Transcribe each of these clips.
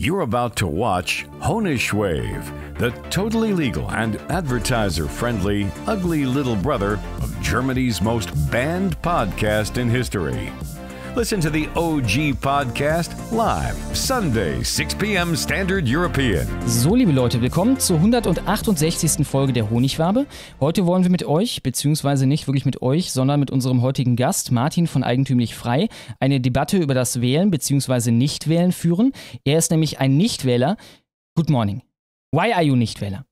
You're about to watch Honish Wave, the totally legal and advertiser friendly, ugly little brother of Germany's most banned podcast in history. Listen to the OG podcast live Sunday, 6 p.m. Standard European. So, liebe Leute, willkommen zur 168. Folge der Honigwabe. Heute wollen wir mit euch, beziehungsweise nicht wirklich mit euch, sondern mit unserem heutigen Gast, Martin von Eigentümlich Frei, eine Debatte über das Wählen bzw. Nichtwählen führen. Er ist nämlich ein Nichtwähler. Good morning. Why are you Nichtwähler?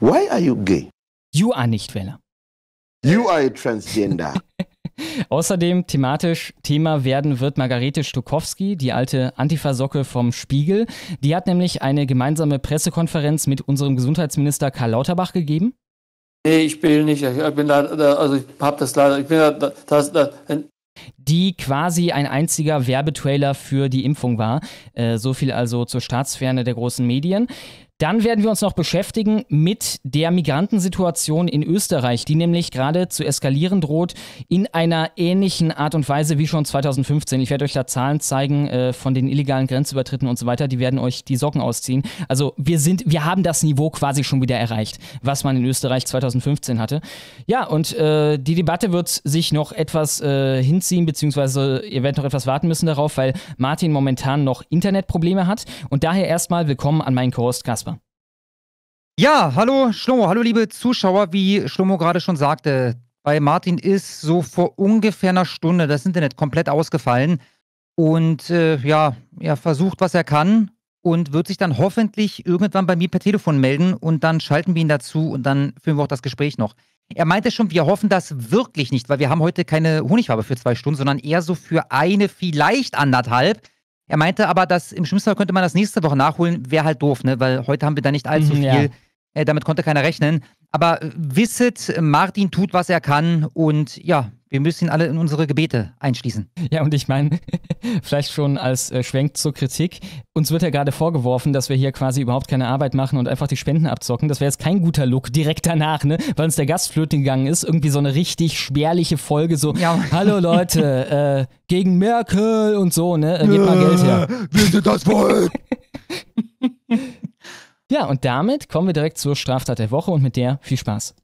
Why are you gay? You are Nichtwähler. You are a transgender. Außerdem thematisch Thema werden wird Margarete Stokowski, die alte Antifa-Socke vom Spiegel. Die hat nämlich eine gemeinsame Pressekonferenz mit unserem Gesundheitsminister Karl Lauterbach gegeben. Nee, ich spiele nicht. Ich bin da, also ich habe das leider, ich bin da, das, das, die quasi ein einziger Werbetrailer für die Impfung war. Äh, so viel also zur Staatsferne der großen Medien. Dann werden wir uns noch beschäftigen mit der Migrantensituation in Österreich, die nämlich gerade zu eskalieren droht, in einer ähnlichen Art und Weise wie schon 2015. Ich werde euch da Zahlen zeigen äh, von den illegalen Grenzübertritten und so weiter. Die werden euch die Socken ausziehen. Also wir sind, wir haben das Niveau quasi schon wieder erreicht, was man in Österreich 2015 hatte. Ja, und äh, die Debatte wird sich noch etwas äh, hinziehen, beziehungsweise ihr werdet noch etwas warten müssen darauf, weil Martin momentan noch Internetprobleme hat. Und daher erstmal willkommen an meinen Co-Host Kasper. Ja, hallo Schlomo, hallo liebe Zuschauer. Wie Schlomo gerade schon sagte, bei Martin ist so vor ungefähr einer Stunde das Internet komplett ausgefallen. Und äh, ja, er versucht, was er kann und wird sich dann hoffentlich irgendwann bei mir per Telefon melden und dann schalten wir ihn dazu und dann führen wir auch das Gespräch noch. Er meinte schon, wir hoffen das wirklich nicht, weil wir haben heute keine Honigfarbe für zwei Stunden, sondern eher so für eine, vielleicht anderthalb. Er meinte aber, dass im schlimmsten Fall könnte man das nächste Woche nachholen, wäre halt doof, ne? Weil heute haben wir da nicht allzu Mhm, viel. ja. Äh, damit konnte keiner rechnen. Aber äh, wisset, Martin tut, was er kann und ja, wir müssen ihn alle in unsere Gebete einschließen. Ja, und ich meine, vielleicht schon als äh, Schwenk zur Kritik. Uns wird ja gerade vorgeworfen, dass wir hier quasi überhaupt keine Arbeit machen und einfach die Spenden abzocken. Das wäre jetzt kein guter Look direkt danach, ne? Weil uns der Gast flöten gegangen ist. Irgendwie so eine richtig spärliche Folge, so, Ja. hallo Leute, äh, gegen Merkel und so, ne? Äh, Gebt mal Geld her. Wir sind das Volk. Ja, und damit kommen wir direkt zur Straftat der Woche und mit der viel Spaß.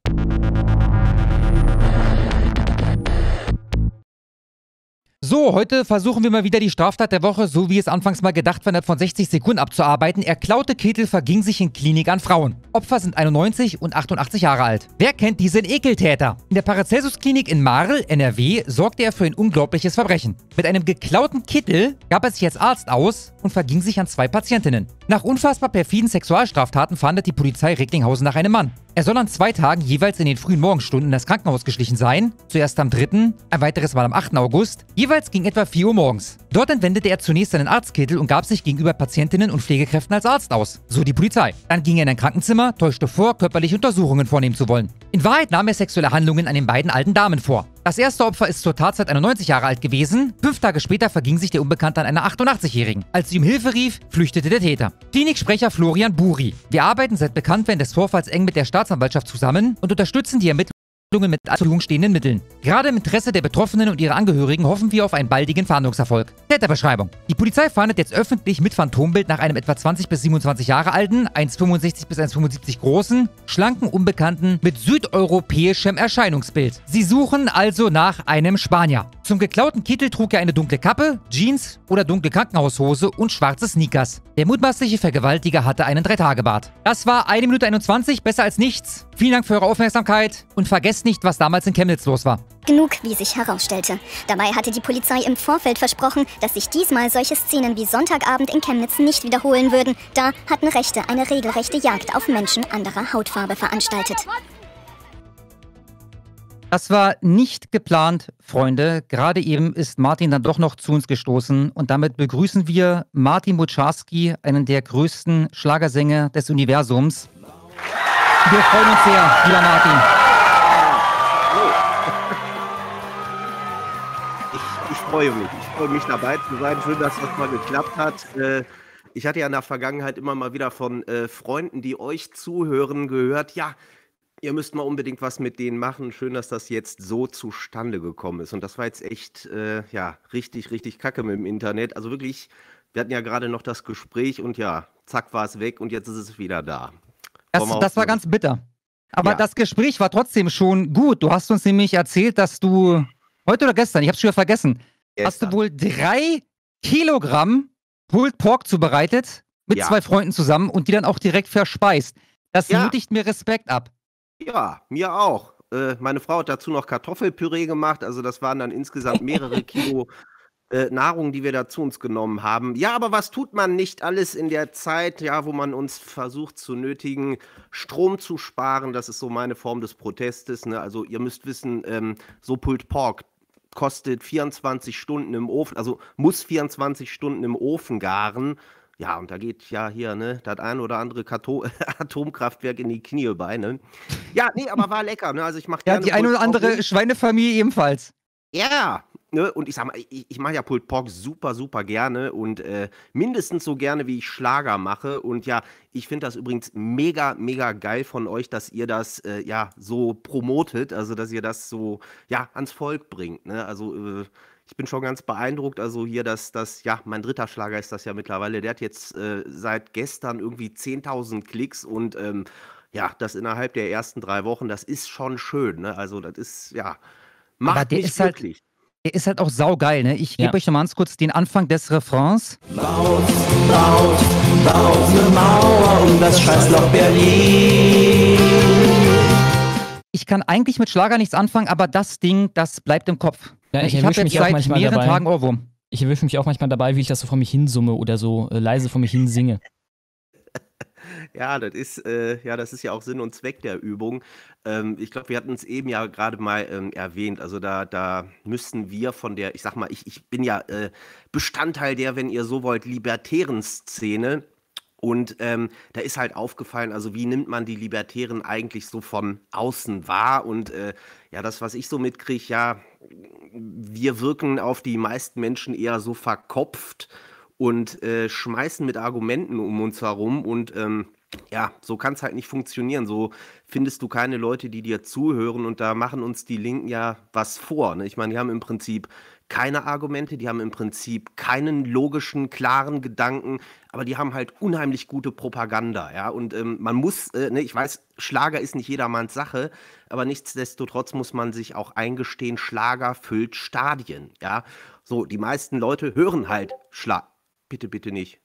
So, heute versuchen wir mal wieder die Straftat der Woche, so wie es anfangs mal gedacht war, von 60 Sekunden abzuarbeiten. Er klaute Kittel verging sich in Klinik an Frauen. Opfer sind 91 und 88 Jahre alt. Wer kennt diesen Ekeltäter? In der Paracelsus-Klinik in Marl, NRW, sorgte er für ein unglaubliches Verbrechen. Mit einem geklauten Kittel gab er sich als Arzt aus und verging sich an zwei Patientinnen. Nach unfassbar perfiden Sexualstraftaten fahndet die Polizei Recklinghausen nach einem Mann. Er soll an zwei Tagen jeweils in den frühen Morgenstunden in das Krankenhaus geschlichen sein. Zuerst am 3., ein weiteres Mal am 8. August. Jeweils gegen etwa 4 Uhr morgens. Dort entwendete er zunächst seinen Arztkittel und gab sich gegenüber Patientinnen und Pflegekräften als Arzt aus. So die Polizei. Dann ging er in ein Krankenzimmer, täuschte vor, körperliche Untersuchungen vornehmen zu wollen. In Wahrheit nahm er sexuelle Handlungen an den beiden alten Damen vor. Das erste Opfer ist zur Tatzeit 91 Jahre alt gewesen. Fünf Tage später verging sich der Unbekannte an einer 88-Jährigen. Als sie um Hilfe rief, flüchtete der Täter. Kliniksprecher Florian Buri. Wir arbeiten seit Bekanntwerden des Vorfalls eng mit der Staatsanwaltschaft zusammen und unterstützen die Ermittlungen mit zur Verfügung stehenden Mitteln. Gerade im Interesse der Betroffenen und ihrer Angehörigen hoffen wir auf einen baldigen Fahndungserfolg. Täterbeschreibung. Die Polizei fahndet jetzt öffentlich mit Phantombild nach einem etwa 20 bis 27 Jahre alten, 1,65 bis 1,75 großen, schlanken Unbekannten mit südeuropäischem Erscheinungsbild. Sie suchen also nach einem Spanier. Zum geklauten Kittel trug er eine dunkle Kappe, Jeans oder dunkle Krankenhaushose und schwarze Sneakers. Der mutmaßliche Vergewaltiger hatte einen Dreitagebart. Das war 1 Minute 21, besser als nichts. Vielen Dank für eure Aufmerksamkeit und vergesst nicht, was damals in Chemnitz los war. Genug, wie sich herausstellte. Dabei hatte die Polizei im Vorfeld versprochen, dass sich diesmal solche Szenen wie Sonntagabend in Chemnitz nicht wiederholen würden. Da hatten Rechte eine regelrechte Jagd auf Menschen anderer Hautfarbe veranstaltet. Das war nicht geplant, Freunde. Gerade eben ist Martin dann doch noch zu uns gestoßen und damit begrüßen wir Martin Buczarski, einen der größten Schlagersänger des Universums. Wir freuen uns sehr, lieber Martin. Freue mich. Ich freue mich dabei zu sein. Schön, dass das mal geklappt hat. Äh, Ich hatte ja in der Vergangenheit immer mal wieder von äh, Freunden, die euch zuhören, gehört, ja, ihr müsst mal unbedingt was mit denen machen. Schön, dass das jetzt so zustande gekommen ist. Und das war jetzt echt, äh, ja, richtig, richtig kacke mit dem Internet. Also wirklich wir hatten ja gerade noch das Gespräch und ja, zack war es weg und jetzt ist es wieder da. Das, das war ganz bitter. Aber Ja. das Gespräch war trotzdem schon gut. Du hast uns nämlich erzählt, dass du heute oder gestern, ich hab's schon wieder vergessen, hast du Gestern. wohl drei Kilogramm Pulled Pork zubereitet mit Ja. zwei Freunden zusammen und die dann auch direkt verspeist. Das Ja. nötigt mir Respekt ab. Ja, mir auch. Äh, meine Frau hat dazu noch Kartoffelpüree gemacht. Also das waren dann insgesamt mehrere Kilo äh, Nahrung, die wir da zu uns genommen haben. Ja, aber was tut man nicht alles in der Zeit, ja, wo man uns versucht zu nötigen, Strom zu sparen? Das ist so meine Form des Protestes. Ne? Also ihr müsst wissen, ähm, so Pulled Pork kostet 24 Stunden im Ofen, also muss 24 Stunden im Ofen garen. Ja, und da geht ja hier, ne, das ein oder andere Kato Atomkraftwerk in die Knie bei, ne? Ja, nee, aber war lecker, ne? Also ich mache Ja, die eine oder andere. Schweinefamilie ebenfalls. Ja, ne? Und ich sag mal, ich, ich mache ja Pulled Pork super, super gerne und äh, mindestens so gerne, wie ich Schlager mache. Und ja, ich finde das übrigens mega, mega geil von euch, dass ihr das äh, ja so promotet, also dass ihr das so ja ans Volk bringt. Ne? Also äh, ich bin schon ganz beeindruckt. Also hier, dass das, ja, mein dritter Schlager ist das ja mittlerweile. Der hat jetzt äh, seit gestern irgendwie 10.000 Klicks und ähm, ja, das innerhalb der ersten drei Wochen, das ist schon schön. Ne? Also das ist, ja, macht der mich ist halt- glücklich. Der ist halt auch saugeil, ne? Ich gebe Ja. euch noch mal ganz kurz den Anfang des Refrains. Ich kann eigentlich mit Schlager nichts anfangen, aber das Ding, das bleibt im Kopf. Ja, ich ich habe jetzt mich auch seit manchmal mehreren dabei. Tagen Ohrwurm. Ich erwische mich auch manchmal dabei, wie ich das so vor mich hinsumme oder so äh, leise vor mich hin singe. Ja, das ist, äh, ja, das ist ja auch Sinn und Zweck der Übung. Ähm, ich glaube, wir hatten es eben ja gerade mal ähm, erwähnt. Also da, da müssen wir von der, ich sag mal, ich, ich bin ja äh, Bestandteil der, wenn ihr so wollt, libertären Szene. Und ähm, da ist halt aufgefallen, also wie nimmt man die Libertären eigentlich so von außen wahr? Und äh, ja, das, was ich so mitkriege, ja, wir wirken auf die meisten Menschen eher so verkopft und äh, schmeißen mit Argumenten um uns herum und ähm, ja, so kann es halt nicht funktionieren. So findest du keine Leute, die dir zuhören und da machen uns die Linken ja was vor. Ne? Ich meine, die haben im Prinzip keine Argumente, die haben im Prinzip keinen logischen, klaren Gedanken, aber die haben halt unheimlich gute Propaganda, ja. Und ähm, man muss, äh, ne, ich weiß, Schlager ist nicht jedermanns Sache, aber nichtsdestotrotz muss man sich auch eingestehen, Schlager füllt Stadien, ja. So, die meisten Leute hören halt Schlag. Bitte, bitte nicht.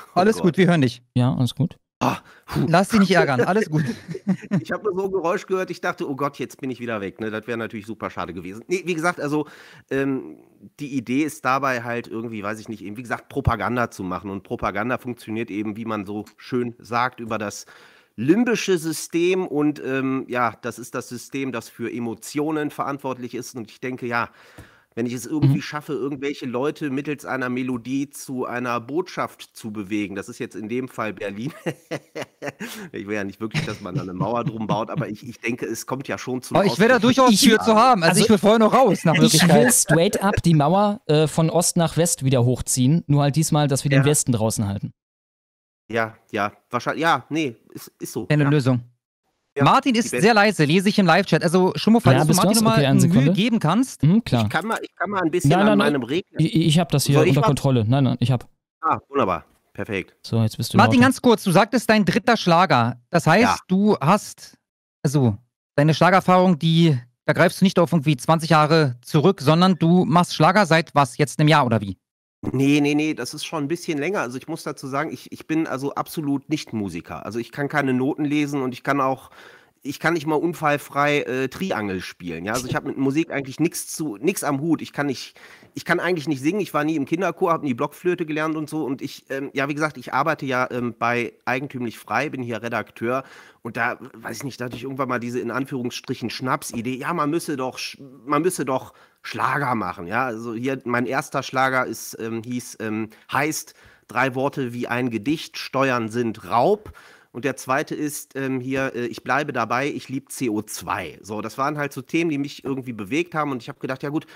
Oh Alles Gott. gut, wir hören dich. Ja, alles gut. Ah. Lass dich nicht ärgern, alles gut. Ich habe nur so ein Geräusch gehört, ich dachte, oh Gott, jetzt bin ich wieder weg. Ne? Das wäre natürlich super schade gewesen. Nee, wie gesagt, also ähm, die Idee ist dabei halt irgendwie, weiß ich nicht, eben, wie gesagt, Propaganda zu machen. Und Propaganda funktioniert eben, wie man so schön sagt, über das limbische System. Und ähm, ja, das ist das System, das für Emotionen verantwortlich ist. Und ich denke, ja, wenn ich es irgendwie schaffe, irgendwelche Leute mittels einer Melodie zu einer Botschaft zu bewegen, das ist jetzt in dem Fall Berlin. ich will ja nicht wirklich, dass man da eine Mauer drum baut, aber ich, ich denke, es kommt ja schon zum Aber ich wäre da durchaus für zu haben. Also, also- ich will vorher noch raus, nach Ich will Möglichkeit. straight up die Mauer äh, von Ost nach West wieder hochziehen, nur halt diesmal, dass wir den Ja. Westen draußen halten. Ja, ja, wahrscheinlich, ja, nee, ist, ist so. Eine ja. Lösung. Ja, Martin ist sehr leise, lese ich im Live-Chat. Also schon mal, falls Ja, du Martin nochmal Okay, eine Mühe Sekunde. geben kannst. Mhm, klar. Ich kann, mal, ich kann mal ein bisschen Nein, nein, an meinem Regler. Ich, ich habe das hier Soll unter Kontrolle. Nein, nein, ich habe. Ah, wunderbar. Perfekt. So, jetzt bist du Martin, lauter. ganz kurz, du sagtest dein dritter Schlager. Das heißt, Ja. du hast, also deine Schlagererfahrung, die, da greifst du nicht auf irgendwie 20 Jahre zurück, sondern du machst Schlager seit was, jetzt einem Jahr oder wie? Nee, nee, nee, das ist schon ein bisschen länger. Also ich muss dazu sagen, ich, ich bin also absolut nicht Musiker. Also ich kann keine Noten lesen und ich kann auch, ich kann nicht mal unfallfrei äh, Triangel spielen. Ja, also ich habe mit Musik eigentlich nichts zu, nichts am Hut. Ich kann nicht, ich kann eigentlich nicht singen. Ich war nie im Kinderchor, habe nie Blockflöte gelernt und so. Und ich, ähm, ja, wie gesagt, ich arbeite ja ähm, bei Eigentümlich Frei, bin hier Redakteur. Und da, weiß ich nicht, da hatte ich irgendwann mal diese in Anführungsstrichen Schnapsidee. Ja, man müsse doch, man müsse doch Schlager machen. Ja, also hier mein erster Schlager ist, ähm, hieß, ähm, heißt drei Worte wie ein Gedicht. Steuern sind Raub. Und der zweite ist ähm, hier, äh, ich bleibe dabei, ich liebe CO2. So, das waren halt so Themen, die mich irgendwie bewegt haben. Und ich habe gedacht, ja gut,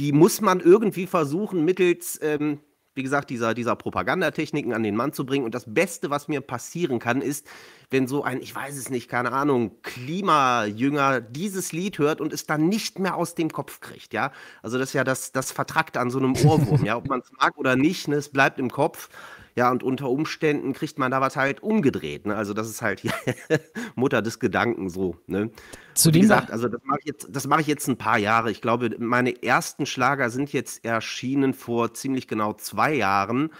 die muss man irgendwie versuchen, mittels ähm, wie gesagt, dieser, dieser Propagandatechniken an den Mann zu bringen. Und das Beste, was mir passieren kann, ist, wenn so ein, ich weiß es nicht, keine Ahnung, Klimajünger dieses Lied hört und es dann nicht mehr aus dem Kopf kriegt, ja. Also das ist ja das, das Vertrackt an so einem Ohrwurm, ja. Ob man es mag oder nicht, ne, es bleibt im Kopf. Ja, und unter Umständen kriegt man da was halt umgedreht. Ne? Also das ist halt Mutter des Gedanken so. Ne? Zu Wie gesagt, also das mache ich, jetzt, das mach ich jetzt ein paar Jahre. Ich glaube, meine ersten Schlager sind jetzt erschienen vor ziemlich genau zwei Jahren.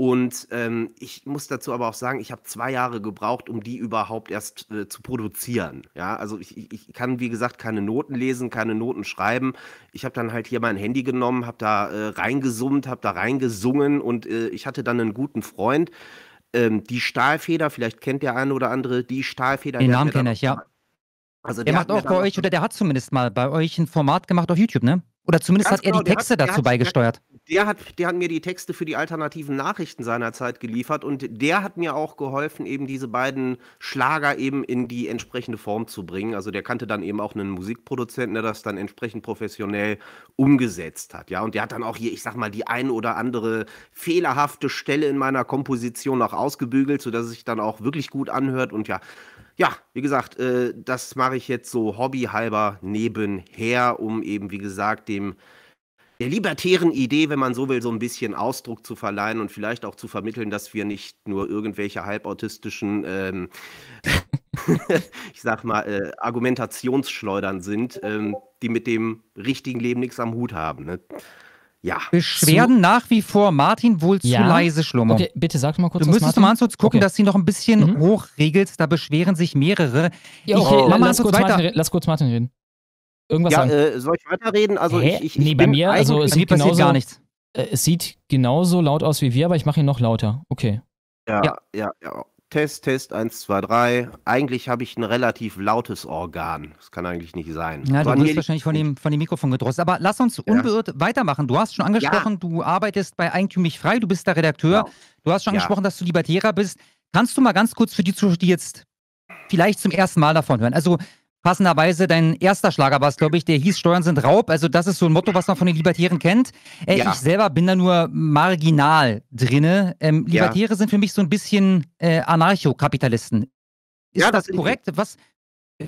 Und ähm, ich muss dazu aber auch sagen, ich habe zwei Jahre gebraucht, um die überhaupt erst äh, zu produzieren. Ja, also ich, ich kann, wie gesagt, keine Noten lesen, keine Noten schreiben. Ich habe dann halt hier mein Handy genommen, habe da äh, reingesummt, habe da reingesungen und äh, ich hatte dann einen guten Freund. Ähm, die Stahlfeder, vielleicht kennt der eine oder andere die Stahlfeder. Den Namen kenne ich, ja. Also der, der macht auch bei euch, oder der hat zumindest mal bei euch ein Format gemacht auf YouTube, ne? Oder zumindest hat er genau, die Texte hat, dazu hat, beigesteuert. Der hat, der hat mir die Texte für die alternativen Nachrichten seinerzeit geliefert und der hat mir auch geholfen, eben diese beiden Schlager eben in die entsprechende Form zu bringen. Also der kannte dann eben auch einen Musikproduzenten, der das dann entsprechend professionell umgesetzt hat. Ja, und der hat dann auch hier, ich sag mal, die ein oder andere fehlerhafte Stelle in meiner Komposition noch ausgebügelt, sodass es sich dann auch wirklich gut anhört. Und ja, ja, wie gesagt, äh, das mache ich jetzt so hobbyhalber nebenher, um eben, wie gesagt, dem der libertären Idee, wenn man so will, so ein bisschen Ausdruck zu verleihen und vielleicht auch zu vermitteln, dass wir nicht nur irgendwelche halbautistischen, ähm, ich sag mal, äh, Argumentationsschleudern sind, ähm, die mit dem richtigen Leben nichts am Hut haben. Ne? Ja. Beschwerden zu nach wie vor. Martin wohl ja. zu leise, Schlummer. Okay, bitte sag mal kurz Du müsstest mal Hans gucken, okay. dass sie noch ein bisschen mhm. hochregelst. Da beschweren sich mehrere. Ja, okay, ich, oh, lass, kurz weiter. Martin, lass kurz Martin reden. Irgendwas ja, sagen. Äh, soll ich weiterreden? Also Hä? ich, ich, nee, bei mir, also es sieht genauso, gar nichts. Äh, es sieht genauso laut aus wie wir, aber ich mache ihn noch lauter. Okay. Ja, ja, ja. ja. Test, Test, 1, 2, 3. Eigentlich habe ich ein relativ lautes Organ. Das kann eigentlich nicht sein. Ja, du wirst wahrscheinlich von dem, von dem Mikrofon gedrosselt. Aber lass uns unbeirrt ja. weitermachen. Du hast schon angesprochen, ja. du arbeitest bei Eigentümlich Frei, du bist der Redakteur. Genau. Du hast schon angesprochen, dass du Libertärer bist. Kannst du mal ganz kurz für die Zuschauer, die jetzt vielleicht zum ersten Mal davon hören, also passenderweise dein erster Schlager war es, glaube ich, der hieß Steuern sind Raub. Also das ist so ein Motto, was man von den Libertären kennt. Äh, ja. Ich selber bin da nur marginal drinne. Ähm, Libertäre ja. sind für mich so ein bisschen äh, Anarchokapitalisten. Ist ja, das, das korrekt? Was,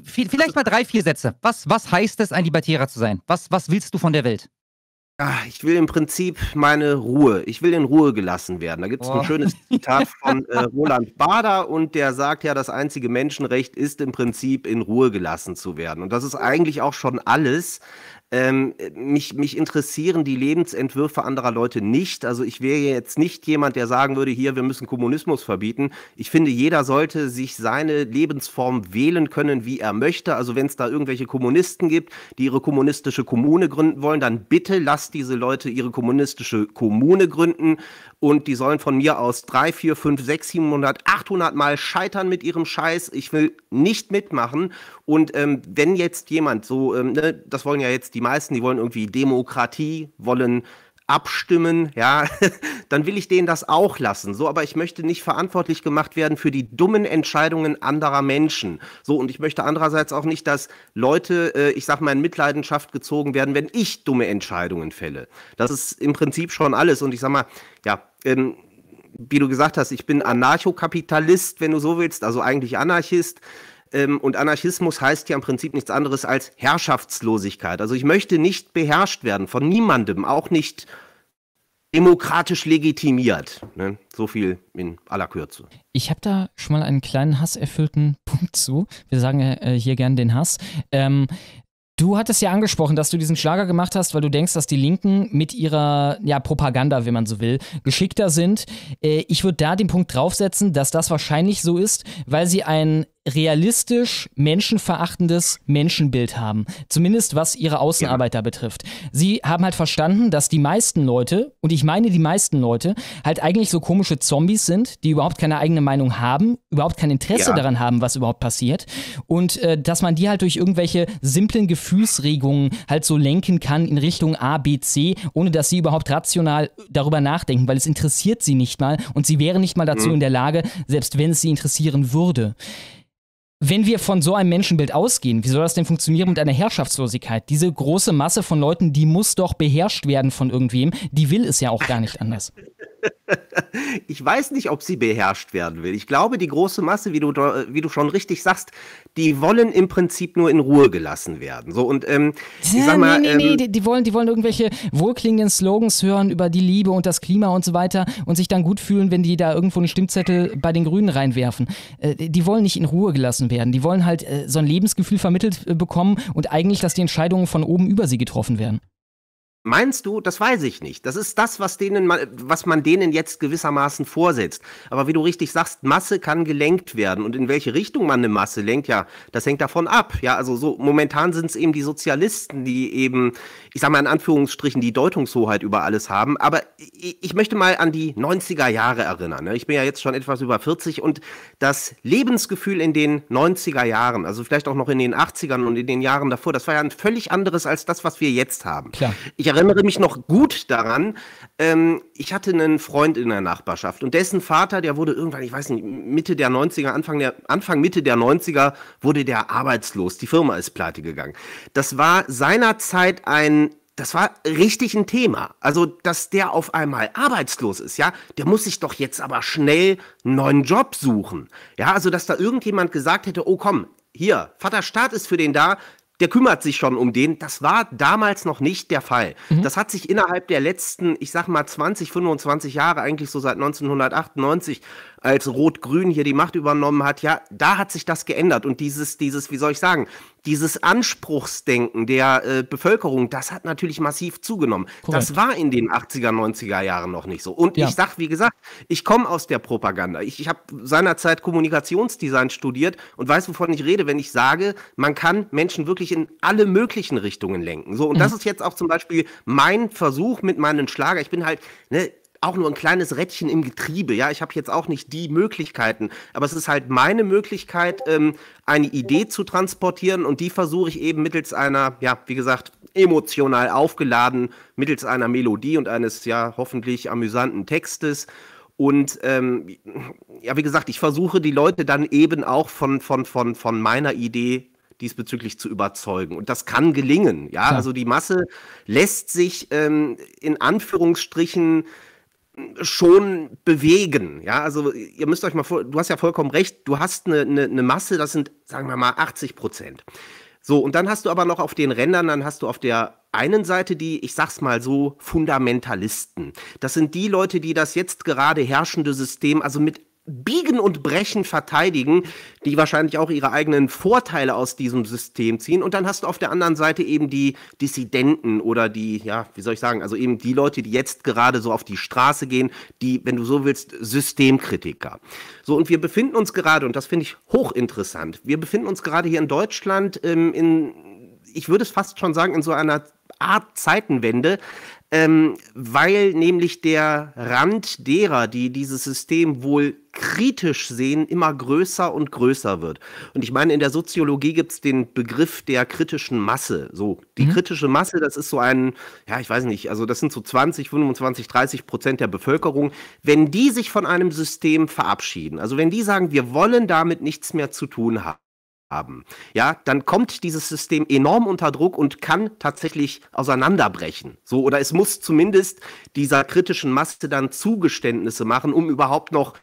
vielleicht mal drei, vier Sätze. Was, was heißt es, ein Libertärer zu sein? Was, was willst du von der Welt? Ach, ich will im Prinzip meine Ruhe. Ich will in Ruhe gelassen werden. Da gibt es oh. ein schönes Zitat von äh, Roland Bader und der sagt ja, das einzige Menschenrecht ist im Prinzip in Ruhe gelassen zu werden. Und das ist eigentlich auch schon alles. Ähm, mich, mich interessieren die Lebensentwürfe anderer Leute nicht. Also ich wäre jetzt nicht jemand, der sagen würde, hier, wir müssen Kommunismus verbieten. Ich finde, jeder sollte sich seine Lebensform wählen können, wie er möchte. Also wenn es da irgendwelche Kommunisten gibt, die ihre kommunistische Kommune gründen wollen, dann bitte lasst diese Leute ihre kommunistische Kommune gründen und die sollen von mir aus drei, vier, fünf, sechs, 700, 800 Mal scheitern mit ihrem Scheiß. Ich will nicht mitmachen. Und ähm, wenn jetzt jemand so, ähm, ne, das wollen ja jetzt die meisten, die wollen irgendwie Demokratie, wollen abstimmen, ja, dann will ich denen das auch lassen. So, aber ich möchte nicht verantwortlich gemacht werden für die dummen Entscheidungen anderer Menschen. So, und ich möchte andererseits auch nicht, dass Leute, äh, ich sag mal, in Mitleidenschaft gezogen werden, wenn ich dumme Entscheidungen fälle. Das ist im Prinzip schon alles. Und ich sag mal, ja, ähm, wie du gesagt hast, ich bin Anarchokapitalist, wenn du so willst, also eigentlich Anarchist. Ähm, und Anarchismus heißt ja im Prinzip nichts anderes als Herrschaftslosigkeit. Also ich möchte nicht beherrscht werden von niemandem, auch nicht demokratisch legitimiert. Ne? So viel in aller Kürze. Ich habe da schon mal einen kleinen hasserfüllten Punkt zu. Wir sagen äh, hier gern den Hass. Ähm, Du hattest ja angesprochen, dass du diesen Schlager gemacht hast, weil du denkst, dass die Linken mit ihrer ja, Propaganda, wenn man so will, geschickter sind. Äh, ich würde da den Punkt draufsetzen, dass das wahrscheinlich so ist, weil sie ein realistisch menschenverachtendes Menschenbild haben. Zumindest was ihre Außenarbeiter ja. betrifft. Sie haben halt verstanden, dass die meisten Leute, und ich meine die meisten Leute, halt eigentlich so komische Zombies sind, die überhaupt keine eigene Meinung haben, überhaupt kein Interesse ja. daran haben, was überhaupt passiert. Und äh, dass man die halt durch irgendwelche simplen Gefühlsregungen halt so lenken kann in Richtung A, B, C, ohne dass sie überhaupt rational darüber nachdenken, weil es interessiert sie nicht mal und sie wären nicht mal dazu mhm. in der Lage, selbst wenn es sie interessieren würde. Wenn wir von so einem Menschenbild ausgehen, wie soll das denn funktionieren mit einer Herrschaftslosigkeit? Diese große Masse von Leuten, die muss doch beherrscht werden von irgendwem, die will es ja auch gar nicht anders. ich weiß nicht, ob sie beherrscht werden will. Ich glaube, die große Masse, wie du, wie du schon richtig sagst, die wollen im Prinzip nur in Ruhe gelassen werden. So und ähm, ich sag mal, nee, nee, ähm, nee, die, die, wollen, die wollen irgendwelche wohlklingenden Slogans hören über die Liebe und das Klima und so weiter und sich dann gut fühlen, wenn die da irgendwo einen Stimmzettel bei den Grünen reinwerfen. Äh, die wollen nicht in Ruhe gelassen werden. Die wollen halt äh, so ein Lebensgefühl vermittelt äh, bekommen und eigentlich, dass die Entscheidungen von oben über sie getroffen werden. Meinst du? Das weiß ich nicht. Das ist das, was, denen, was man denen jetzt gewissermaßen vorsetzt. Aber wie du richtig sagst, Masse kann gelenkt werden. Und in welche Richtung man eine Masse lenkt, ja, das hängt davon ab. Ja, also so momentan sind es eben die Sozialisten, die eben, ich sag mal in Anführungsstrichen, die Deutungshoheit über alles haben. Aber ich, ich möchte mal an die 90er Jahre erinnern. Ne? Ich bin ja jetzt schon etwas über 40 und das Lebensgefühl in den 90er Jahren, also vielleicht auch noch in den 80ern und in den Jahren davor, das war ja ein völlig anderes als das, was wir jetzt haben. Klar. Ich erinnere mich noch gut daran, ähm, ich hatte einen Freund in der Nachbarschaft und dessen Vater, der wurde irgendwann, ich weiß nicht, Mitte der 90er, Anfang, der, Anfang Mitte der 90er, wurde der arbeitslos. Die Firma ist pleite gegangen. Das war seinerzeit ein das war richtig ein Thema. Also, dass der auf einmal arbeitslos ist, ja, der muss sich doch jetzt aber schnell einen neuen Job suchen. Ja, also, dass da irgendjemand gesagt hätte, oh komm, hier, Vater Staat ist für den da, der kümmert sich schon um den. Das war damals noch nicht der Fall. Mhm. Das hat sich innerhalb der letzten, ich sag mal 20, 25 Jahre, eigentlich so seit 1998, als Rot-Grün hier die Macht übernommen hat, ja, da hat sich das geändert. Und dieses, dieses, wie soll ich sagen, dieses Anspruchsdenken der äh, Bevölkerung, das hat natürlich massiv zugenommen. Korrekt. Das war in den 80er, 90er Jahren noch nicht so. Und ja. ich sag, wie gesagt, ich komme aus der Propaganda. Ich, ich habe seinerzeit Kommunikationsdesign studiert und weiß, wovon ich rede, wenn ich sage, man kann Menschen wirklich in alle möglichen Richtungen lenken. So, und mhm. das ist jetzt auch zum Beispiel mein Versuch mit meinen Schlager. Ich bin halt, ne, auch nur ein kleines Rädchen im Getriebe. Ja, ich habe jetzt auch nicht die Möglichkeiten, aber es ist halt meine Möglichkeit, ähm, eine Idee zu transportieren und die versuche ich eben mittels einer, ja, wie gesagt, emotional aufgeladen, mittels einer Melodie und eines ja hoffentlich amüsanten Textes. Und ähm, ja, wie gesagt, ich versuche die Leute dann eben auch von, von, von, von meiner Idee diesbezüglich zu überzeugen. Und das kann gelingen. Ja, Klar. also die Masse lässt sich ähm, in Anführungsstrichen schon bewegen. Ja, also ihr müsst euch mal vor, du hast ja vollkommen recht, du hast eine, eine, eine Masse, das sind, sagen wir mal, 80 Prozent. So, und dann hast du aber noch auf den Rändern, dann hast du auf der einen Seite die, ich sag's mal so, Fundamentalisten. Das sind die Leute, die das jetzt gerade herrschende System also mit Biegen und Brechen verteidigen, die wahrscheinlich auch ihre eigenen Vorteile aus diesem System ziehen. Und dann hast du auf der anderen Seite eben die Dissidenten oder die, ja, wie soll ich sagen, also eben die Leute, die jetzt gerade so auf die Straße gehen, die, wenn du so willst, Systemkritiker. So, und wir befinden uns gerade, und das finde ich hochinteressant, wir befinden uns gerade hier in Deutschland ähm, in, ich würde es fast schon sagen, in so einer Art Zeitenwende, ähm, weil nämlich der Rand derer, die dieses System wohl kritisch sehen, immer größer und größer wird. Und ich meine, in der Soziologie gibt es den Begriff der kritischen Masse. So, die mhm. kritische Masse, das ist so ein, ja, ich weiß nicht, also das sind so 20, 25, 30 Prozent der Bevölkerung. Wenn die sich von einem System verabschieden, also wenn die sagen, wir wollen damit nichts mehr zu tun haben, haben, ja, dann kommt dieses System enorm unter Druck und kann tatsächlich auseinanderbrechen. So, oder es muss zumindest dieser kritischen Masse dann Zugeständnisse machen, um überhaupt noch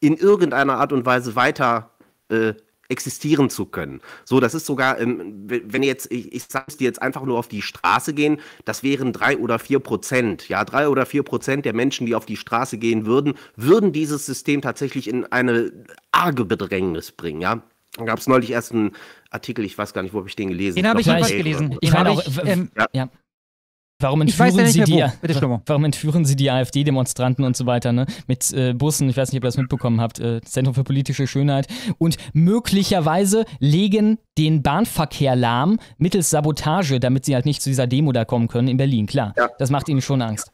in irgendeiner Art und Weise weiter äh, existieren zu können. So, das ist sogar, ähm, wenn jetzt, ich, ich sage es dir jetzt einfach nur auf die Straße gehen, das wären drei oder vier Prozent. Ja, drei oder vier Prozent der Menschen, die auf die Straße gehen würden, würden dieses System tatsächlich in eine arge Bedrängnis bringen. Ja, da gab es neulich erst einen Artikel, ich weiß gar nicht, wo habe ich den gelesen. Den habe ich jedenfalls gelesen. Ich meine auch, ähm, ja. ja. Warum entführen, ja sie die, Bitte, warum entführen sie die AfD-Demonstranten und so weiter, ne? Mit äh, Bussen, ich weiß nicht, ob ihr das mitbekommen habt, äh, Zentrum für politische Schönheit. Und möglicherweise legen den Bahnverkehr lahm mittels Sabotage, damit sie halt nicht zu dieser Demo da kommen können in Berlin. Klar, ja. das macht ihnen schon Angst.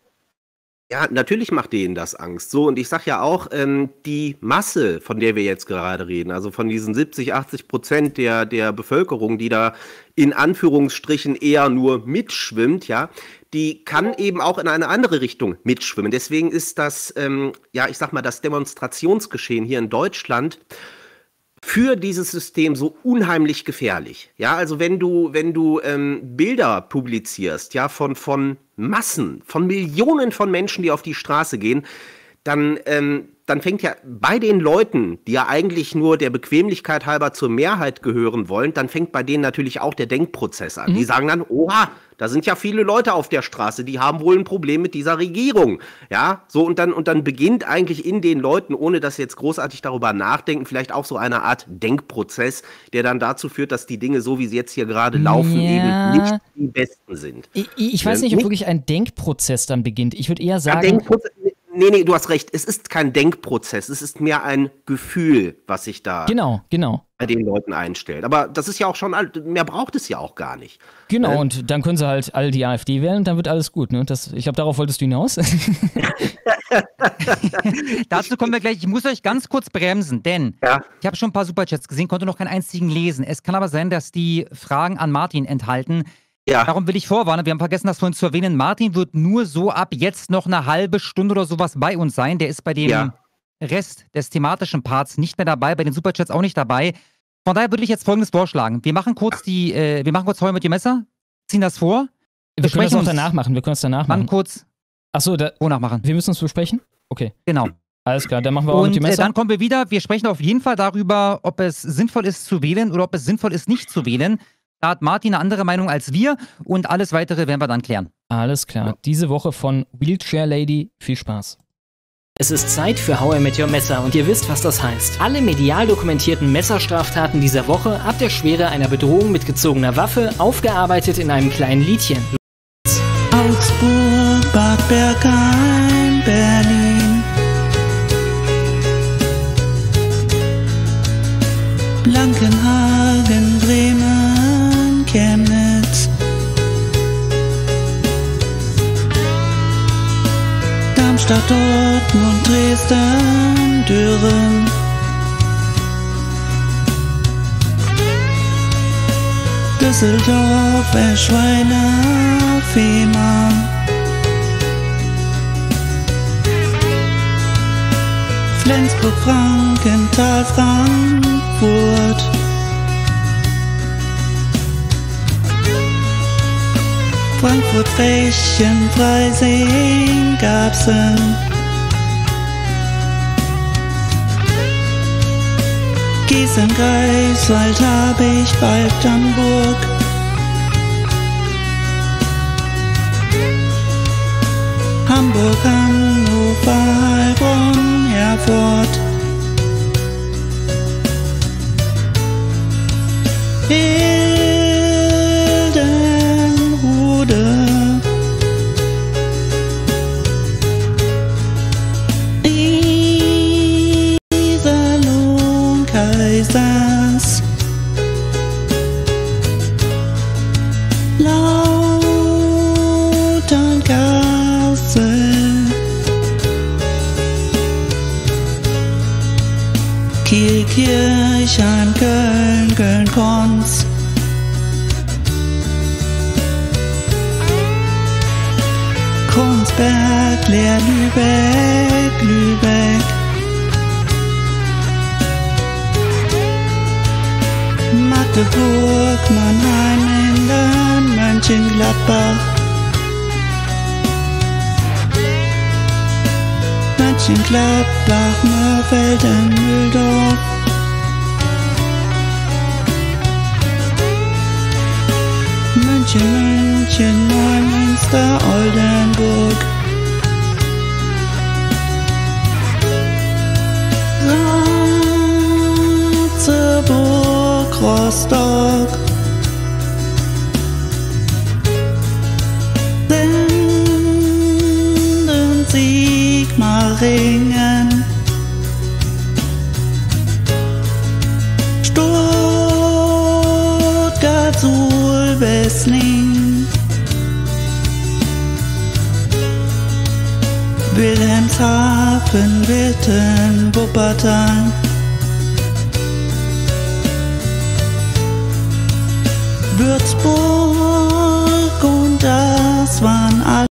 Ja, natürlich macht denen das Angst. So, und ich sag ja auch, ähm, die Masse, von der wir jetzt gerade reden, also von diesen 70, 80 Prozent der, der Bevölkerung, die da in Anführungsstrichen eher nur mitschwimmt, ja, die kann eben auch in eine andere Richtung mitschwimmen. Deswegen ist das, ähm, ja, ich sag mal, das Demonstrationsgeschehen hier in Deutschland für dieses System so unheimlich gefährlich. Ja, also wenn du, wenn du ähm, Bilder publizierst, ja, von, von Massen, von Millionen von Menschen, die auf die Straße gehen, dann, ähm, dann fängt ja bei den Leuten, die ja eigentlich nur der Bequemlichkeit halber zur Mehrheit gehören wollen, dann fängt bei denen natürlich auch der Denkprozess an. Mhm. Die sagen dann, oha, da sind ja viele Leute auf der Straße, die haben wohl ein Problem mit dieser Regierung. Ja, so und dann, und dann beginnt eigentlich in den Leuten, ohne dass sie jetzt großartig darüber nachdenken, vielleicht auch so eine Art Denkprozess, der dann dazu führt, dass die Dinge, so wie sie jetzt hier gerade laufen, ja. eben nicht die besten sind. Ich, ich weiß nicht, ob wirklich ein Denkprozess dann beginnt. Ich würde eher sagen. Ja, Nee, nee, du hast recht. Es ist kein Denkprozess. Es ist mehr ein Gefühl, was sich da genau, genau. bei den Leuten einstellt. Aber das ist ja auch schon, mehr braucht es ja auch gar nicht. Genau, äh, und dann können sie halt alle die AfD wählen und dann wird alles gut. Ne? Das, ich glaube, darauf wolltest du hinaus. Dazu kommen wir gleich. Ich muss euch ganz kurz bremsen, denn ja. ich habe schon ein paar Superchats gesehen, konnte noch keinen einzigen lesen. Es kann aber sein, dass die Fragen an Martin enthalten, ja. Darum will ich vorwarnen, wir haben vergessen, das vorhin zu erwähnen. Martin wird nur so ab jetzt noch eine halbe Stunde oder sowas bei uns sein. Der ist bei dem ja. Rest des thematischen Parts nicht mehr dabei, bei den Superchats auch nicht dabei. Von daher würde ich jetzt folgendes vorschlagen. Wir machen kurz die, äh, wir machen kurz Feuer mit dem Messer, ziehen das vor. Wir, wir können es auch danach machen. Wir können es danach machen. Machen kurz. Achso, da, wonach machen? Wir müssen uns besprechen? Okay. Genau. Alles klar, dann machen wir auch und, mit dem Messer. Äh, dann kommen wir wieder. Wir sprechen auf jeden Fall darüber, ob es sinnvoll ist zu wählen oder ob es sinnvoll ist, nicht zu wählen. Da hat Martin eine andere Meinung als wir und alles weitere werden wir dann klären. Alles klar. Ja. Diese Woche von Wheelchair Lady. Viel Spaß. Es ist Zeit für How I Met Your Messer und ihr wisst, was das heißt. Alle medial dokumentierten Messerstraftaten dieser Woche ab der Schwere einer Bedrohung mit gezogener Waffe, aufgearbeitet in einem kleinen Liedchen. Augsburg, Bad Bergheim, Berlin. Darmstadt, Dortmund, Dresden, Düren. Düsseldorf, Eschweiler, Fehmarn. Flensburg, Frankenthal, Frankfurt. Frankfurt, Frechen, Freising, Gabsen. Gießen, Greifswald, Habicht, Waldamburg. Hamburg, Hannover, Heilbronn, Herford. Hey. Kirchheim, Köln, Köln-Konz. Kronzberg, Leer, Lübeck, Lübeck. Magdeburg, Mannheim, Minden, Mönchengladbach. Mönchengladbach, Mörfelden, Mühldorf. München, München, Neumünster, Oldenburg. Ratzeburg, Rostock. Sinden, Sigmaringen. Witten, Wuppertal. Würzburg und das waren alle.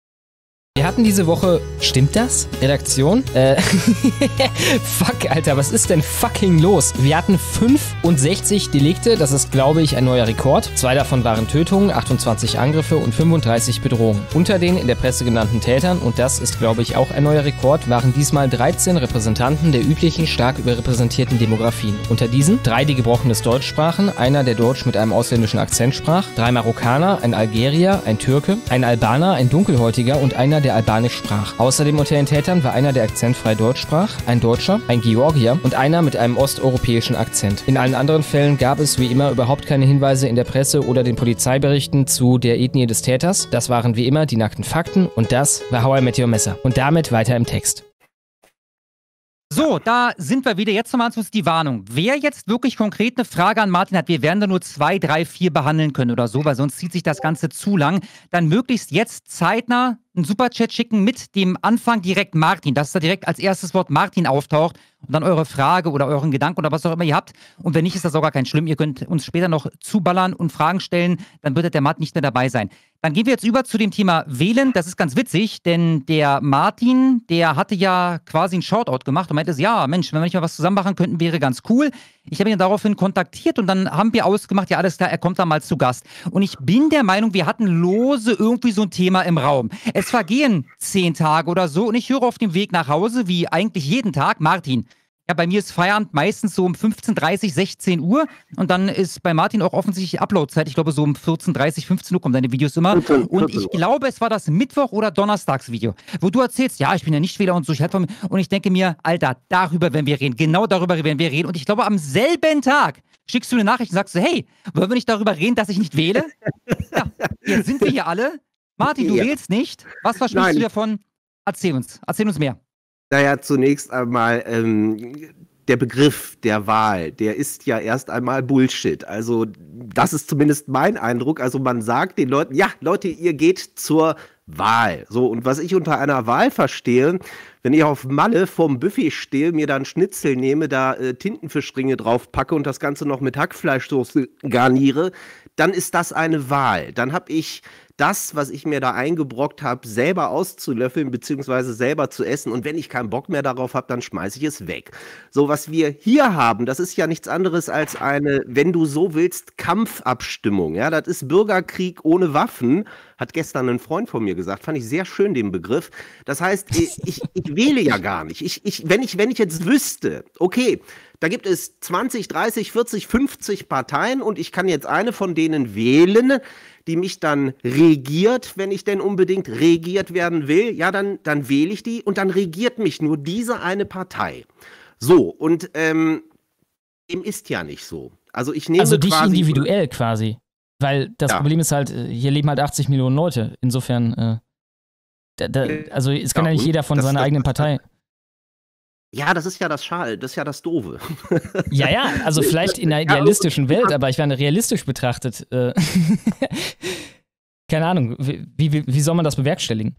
Hatten diese Woche, stimmt das? Redaktion? Äh, fuck, Alter, was ist denn fucking los? Wir hatten 65 Delikte, das ist, glaube ich, ein neuer Rekord. Zwei davon waren Tötungen, 28 Angriffe und 35 Bedrohungen. Unter den in der Presse genannten Tätern, und das ist, glaube ich, auch ein neuer Rekord, waren diesmal 13 Repräsentanten der üblichen stark überrepräsentierten Demografien. Unter diesen drei, die gebrochenes Deutsch sprachen, einer, der Deutsch mit einem ausländischen Akzent sprach, drei Marokkaner, ein Algerier, ein Türke, ein Albaner, ein Dunkelhäutiger und einer, der Albanisch sprach. Außerdem unter den Tätern war einer, der akzentfrei Deutsch sprach, ein Deutscher, ein Georgier und einer mit einem osteuropäischen Akzent. In allen anderen Fällen gab es wie immer überhaupt keine Hinweise in der Presse oder den Polizeiberichten zu der Ethnie des Täters. Das waren wie immer die nackten Fakten und das war How I Met Your Messer. Und damit weiter im Text. So, da sind wir wieder. Jetzt nochmal uns die Warnung. Wer jetzt wirklich konkret eine Frage an Martin hat, wir werden da nur zwei, drei, vier behandeln können oder so, weil sonst zieht sich das Ganze zu lang, dann möglichst jetzt zeitnah einen Superchat schicken mit dem Anfang direkt Martin, dass da direkt als erstes Wort Martin auftaucht und dann eure Frage oder euren Gedanken oder was auch immer ihr habt. Und wenn nicht, ist das sogar kein Schlimm. Ihr könnt uns später noch zuballern und Fragen stellen, dann wird der Martin nicht mehr dabei sein. Dann gehen wir jetzt über zu dem Thema Wählen. Das ist ganz witzig, denn der Martin, der hatte ja quasi einen Shoutout gemacht und meinte, ja, Mensch, wenn wir nicht mal was zusammen machen könnten, wäre ganz cool. Ich habe ihn daraufhin kontaktiert und dann haben wir ausgemacht, ja, alles klar, er kommt da mal zu Gast. Und ich bin der Meinung, wir hatten lose irgendwie so ein Thema im Raum. Es vergehen zehn Tage oder so und ich höre auf dem Weg nach Hause, wie eigentlich jeden Tag, Martin, ja, bei mir ist Feierabend meistens so um 15.30, 16 Uhr und dann ist bei Martin auch offensichtlich Uploadzeit. Ich glaube, so um 14.30, 15 Uhr kommen deine Videos immer. Und ich glaube, es war das Mittwoch- oder Donnerstagsvideo, wo du erzählst, ja, ich bin ja nicht Wähler und so. Ich halt von, und ich denke mir, Alter, darüber werden wir reden. Genau darüber werden wir reden. Und ich glaube, am selben Tag schickst du eine Nachricht und sagst so, hey, wollen wir nicht darüber reden, dass ich nicht wähle? ja, jetzt sind wir hier alle. Martin, du Ja. wählst nicht. Was versprichst Nein. du davon? Erzähl uns. Erzähl uns mehr. Naja, zunächst einmal ähm, der Begriff der Wahl, der ist ja erst einmal Bullshit. Also das ist zumindest mein Eindruck. Also man sagt den Leuten, ja, Leute, ihr geht zur Wahl. So, und was ich unter einer Wahl verstehe, wenn ich auf Malle vom Buffet stehe, mir dann Schnitzel nehme, da äh, Tintenfischringe drauf packe und das Ganze noch mit Hackfleischsoße garniere, dann ist das eine Wahl. Dann habe ich das, was ich mir da eingebrockt habe, selber auszulöffeln beziehungsweise selber zu essen. Und wenn ich keinen Bock mehr darauf habe, dann schmeiße ich es weg. So, was wir hier haben, das ist ja nichts anderes als eine, wenn du so willst, Kampfabstimmung. Ja, das ist Bürgerkrieg ohne Waffen, hat gestern ein Freund von mir gesagt. Fand ich sehr schön den Begriff. Das heißt, ich, ich, ich wähle ja gar nicht. Ich, ich, wenn, ich, wenn ich jetzt wüsste, okay, da gibt es 20, 30, 40, 50 Parteien und ich kann jetzt eine von denen wählen, die mich dann regiert, wenn ich denn unbedingt regiert werden will, ja, dann, dann wähle ich die und dann regiert mich nur diese eine Partei. So, und ähm, dem ist ja nicht so. Also ich nehme Also dich quasi individuell quasi. Weil das Ja. Problem ist halt, äh, hier leben halt 80 Millionen Leute. Insofern, äh, da, da, also es kann Ja, ja nicht jeder von seiner eigenen Partei. Ja, das ist ja das Schal, das ist ja das Doofe. Ja, ja, also vielleicht in einer idealistischen Welt, aber ich meine, realistisch betrachtet, äh, keine Ahnung, wie, wie, wie soll man das bewerkstelligen?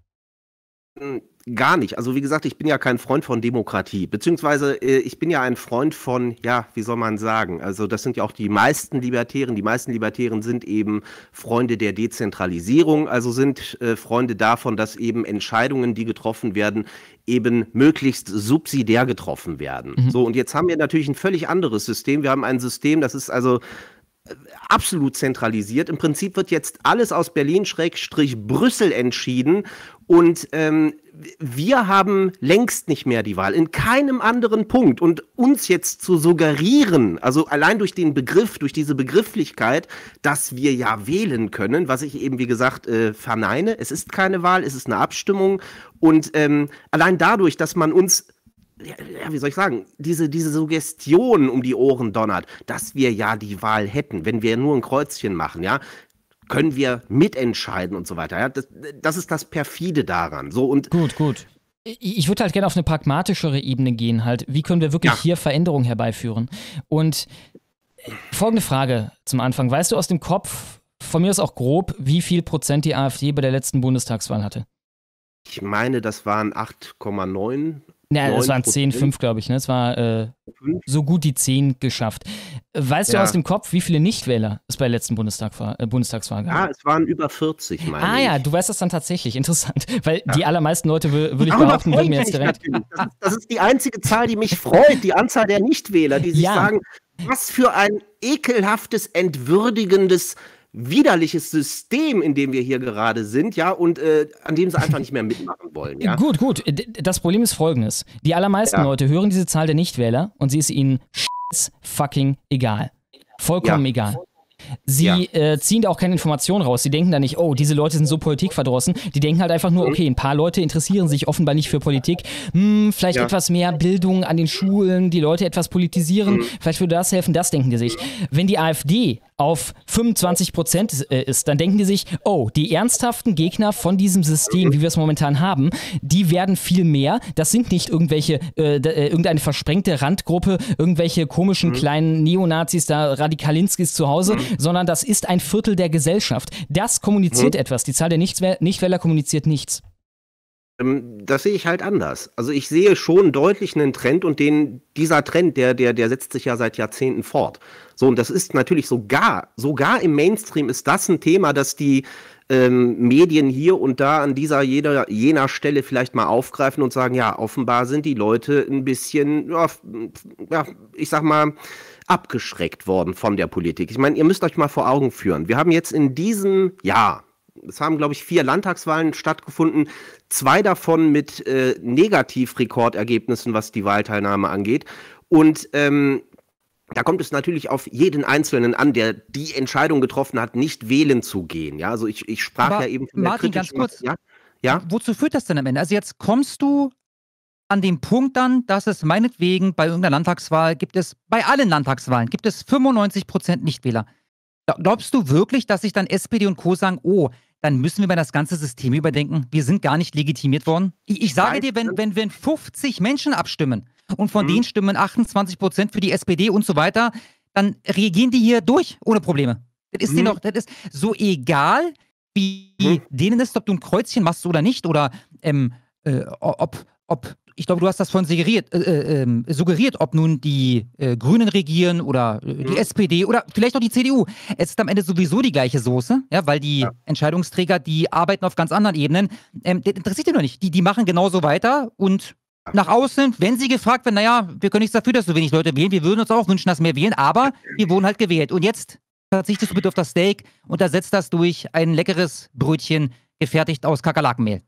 Mm, Gar nicht. Also wie gesagt, ich bin ja kein Freund von Demokratie, beziehungsweise äh, ich bin ja ein Freund von, ja, wie soll man sagen, also das sind ja auch die meisten Libertären, die meisten Libertären sind eben Freunde der Dezentralisierung, also sind äh, Freunde davon, dass eben Entscheidungen, die getroffen werden, eben möglichst subsidiär getroffen werden. Mhm. So, und jetzt haben wir natürlich ein völlig anderes System. Wir haben ein System, das ist also absolut zentralisiert. Im Prinzip wird jetzt alles aus Berlin-Brüssel entschieden und ähm, wir haben längst nicht mehr die Wahl. In keinem anderen Punkt. Und uns jetzt zu suggerieren, also allein durch den Begriff, durch diese Begrifflichkeit, dass wir ja wählen können, was ich eben, wie gesagt, äh, verneine. Es ist keine Wahl, es ist eine Abstimmung. Und ähm, allein dadurch, dass man uns ja, wie soll ich sagen, diese, diese Suggestion um die Ohren donnert, dass wir ja die Wahl hätten, wenn wir nur ein Kreuzchen machen, ja, können wir mitentscheiden und so weiter. Ja? Das, das ist das Perfide daran. So und Gut, gut. Ich würde halt gerne auf eine pragmatischere Ebene gehen, halt. Wie können wir wirklich Ja. hier Veränderungen herbeiführen? Und folgende Frage zum Anfang. Weißt du aus dem Kopf, von mir ist auch grob, wie viel Prozent die AfD bei der letzten Bundestagswahl hatte? ich meine, das waren 8,9. Ja, es waren 10, 9%. 5, glaube ich. Ne? Es war äh, so gut die 10 geschafft. Weißt du Ja. aus dem Kopf, wie viele Nichtwähler es bei der letzten Bundestag äh, Bundestagswahl gab? Ja, es waren über 40, meine Ah ja, ich. du weißt das dann tatsächlich. Interessant. Weil die allermeisten Leute, wür- würde ich Darüber behaupten, würden mir jetzt direkt. Das ist, das ist die einzige Zahl, die mich freut, die Anzahl der Nichtwähler, die sich Ja. sagen, was für ein ekelhaftes, entwürdigendes, widerliches System, in dem wir hier gerade sind, ja, und äh, an dem sie einfach nicht mehr mitmachen wollen, ja. Gut, gut. Das Problem ist folgendes. Die allermeisten Ja. Leute hören diese Zahl der Nichtwähler und sie ist ihnen fucking egal. Vollkommen Ja. egal. Sie Ja. äh, ziehen da auch keine Informationen raus. Sie denken da nicht, oh, diese Leute sind so politikverdrossen. Die denken halt einfach Mhm. nur, okay, ein paar Leute interessieren sich offenbar nicht für Politik. Hm, vielleicht Ja. etwas mehr Bildung an den Schulen, die Leute etwas politisieren. Mhm. Vielleicht würde das helfen, das denken die sich. Wenn die AfD auf 25 Prozent äh, ist, dann denken die sich, oh, die ernsthaften Gegner von diesem System, wie wir es momentan haben, die werden viel mehr. Das sind nicht irgendwelche, äh, äh, irgendeine versprengte Randgruppe, irgendwelche komischen kleinen Neonazis, da Radikalinskis zu Hause, sondern das ist ein Viertel der Gesellschaft. Das kommuniziert etwas. Die Zahl der Nichtwähler kommuniziert nichts. Ähm, Das sehe ich halt anders. Also ich sehe schon deutlich einen Trend und den, dieser Trend, der, der, der setzt sich ja seit Jahrzehnten fort. So, und das ist natürlich sogar, sogar im Mainstream ist das ein Thema, das die ähm, Medien hier und da an dieser jeder, jener Stelle vielleicht mal aufgreifen und sagen, ja, offenbar sind die Leute ein bisschen, ja, ja ich sag mal, abgeschreckt worden von der Politik. Ich meine, ihr müsst euch mal vor Augen führen. Wir haben jetzt in diesem Jahr, es haben, glaube ich, vier Landtagswahlen stattgefunden, zwei davon mit äh, Negativrekordergebnissen, was die Wahlteilnahme angeht. Und ähm, da kommt es natürlich auf jeden Einzelnen an, der die Entscheidung getroffen hat, nicht wählen zu gehen. Ja, also ich, ich sprach Aber ja eben von der Martin, ganz kurz. Ja, ja. Wozu führt das denn am Ende? Also jetzt kommst du an den Punkt dann, dass es meinetwegen bei irgendeiner Landtagswahl gibt es, bei allen Landtagswahlen gibt es 95 Prozent Nichtwähler. Gla- Glaubst du wirklich, dass sich dann SPD und Co. sagen, oh, dann müssen wir mal das ganze System überdenken? Wir sind gar nicht legitimiert worden? Ich, ich sage dir, wenn, wenn, wenn 50 Menschen abstimmen und von Mhm. denen stimmen 28 Prozent für die SPD und so weiter, dann reagieren die hier durch ohne Probleme. Das ist Mhm. denen doch, das ist so egal, wie Mhm. denen ist, ob du ein Kreuzchen machst oder nicht, oder ähm, äh, ob, ob, ich glaube, du hast das von suggeriert, äh, äh, ähm, suggeriert, ob nun die äh, Grünen regieren oder äh, die Mhm. SPD oder vielleicht auch die CDU. Es ist am Ende sowieso die gleiche Soße, ja, weil die Ja. Entscheidungsträger, die arbeiten auf ganz anderen Ebenen. Ähm, das interessiert die doch nicht. Die, die machen genauso weiter und nach außen, wenn sie gefragt werden, naja, wir können nichts dafür, dass so wenig Leute wählen, wir würden uns auch wünschen, dass mehr wählen, aber wir wurden halt gewählt. Und jetzt verzichtest du bitte auf das Steak und ersetzt das durch ein leckeres Brötchen, gefertigt aus Kakerlakenmehl.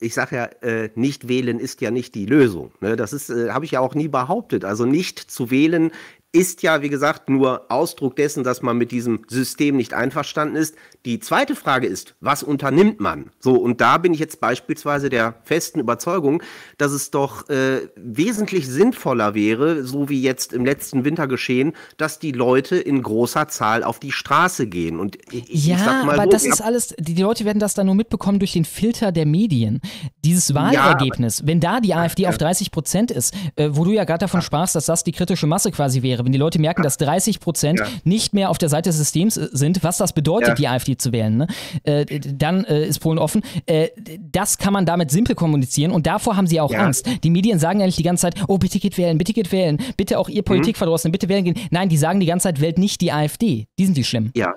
Ich sage ja, äh, nicht wählen ist ja nicht die Lösung. Ne? Das ist, äh, habe ich ja auch nie behauptet. Also nicht zu wählen ist ja, wie gesagt, nur Ausdruck dessen, dass man mit diesem System nicht einverstanden ist. Die zweite Frage ist, was unternimmt man? So, und da bin ich jetzt beispielsweise der festen Überzeugung, dass es doch äh, wesentlich sinnvoller wäre, so wie jetzt im letzten Winter geschehen, dass die Leute in großer Zahl auf die Straße gehen. Und ich, ich Ja, sag mal aber so, das ist alles, die, Leute werden das dann nur mitbekommen durch den Filter der Medien. Dieses Wahlergebnis, wenn da die AfD auf 30 Prozent ist, äh, wo du ja gerade davon sprachst, dass das die kritische Masse quasi wäre, wenn die Leute merken, dass 30 Prozent Ja. nicht mehr auf der Seite des Systems äh, sind, was das bedeutet, Ja. die AfD zu wählen, ne? äh, dann äh, ist Polen offen. Äh, das kann man damit simpel kommunizieren und davor haben sie auch Ja. Angst. Die Medien sagen eigentlich die ganze Zeit, oh, bitte geht wählen, bitte geht wählen, bitte auch ihr Politikverdrossenen, bitte wählen gehen. Nein, die sagen die ganze Zeit, wählt nicht die AfD. Die sind die schlimm. Ja,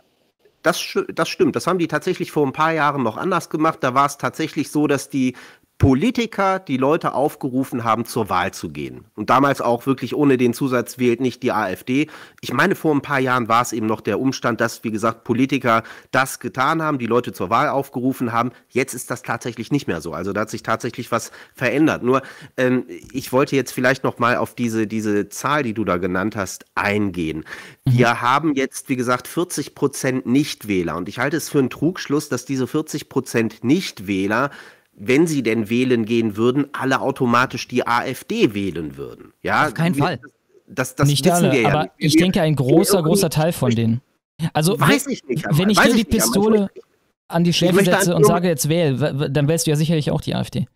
das, das stimmt. Das haben die tatsächlich vor ein paar Jahren noch anders gemacht. Da war es tatsächlich so, dass die Politiker die Leute aufgerufen haben, zur Wahl zu gehen. Und damals auch wirklich ohne den Zusatz wählt nicht die AfD. Ich meine, vor ein paar Jahren war es eben noch der Umstand, dass, wie gesagt, Politiker das getan haben, die Leute zur Wahl aufgerufen haben. Jetzt ist das tatsächlich nicht mehr so. Also da hat sich tatsächlich was verändert. Nur, ähm, ich wollte jetzt vielleicht noch mal auf diese, diese Zahl, die du da genannt hast, eingehen. Wir haben jetzt, wie gesagt, 40 Prozent Nichtwähler. Und ich halte es für einen Trugschluss, dass diese 40 Prozent Nichtwähler wenn sie denn wählen gehen würden, alle automatisch die AfD wählen würden. Ja, Auf keinen wir- Fall. Das, das nicht alle, ja aber nicht. ich Wir- denke, ein großer, großer Teil von denen. Also, Weiß wenn, ich nicht. wenn ich dir die Pistole an die Schläfe setze und sage, jetzt wähl, dann wählst du ja sicherlich auch die AfD.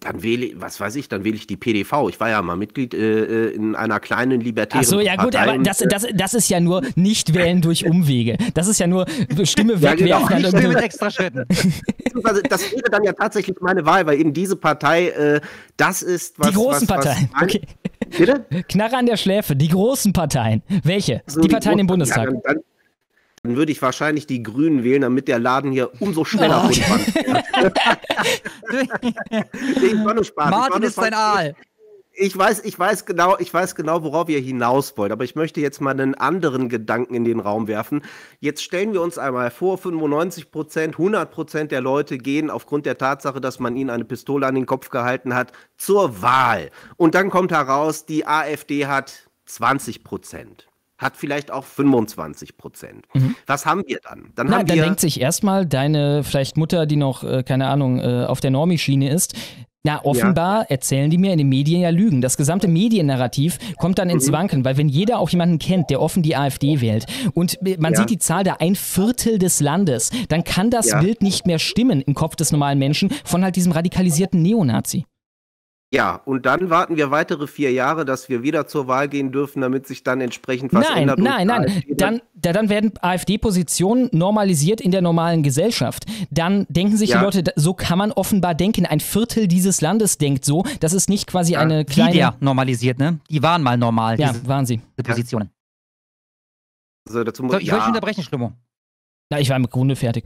Dann wähle, was weiß ich, dann wähle ich die PDV. Ich war ja mal Mitglied äh, äh, in einer kleinen libertären Ach so, ja gut, Partei aber das, das, das ist ja nur nicht wählen durch Umwege. Das ist ja nur Stimme Ja, genau. wegwerfen. an Nicht irgendeine- mit extra Schritten. das wäre dann ja tatsächlich meine Wahl, weil eben diese Partei äh, das ist, was die großen was, was Parteien. mein- Okay. Bitte? Knarre an der Schläfe, die großen Parteien. Welche? So, die Parteien im Bundestag. Ja, dann, dann, dann würde ich wahrscheinlich die Grünen wählen, damit der Laden hier umso schneller Oh. Ich war nur Spaß, Martin nur ist Spaß. Aal. Ich weiß, ich weiß genau, ich weiß genau, worauf ihr hinaus wollt, aber ich möchte jetzt mal einen anderen Gedanken in den Raum werfen. Jetzt stellen wir uns einmal vor, 95 Prozent, 100 Prozent der Leute gehen aufgrund der Tatsache, dass man ihnen eine Pistole an den Kopf gehalten hat, zur Wahl. Und dann kommt heraus, die AfD hat 20 Prozent. Hat vielleicht auch 25 Prozent. Was haben wir dann? Dann Nein, haben dann wir denkt sich erstmal deine vielleicht Mutter, die noch, äh, keine Ahnung, äh, auf der Normie-Schiene ist. Na, offenbar erzählen die mir in den Medien ja Lügen. Das gesamte Mediennarrativ kommt dann Mhm. ins Wanken, weil wenn jeder auch jemanden kennt, der offen die AfD wählt und äh, man Ja. sieht die Zahl da ein Viertel des Landes, dann kann das Ja. Bild nicht mehr stimmen im Kopf des normalen Menschen von halt diesem radikalisierten Neonazi. Ja, und dann warten wir weitere vier Jahre, dass wir wieder zur Wahl gehen dürfen, damit sich dann entsprechend was nein, ändert. nein, nein. AfD Dann, da, dann werden AfD-Positionen normalisiert in der normalen Gesellschaft. Dann denken sich Ja. die Leute, so kann man offenbar denken. Ein Viertel dieses Landes denkt so. Das ist nicht quasi eine Wie kleine. der normalisiert, ne? Die waren mal normal, Ja, diese, waren sie. diese Positionen. Also dazu So, ich ja, wollte dich unterbrechen, Schlummo. Na, ich war im Grunde fertig.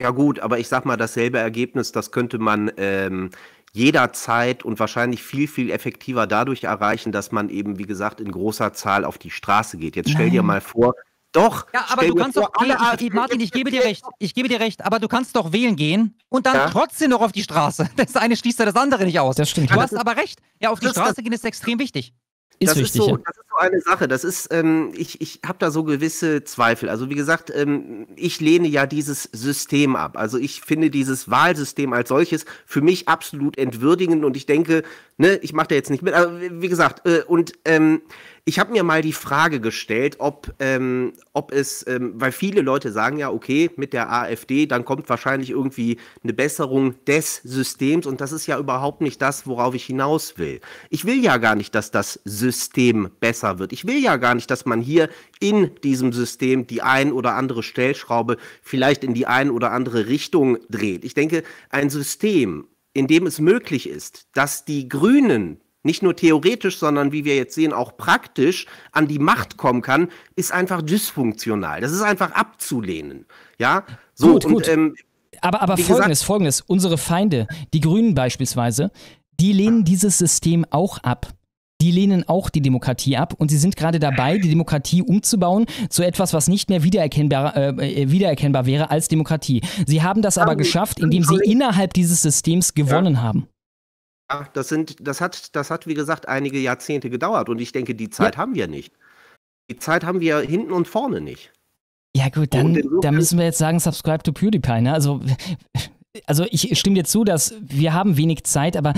ja gut, aber ich sag mal, dasselbe Ergebnis, das könnte man ähm, jederzeit und wahrscheinlich viel, viel effektiver dadurch erreichen, dass man eben, wie gesagt, in großer Zahl auf die Straße geht. Jetzt stell dir Nein. mal vor, doch, Ja, aber du dir kannst doch, alle ich, ich, Martin, ich gebe dir recht, ich gebe dir recht, aber du kannst doch wählen gehen und dann Ja. trotzdem noch auf die Straße. Das eine schließt ja das andere nicht aus. Das stimmt. Du Ja, hast aber recht. Ja, auf die Straße gehen ist extrem wichtig. Ist das wichtig. ist so, ja. das ist so eine Sache. Das ist, ähm, ich, ich habe da so gewisse Zweifel. Also wie gesagt, ähm, ich lehne ja dieses System ab. Also ich finde dieses Wahlsystem als solches für mich absolut entwürdigend und ich denke, ne, ich mache da jetzt nicht mit. Aber wie gesagt, äh, und ähm, ich habe mir mal die Frage gestellt, ob, ähm, ob es, ähm, weil viele Leute sagen ja, okay, mit der AfD, dann kommt wahrscheinlich irgendwie eine Besserung des Systems und das ist ja überhaupt nicht das, worauf ich hinaus will. Ich will ja gar nicht, dass das System besser wird. Ich will ja gar nicht, dass man hier in diesem System die ein oder andere Stellschraube vielleicht in die ein oder andere Richtung dreht. Ich denke, ein System, in dem es möglich ist, dass die Grünen nicht nur theoretisch, sondern wie wir jetzt sehen, auch praktisch an die Macht kommen kann, ist einfach dysfunktional. Das ist einfach abzulehnen. Ja, so Gut, und gut. Ähm, Aber, aber Wie gesagt- folgendes, folgendes. Unsere Feinde, die Grünen beispielsweise, die lehnen dieses System auch ab. Die lehnen auch die Demokratie ab und sie sind gerade dabei, die Demokratie umzubauen zu etwas, was nicht mehr wiedererkennbar, äh, äh, wiedererkennbar wäre als Demokratie. Sie haben das aber geschafft, indem sie innerhalb dieses Systems gewonnen haben. ja, das sind, das hat, das hat wie gesagt einige Jahrzehnte gedauert und ich denke, die Zeit haben wir nicht. Die Zeit haben wir hinten und vorne nicht. Ja gut, dann insofern- da müssen wir jetzt sagen, subscribe to PewDiePie. Ne? Also, also ich stimme dir zu, dass wir haben wenig Zeit, aber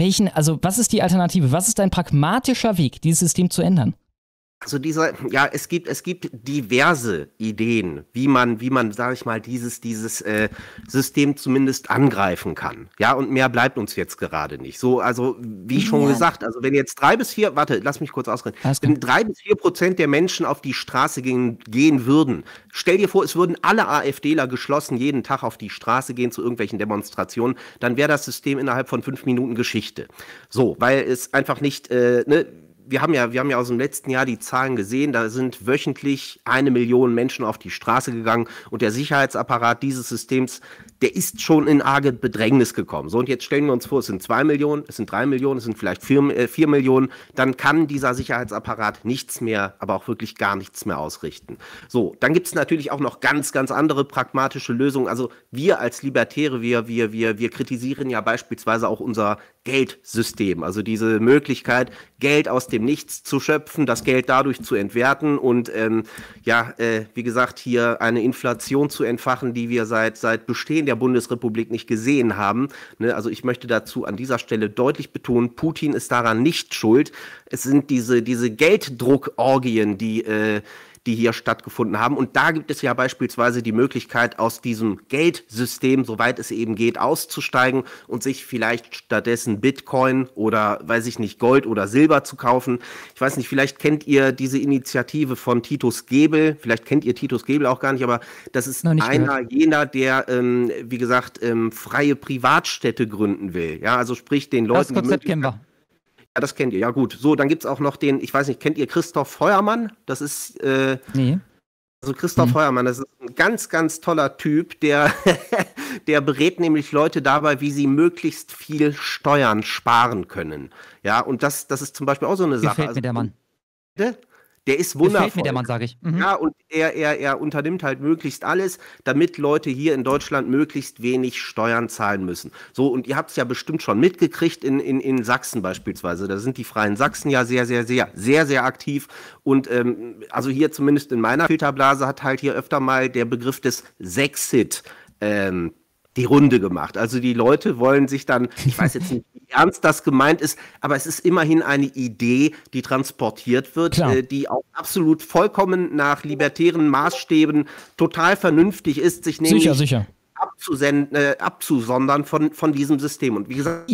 welchen, also was ist die Alternative? Was ist ein pragmatischer Weg, dieses System zu ändern? Also dieser, ja, es gibt, es gibt diverse Ideen, wie man, wie man, sage ich mal, dieses, dieses äh, System zumindest angreifen kann. Ja, und mehr bleibt uns jetzt gerade nicht. So, also wie schon Ja. gesagt, also wenn jetzt drei bis vier, warte, lass mich kurz ausreden, wenn drei bis vier Prozent der Menschen auf die Straße gehen, gehen würden, stell dir vor, es würden alle AfDler geschlossen jeden Tag auf die Straße gehen zu irgendwelchen Demonstrationen, dann wäre das System innerhalb von fünf Minuten Geschichte. So, weil es einfach nicht, äh, ne, wir haben ja, wir haben ja aus dem letzten Jahr die Zahlen gesehen, da sind wöchentlich eine Million Menschen auf die Straße gegangen und der Sicherheitsapparat dieses Systems, der ist schon in arge Bedrängnis gekommen. So, und jetzt stellen wir uns vor, es sind zwei Millionen, es sind drei Millionen, es sind vielleicht vier, äh, vier Millionen, dann kann dieser Sicherheitsapparat nichts mehr, aber auch wirklich gar nichts mehr ausrichten. So, dann gibt es natürlich auch noch ganz, ganz andere pragmatische Lösungen. Also wir als Libertäre, wir, wir, wir, wir kritisieren ja beispielsweise auch unser Geldsystem, also diese Möglichkeit, Geld aus dem Nichts zu schöpfen, das Geld dadurch zu entwerten und ähm, ja, äh, wie gesagt, hier eine Inflation zu entfachen, die wir seit, seit Bestehen der Bundesrepublik nicht gesehen haben. Ne? Also ich möchte dazu an dieser Stelle deutlich betonen, Putin ist daran nicht schuld. Es sind diese, diese Gelddruckorgien, die äh, die hier stattgefunden haben. Und da gibt es ja beispielsweise die Möglichkeit, aus diesem Geldsystem, soweit es eben geht, auszusteigen und sich vielleicht stattdessen Bitcoin oder, weiß ich nicht, Gold oder Silber zu kaufen. Ich weiß nicht, vielleicht kennt ihr diese Initiative von Titus Gebel. Vielleicht kennt ihr Titus Gebel auch gar nicht, aber das ist einer jener, der, ähm, wie gesagt, ähm, freie Privatstädte gründen will. Ja, also sprich den Das Leuten die Konzept kennen wir. Ja, das kennt ihr. Ja, gut. So, dann gibt es auch noch den, ich weiß nicht, kennt ihr Christoph Feuermann? Das ist. Äh, nee. Also Christoph mhm. Feuermann, das ist ein ganz, ganz toller Typ, der, der berät nämlich Leute dabei, wie sie möglichst viel Steuern sparen können. Ja, und das, das ist zum Beispiel auch so eine Sache. Gefällt also, mir der Mann. Bitte? Der ist wundervoll. Gefällt mir der Mann, sage ich. Mhm. Ja, und er, er, er unternimmt halt möglichst alles, damit Leute hier in Deutschland möglichst wenig Steuern zahlen müssen. So, und ihr habt es ja bestimmt schon mitgekriegt in, in, in Sachsen beispielsweise. Da sind die Freien Sachsen ja sehr, sehr, sehr, sehr, sehr aktiv. Und ähm, also hier zumindest in meiner Filterblase hat halt hier öfter mal der Begriff des Sexit ähm, die Runde gemacht. Also die Leute wollen sich dann, ich weiß jetzt nicht, wie ernst das gemeint ist, aber es ist immerhin eine Idee, die transportiert wird, äh, die auch absolut vollkommen nach libertären Maßstäben total vernünftig ist, sich nämlich sicher, sicher. Abzusenden, äh, abzusondern von, von diesem System. Und wie gesagt,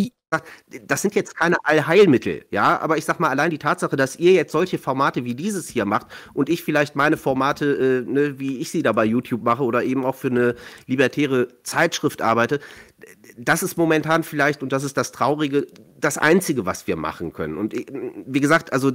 das sind jetzt keine Allheilmittel, ja, aber ich sag mal, allein die Tatsache, dass ihr jetzt solche Formate wie dieses hier macht und ich vielleicht meine Formate, äh, ne, wie ich sie da bei YouTube mache oder eben auch für eine libertäre Zeitschrift arbeite, das ist momentan vielleicht, und das ist das Traurige, das Einzige, was wir machen können. Und äh, wie gesagt, also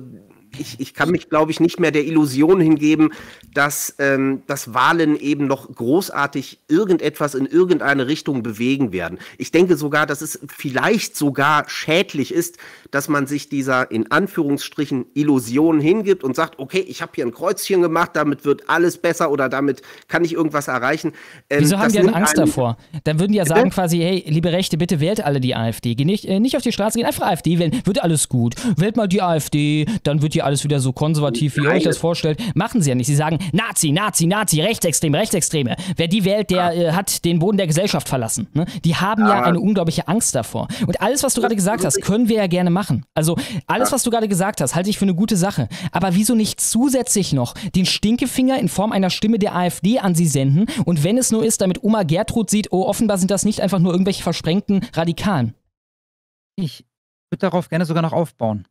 ich, ich kann mich, glaube ich, nicht mehr der Illusion hingeben, dass, ähm, dass Wahlen eben noch großartig irgendetwas in irgendeine Richtung bewegen werden. Ich denke sogar, dass es vielleicht sogar schädlich ist, dass man sich dieser in Anführungsstrichen Illusion hingibt und sagt, okay, ich habe hier ein Kreuzchen gemacht, damit wird alles besser oder damit kann ich irgendwas erreichen. Ähm, Wieso haben die denn Angst davor? Dann würden die ja sagen quasi, hey, liebe Rechte, bitte wählt alle die AfD. Geh nicht, äh, nicht auf die Straße, gehen einfach AfD wählen, wird alles gut. Wählt mal die AfD, dann wird die alles wieder so konservativ, wie ihr euch das vorstellt. Machen sie ja nicht. Sie sagen Nazi, Nazi, Nazi, Rechtsextreme, Rechtsextreme. Wer die wählt, der äh, hat den Boden der Gesellschaft verlassen. Ne? Die haben ja eine unglaubliche Angst davor. Und alles, was du gerade gesagt hast, können wir ja gerne machen. Also alles, was du gerade gesagt hast, halte ich für eine gute Sache. Aber wieso nicht zusätzlich noch den Stinkefinger in Form einer Stimme der AfD an sie senden? Und wenn es nur ist, damit Oma Gertrud sieht, oh, offenbar sind das nicht einfach nur irgendwelche versprengten Radikalen. Ich würde darauf gerne sogar noch aufbauen.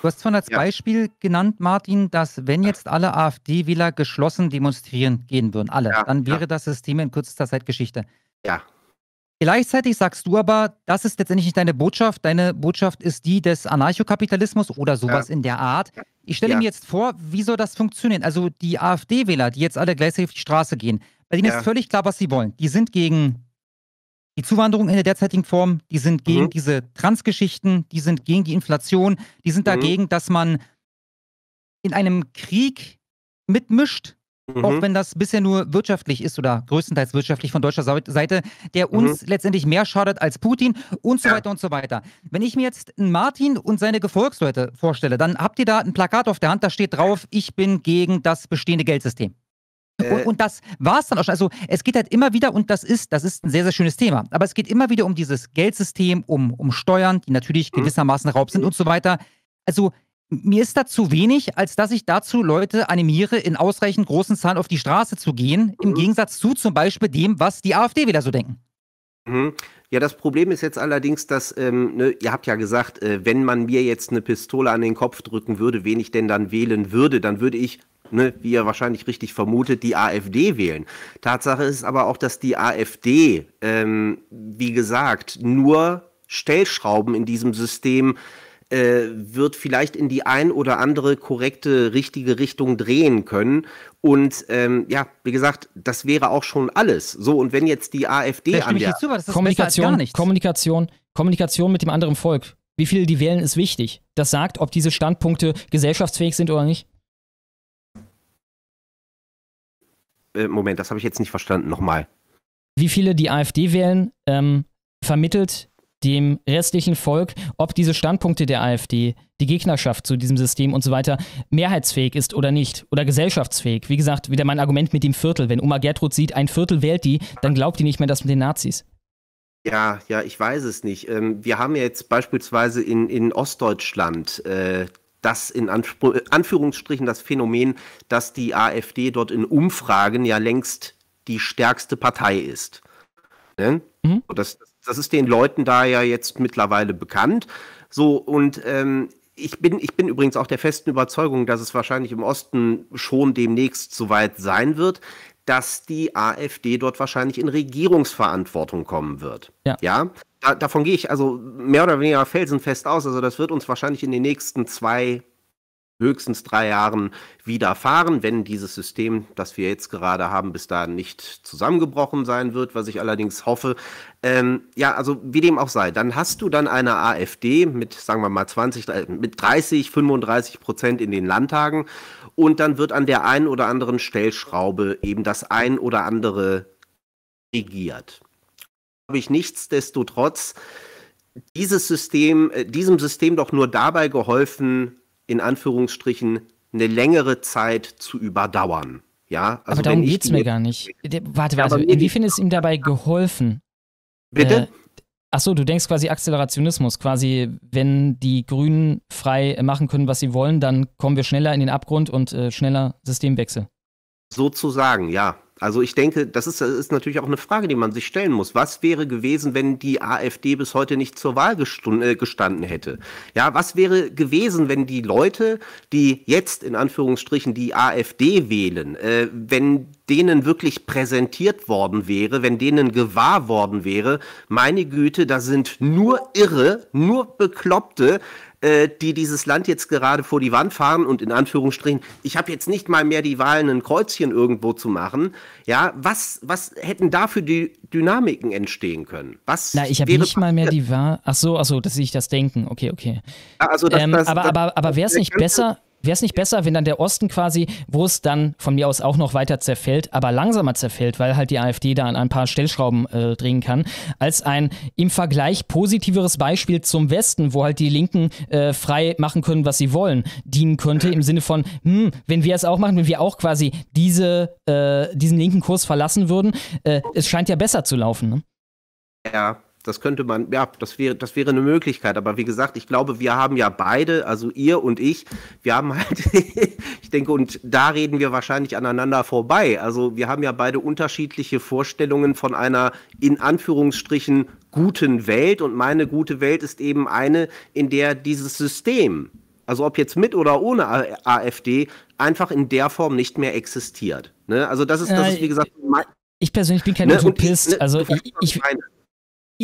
Du hast vorhin als ja. Beispiel genannt, Martin, dass wenn jetzt alle AfD-Wähler geschlossen demonstrieren gehen würden, alle, ja, dann wäre ja. das System in kürzester Zeit Geschichte. Ja. Gleichzeitig sagst du aber, das ist letztendlich nicht deine Botschaft. Deine Botschaft ist die des Anarchokapitalismus oder sowas in der Art. Ich stelle mir jetzt vor, wie soll das funktionieren? Also die AfD-Wähler, die jetzt alle gleichzeitig auf die Straße gehen, bei denen ist völlig klar, was sie wollen. Die sind gegen die Zuwanderung in der derzeitigen Form, die sind gegen mhm. diese Transgeschichten, die sind gegen die Inflation, die sind mhm. dagegen, dass man in einem Krieg mitmischt, mhm. auch wenn das bisher nur wirtschaftlich ist oder größtenteils wirtschaftlich von deutscher Seite, der mhm. uns letztendlich mehr schadet als Putin und so ja. weiter und so weiter. Wenn ich mir jetzt Martin und seine Gefolgsleute vorstelle, dann habt ihr da ein Plakat auf der Hand, da steht drauf, ich bin gegen das bestehende Geldsystem. Und, äh. und, das war es dann auch schon. Also es geht halt immer wieder, und das ist, das ist ein sehr, sehr schönes Thema, aber es geht immer wieder um dieses Geldsystem, um, um Steuern, die natürlich mhm. gewissermaßen Raub sind und so weiter. Also mir ist da zu wenig, als dass ich dazu Leute animiere, in ausreichend großen Zahlen auf die Straße zu gehen, im mhm. Gegensatz zu zum Beispiel dem, was die AfD wieder so denken. Mhm. Ja, das Problem ist jetzt allerdings, dass, ähm, ne, ihr habt ja gesagt, äh, wenn man mir jetzt eine Pistole an den Kopf drücken würde, wen ich denn dann wählen würde, dann würde ich ne, wie ihr wahrscheinlich richtig vermutet, die AfD wählen. Tatsache ist aber auch, dass die AfD, ähm, wie gesagt, nur Stellschrauben in diesem System äh, wird vielleicht in die ein oder andere korrekte, richtige Richtung drehen können. Und ähm, ja, wie gesagt, das wäre auch schon alles. So, und wenn jetzt die AfD an der zu, Kommunikation, Kommunikation, Kommunikation mit dem anderen Volk. Wie viele die wählen, ist wichtig. Das sagt, ob diese Standpunkte gesellschaftsfähig sind oder nicht. Äh, Moment, das habe ich jetzt nicht verstanden. Nochmal. Wie viele die AfD wählen, ähm, vermittelt dem restlichen Volk, ob diese Standpunkte der AfD, die Gegnerschaft zu diesem System und so weiter, mehrheitsfähig ist oder nicht oder gesellschaftsfähig. Wie gesagt, wieder mein Argument mit dem Viertel. Wenn Oma Gertrud sieht, ein Viertel wählt die, dann glaubt die nicht mehr das mit den Nazis. Ja, ja, ich weiß es nicht. Ähm, wir haben jetzt beispielsweise in, in Ostdeutschland äh, das in Anspr Anführungsstrichen das Phänomen, dass die AfD dort in Umfragen ja längst die stärkste Partei ist. Ne? Mhm. Das, das ist den Leuten da ja jetzt mittlerweile bekannt. So, und ähm, ich bin, ich bin übrigens auch der festen Überzeugung, dass es wahrscheinlich im Osten schon demnächst soweit sein wird, dass die AfD dort wahrscheinlich in Regierungsverantwortung kommen wird. Ja. ja? Da, davon gehe ich also mehr oder weniger felsenfest aus. Also das wird uns wahrscheinlich in den nächsten zwei, höchstens drei Jahren widerfahren, wenn dieses System, das wir jetzt gerade haben, bis dahin nicht zusammengebrochen sein wird, was ich allerdings hoffe. Ähm, ja, also wie dem auch sei, dann hast du dann eine AfD mit, sagen wir mal, 20, äh, mit 30, 35 Prozent in den Landtagen und dann wird an der einen oder anderen Stellschraube eben das ein oder andere regiert. Habe ich nichtsdestotrotz dieses System, äh, diesem System doch nur dabei geholfen, in Anführungsstrichen eine längere Zeit zu überdauern. Ja, also Aber darum geht es mir gar nicht. Warte, warte, ja, inwiefern ist ihm dabei geholfen? Bitte? Äh, Achso, du denkst quasi Akzelerationismus. Quasi, wenn die Grünen frei machen können, was sie wollen, dann kommen wir schneller in den Abgrund und äh, schneller Systemwechsel. Sozusagen, ja. Also ich denke, das ist, das ist natürlich auch eine Frage, die man sich stellen muss. Was wäre gewesen, wenn die AfD bis heute nicht zur Wahl äh, gestanden hätte? Ja, was wäre gewesen, wenn die Leute, die jetzt in Anführungsstrichen die AfD wählen, äh, wenn denen wirklich präsentiert worden wäre, wenn denen gewahr worden wäre, meine Güte, da sind nur Irre, nur Bekloppte, äh, die dieses Land jetzt gerade vor die Wand fahren und in Anführungsstrichen, ich habe jetzt nicht mal mehr die Wahl, ein Kreuzchen irgendwo zu machen. Ja, was, was hätten da für die Dynamiken entstehen können? Was Na, ich habe nicht mal mehr die Wahl. Ach so, ach so, dass ich das denken. Okay, okay. Also das, ähm, das, aber, das, aber, aber wäre es nicht besser? Wäre es nicht besser, wenn dann der Osten quasi, wo es dann von mir aus auch noch weiter zerfällt, aber langsamer zerfällt, weil halt die AfD da an ein paar Stellschrauben äh, drehen kann, als ein im Vergleich positiveres Beispiel zum Westen, wo halt die Linken äh, frei machen können, was sie wollen, dienen könnte im Sinne von, hm, wenn wir es auch machen, wenn wir auch quasi diese, äh, diesen linken Kurs verlassen würden, äh, es scheint ja besser zu laufen. Ne? Ja, das könnte man, ja, das wäre, das wäre eine Möglichkeit. Aber wie gesagt, ich glaube, wir haben ja beide, also ihr und ich, wir haben halt, ich denke, und da reden wir wahrscheinlich aneinander vorbei. Also wir haben ja beide unterschiedliche Vorstellungen von einer in Anführungsstrichen guten Welt. Und meine gute Welt ist eben eine, in der dieses System, also ob jetzt mit oder ohne AfD, einfach in der Form nicht mehr existiert. Ne? Also das ist, das ist, wie gesagt, mein, ich persönlich bin kein ne? Utopist. Ich, ne, also ich, ich,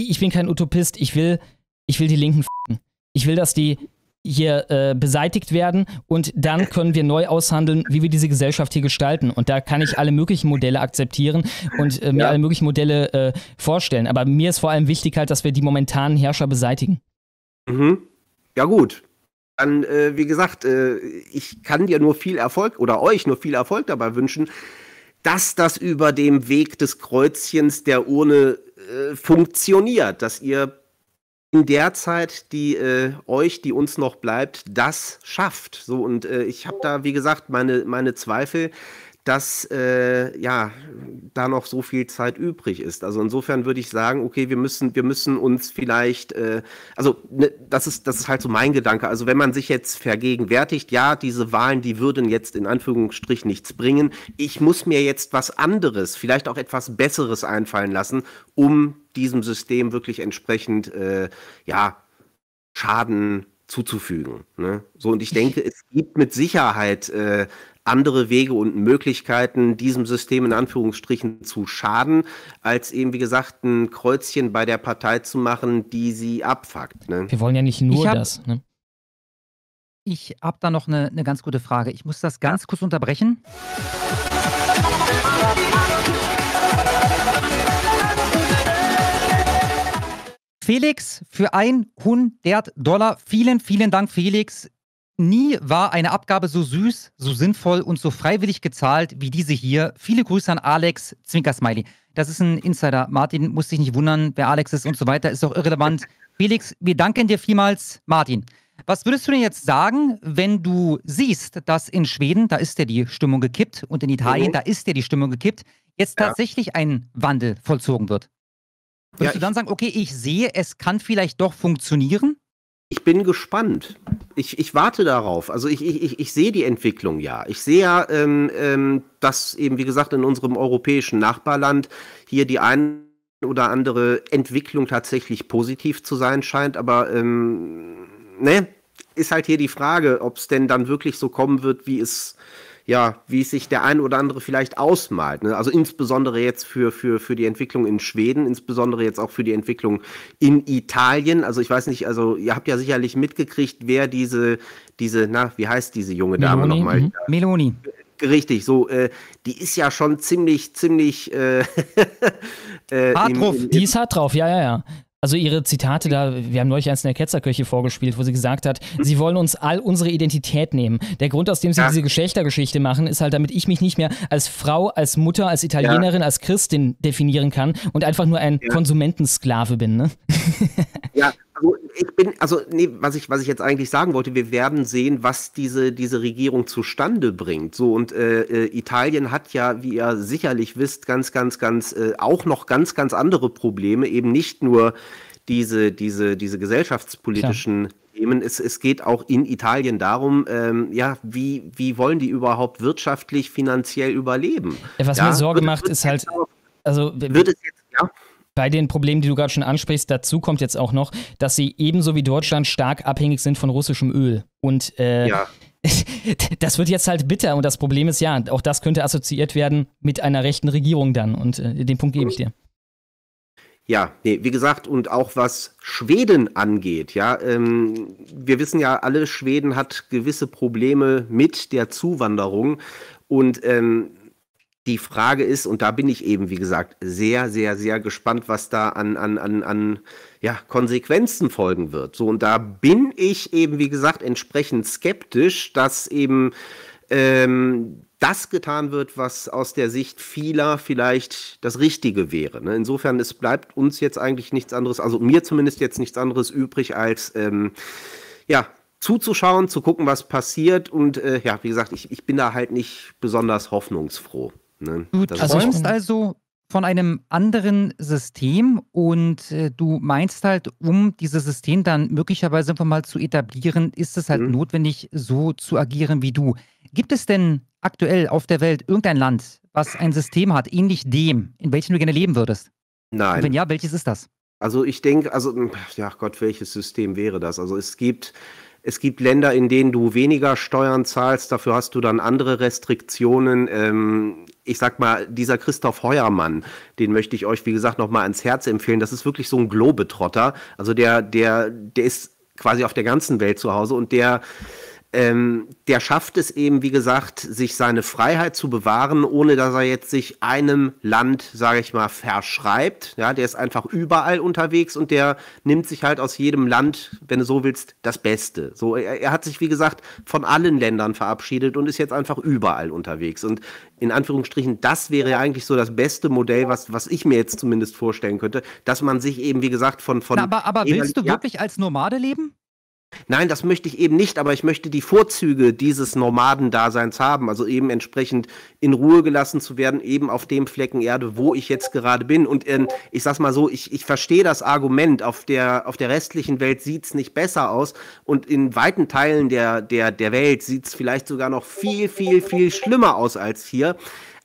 ich bin kein Utopist, ich will, ich will die Linken f***en. Ich will, dass die hier äh, beseitigt werden und dann können wir neu aushandeln, wie wir diese Gesellschaft hier gestalten. Und da kann ich alle möglichen Modelle akzeptieren und äh, mir ja. alle möglichen Modelle äh, vorstellen. Aber mir ist vor allem wichtig halt, dass wir die momentanen Herrscher beseitigen. Mhm. Ja gut. Dann, äh, wie gesagt, äh, ich kann dir nur viel Erfolg oder euch nur viel Erfolg dabei wünschen, dass das über dem Weg des Kreuzchens der Urne äh, funktioniert, dass ihr in der Zeit, die äh, euch, die uns noch bleibt, das schafft. So und äh, ich habe da, wie gesagt, meine, meine Zweifel dass äh, ja da noch so viel Zeit übrig ist. Also insofern würde ich sagen, okay, wir müssen, wir müssen uns vielleicht, äh, also ne, das ist, das ist halt so mein Gedanke. Also wenn man sich jetzt vergegenwärtigt, ja, diese Wahlen, die würden jetzt in Anführungsstrichen nichts bringen. Ich muss mir jetzt was anderes, vielleicht auch etwas Besseres einfallen lassen, um diesem System wirklich entsprechend äh, ja Schaden zuzufügen. Ne? So, und ich denke, es gibt mit Sicherheit äh, andere Wege und Möglichkeiten, diesem System in Anführungsstrichen zu schaden, als eben, wie gesagt, ein Kreuzchen bei der Partei zu machen, die sie abfuckt. Ne? Wir wollen ja nicht nur hab, das. Ne? Ich habe da noch eine, eine, ganz gute Frage. Ich muss das ganz kurz unterbrechen. Felix für 100 Dollar. Vielen, vielen Dank, Felix. Nie war eine Abgabe so süß, so sinnvoll und so freiwillig gezahlt wie diese hier. Viele Grüße an Alex Zwinker-Smiley. Das ist ein Insider. Martin muss sich nicht wundern, wer Alex ist und so weiter, ist auch irrelevant. Felix, wir danken dir vielmals. Martin, was würdest du denn jetzt sagen, wenn du siehst, dass in Schweden, da ist ja die Stimmung gekippt und in Italien, mhm. da ist ja die Stimmung gekippt, jetzt ja. tatsächlich ein Wandel vollzogen wird? Würdest ja, du dann sagen, okay, ich sehe, es kann vielleicht doch funktionieren? Ich bin gespannt. Ich, ich warte darauf. Also ich, ich, ich sehe die Entwicklung ja. Ich sehe ja, ähm, ähm, dass eben, wie gesagt, in unserem europäischen Nachbarland hier die eine oder andere Entwicklung tatsächlich positiv zu sein scheint. Aber ähm, ne, ist halt hier die Frage, ob es denn dann wirklich so kommen wird, wie es ja, wie es sich der ein oder andere vielleicht ausmalt. Ne? Also insbesondere jetzt für, für, für die Entwicklung in Schweden, insbesondere jetzt auch für die Entwicklung in Italien. Also ich weiß nicht, also ihr habt ja sicherlich mitgekriegt, wer diese, diese, na, wie heißt diese junge Dame Meloni, nochmal? mhm. Meloni. Richtig, so, äh, die ist ja schon ziemlich, ziemlich äh, äh, Hart im- drauf. im- Die ist hart drauf, ja, ja, ja. Also ihre Zitate da, wir haben neulich eins in der Ketzerkirche vorgespielt, wo sie gesagt hat, sie wollen uns all unsere Identität nehmen. Der Grund, aus dem sie Ja. diese Geschlechtergeschichte machen, ist halt, damit ich mich nicht mehr als Frau, als Mutter, als Italienerin, als Christin definieren kann und einfach nur ein Ja. Konsumentensklave bin, ne? Ja, also ich bin, also nee, was ich, was ich jetzt eigentlich sagen wollte, wir werden sehen, was diese, diese Regierung zustande bringt. So, und äh, äh, Italien hat ja, wie ihr sicherlich wisst, ganz, ganz, ganz, äh, auch noch ganz, ganz andere Probleme, eben nicht nur diese, diese, diese gesellschaftspolitischen Themen. Es, es geht auch in Italien darum, ähm, ja, wie, wie wollen die überhaupt wirtschaftlich, finanziell überleben? Ja, was ja, mir Sorge macht, ist halt, also Wird es jetzt, ja? Bei den Problemen, die du gerade schon ansprichst, dazu kommt jetzt auch noch, dass sie ebenso wie Deutschland stark abhängig sind von russischem Öl. Und äh, Ja. das wird jetzt halt bitter. Und das Problem ist ja, auch das könnte assoziiert werden mit einer rechten Regierung dann. Und äh, den Punkt gebe ich dir. Ja, nee, wie gesagt, und auch was Schweden angeht, ja, ähm, wir wissen ja alle, Schweden hat gewisse Probleme mit der Zuwanderung und ähm, die Frage ist, und da bin ich eben, wie gesagt, sehr, sehr, sehr gespannt, was da an, an, an, an ja, Konsequenzen folgen wird. So, und da bin ich eben, wie gesagt, entsprechend skeptisch, dass eben ähm, das getan wird, was aus der Sicht vieler vielleicht das Richtige wäre. Ne? Insofern, es bleibt uns jetzt eigentlich nichts anderes, also mir zumindest jetzt nichts anderes übrig, als ähm, ja, zuzuschauen, zu gucken, was passiert. Und äh, ja, wie gesagt, ich, ich bin da halt nicht besonders hoffnungsfroh. Ne? Du Das- träumst also von einem anderen System und äh, du meinst halt, um dieses System dann möglicherweise einfach mal zu etablieren, ist es halt Mhm. notwendig, so zu agieren wie du. Gibt es denn aktuell auf der Welt irgendein Land, was ein System hat, ähnlich dem, in welchem du gerne leben würdest? Und wenn Nein. ja, welches ist das? Also ich denke, also hm, ja Gott, welches System wäre das? Also es gibt es gibt Länder, in denen du weniger Steuern zahlst, dafür hast du dann andere Restriktionen. Ähm, ich sag mal, dieser Christoph Heuermann, den möchte ich euch, wie gesagt, noch mal ans Herz empfehlen. Das ist wirklich so ein Globetrotter. Also der, der, der ist quasi auf der ganzen Welt zu Hause und der ähm, der schafft es eben, wie gesagt, sich seine Freiheit zu bewahren, ohne dass er jetzt sich einem Land, sage ich mal, verschreibt. Ja, der ist einfach überall unterwegs und der nimmt sich halt aus jedem Land, wenn du so willst, das Beste. So, er, er hat sich, wie gesagt, von allen Ländern verabschiedet und ist jetzt einfach überall unterwegs. Und in Anführungsstrichen, das wäre ja eigentlich so das beste Modell, was, was ich mir jetzt zumindest vorstellen könnte, dass man sich eben, wie gesagt, von. von Na, aber, aber willst du Ja. wirklich als Nomade leben? Nein, das möchte ich eben nicht, aber ich möchte die Vorzüge dieses Nomadendaseins haben, also eben entsprechend in Ruhe gelassen zu werden, eben auf dem Flecken Erde, wo ich jetzt gerade bin. Und ähm, ich sag's mal so, ich, ich verstehe das Argument, auf der, auf der restlichen Welt sieht's nicht besser aus und in weiten Teilen der, der, der Welt sieht's vielleicht sogar noch viel, viel, viel schlimmer aus als hier.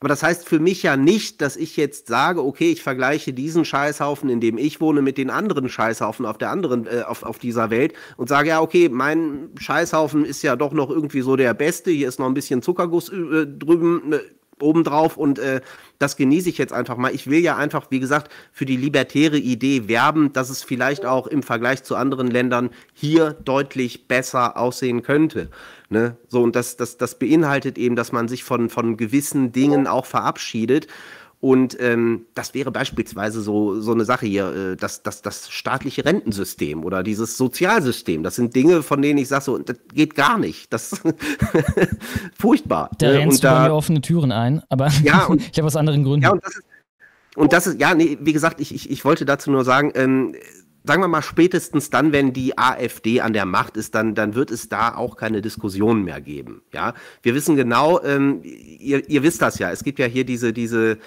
Aber das heißt für mich ja nicht, dass ich jetzt sage, okay, ich vergleiche diesen Scheißhaufen, in dem ich wohne, mit den anderen Scheißhaufen auf der anderen, äh, auf, auf dieser Welt und sage, ja, okay, mein Scheißhaufen ist ja doch noch irgendwie so der beste, hier ist noch ein bisschen Zuckerguss äh, drüben. Äh, obendrauf und äh, das genieße ich jetzt einfach mal. Ich will ja einfach, wie gesagt, für die libertäre Idee werben, dass es vielleicht auch im Vergleich zu anderen Ländern hier deutlich besser aussehen könnte. Ne? So, und das, das, das beinhaltet eben, dass man sich von, von gewissen Dingen auch verabschiedet. Und ähm, das wäre beispielsweise so, so eine Sache hier, äh, das, das, das staatliche Rentensystem oder dieses Sozialsystem. Das sind Dinge, von denen ich sage, so, das geht gar nicht. Das furchtbar. Da ne? rennst und du da, mir offene Türen ein, aber Ja, und- ich habe aus anderen Gründen. ja, und das ist, und das ist, ja, nee, wie gesagt, ich, ich, ich wollte dazu nur sagen, ähm, sagen wir mal, spätestens dann, wenn die AfD an der Macht ist, dann, dann wird es da auch keine Diskussion mehr geben. Ja, wir wissen genau, ähm, ihr, ihr wisst das ja, es gibt ja hier diese, diese,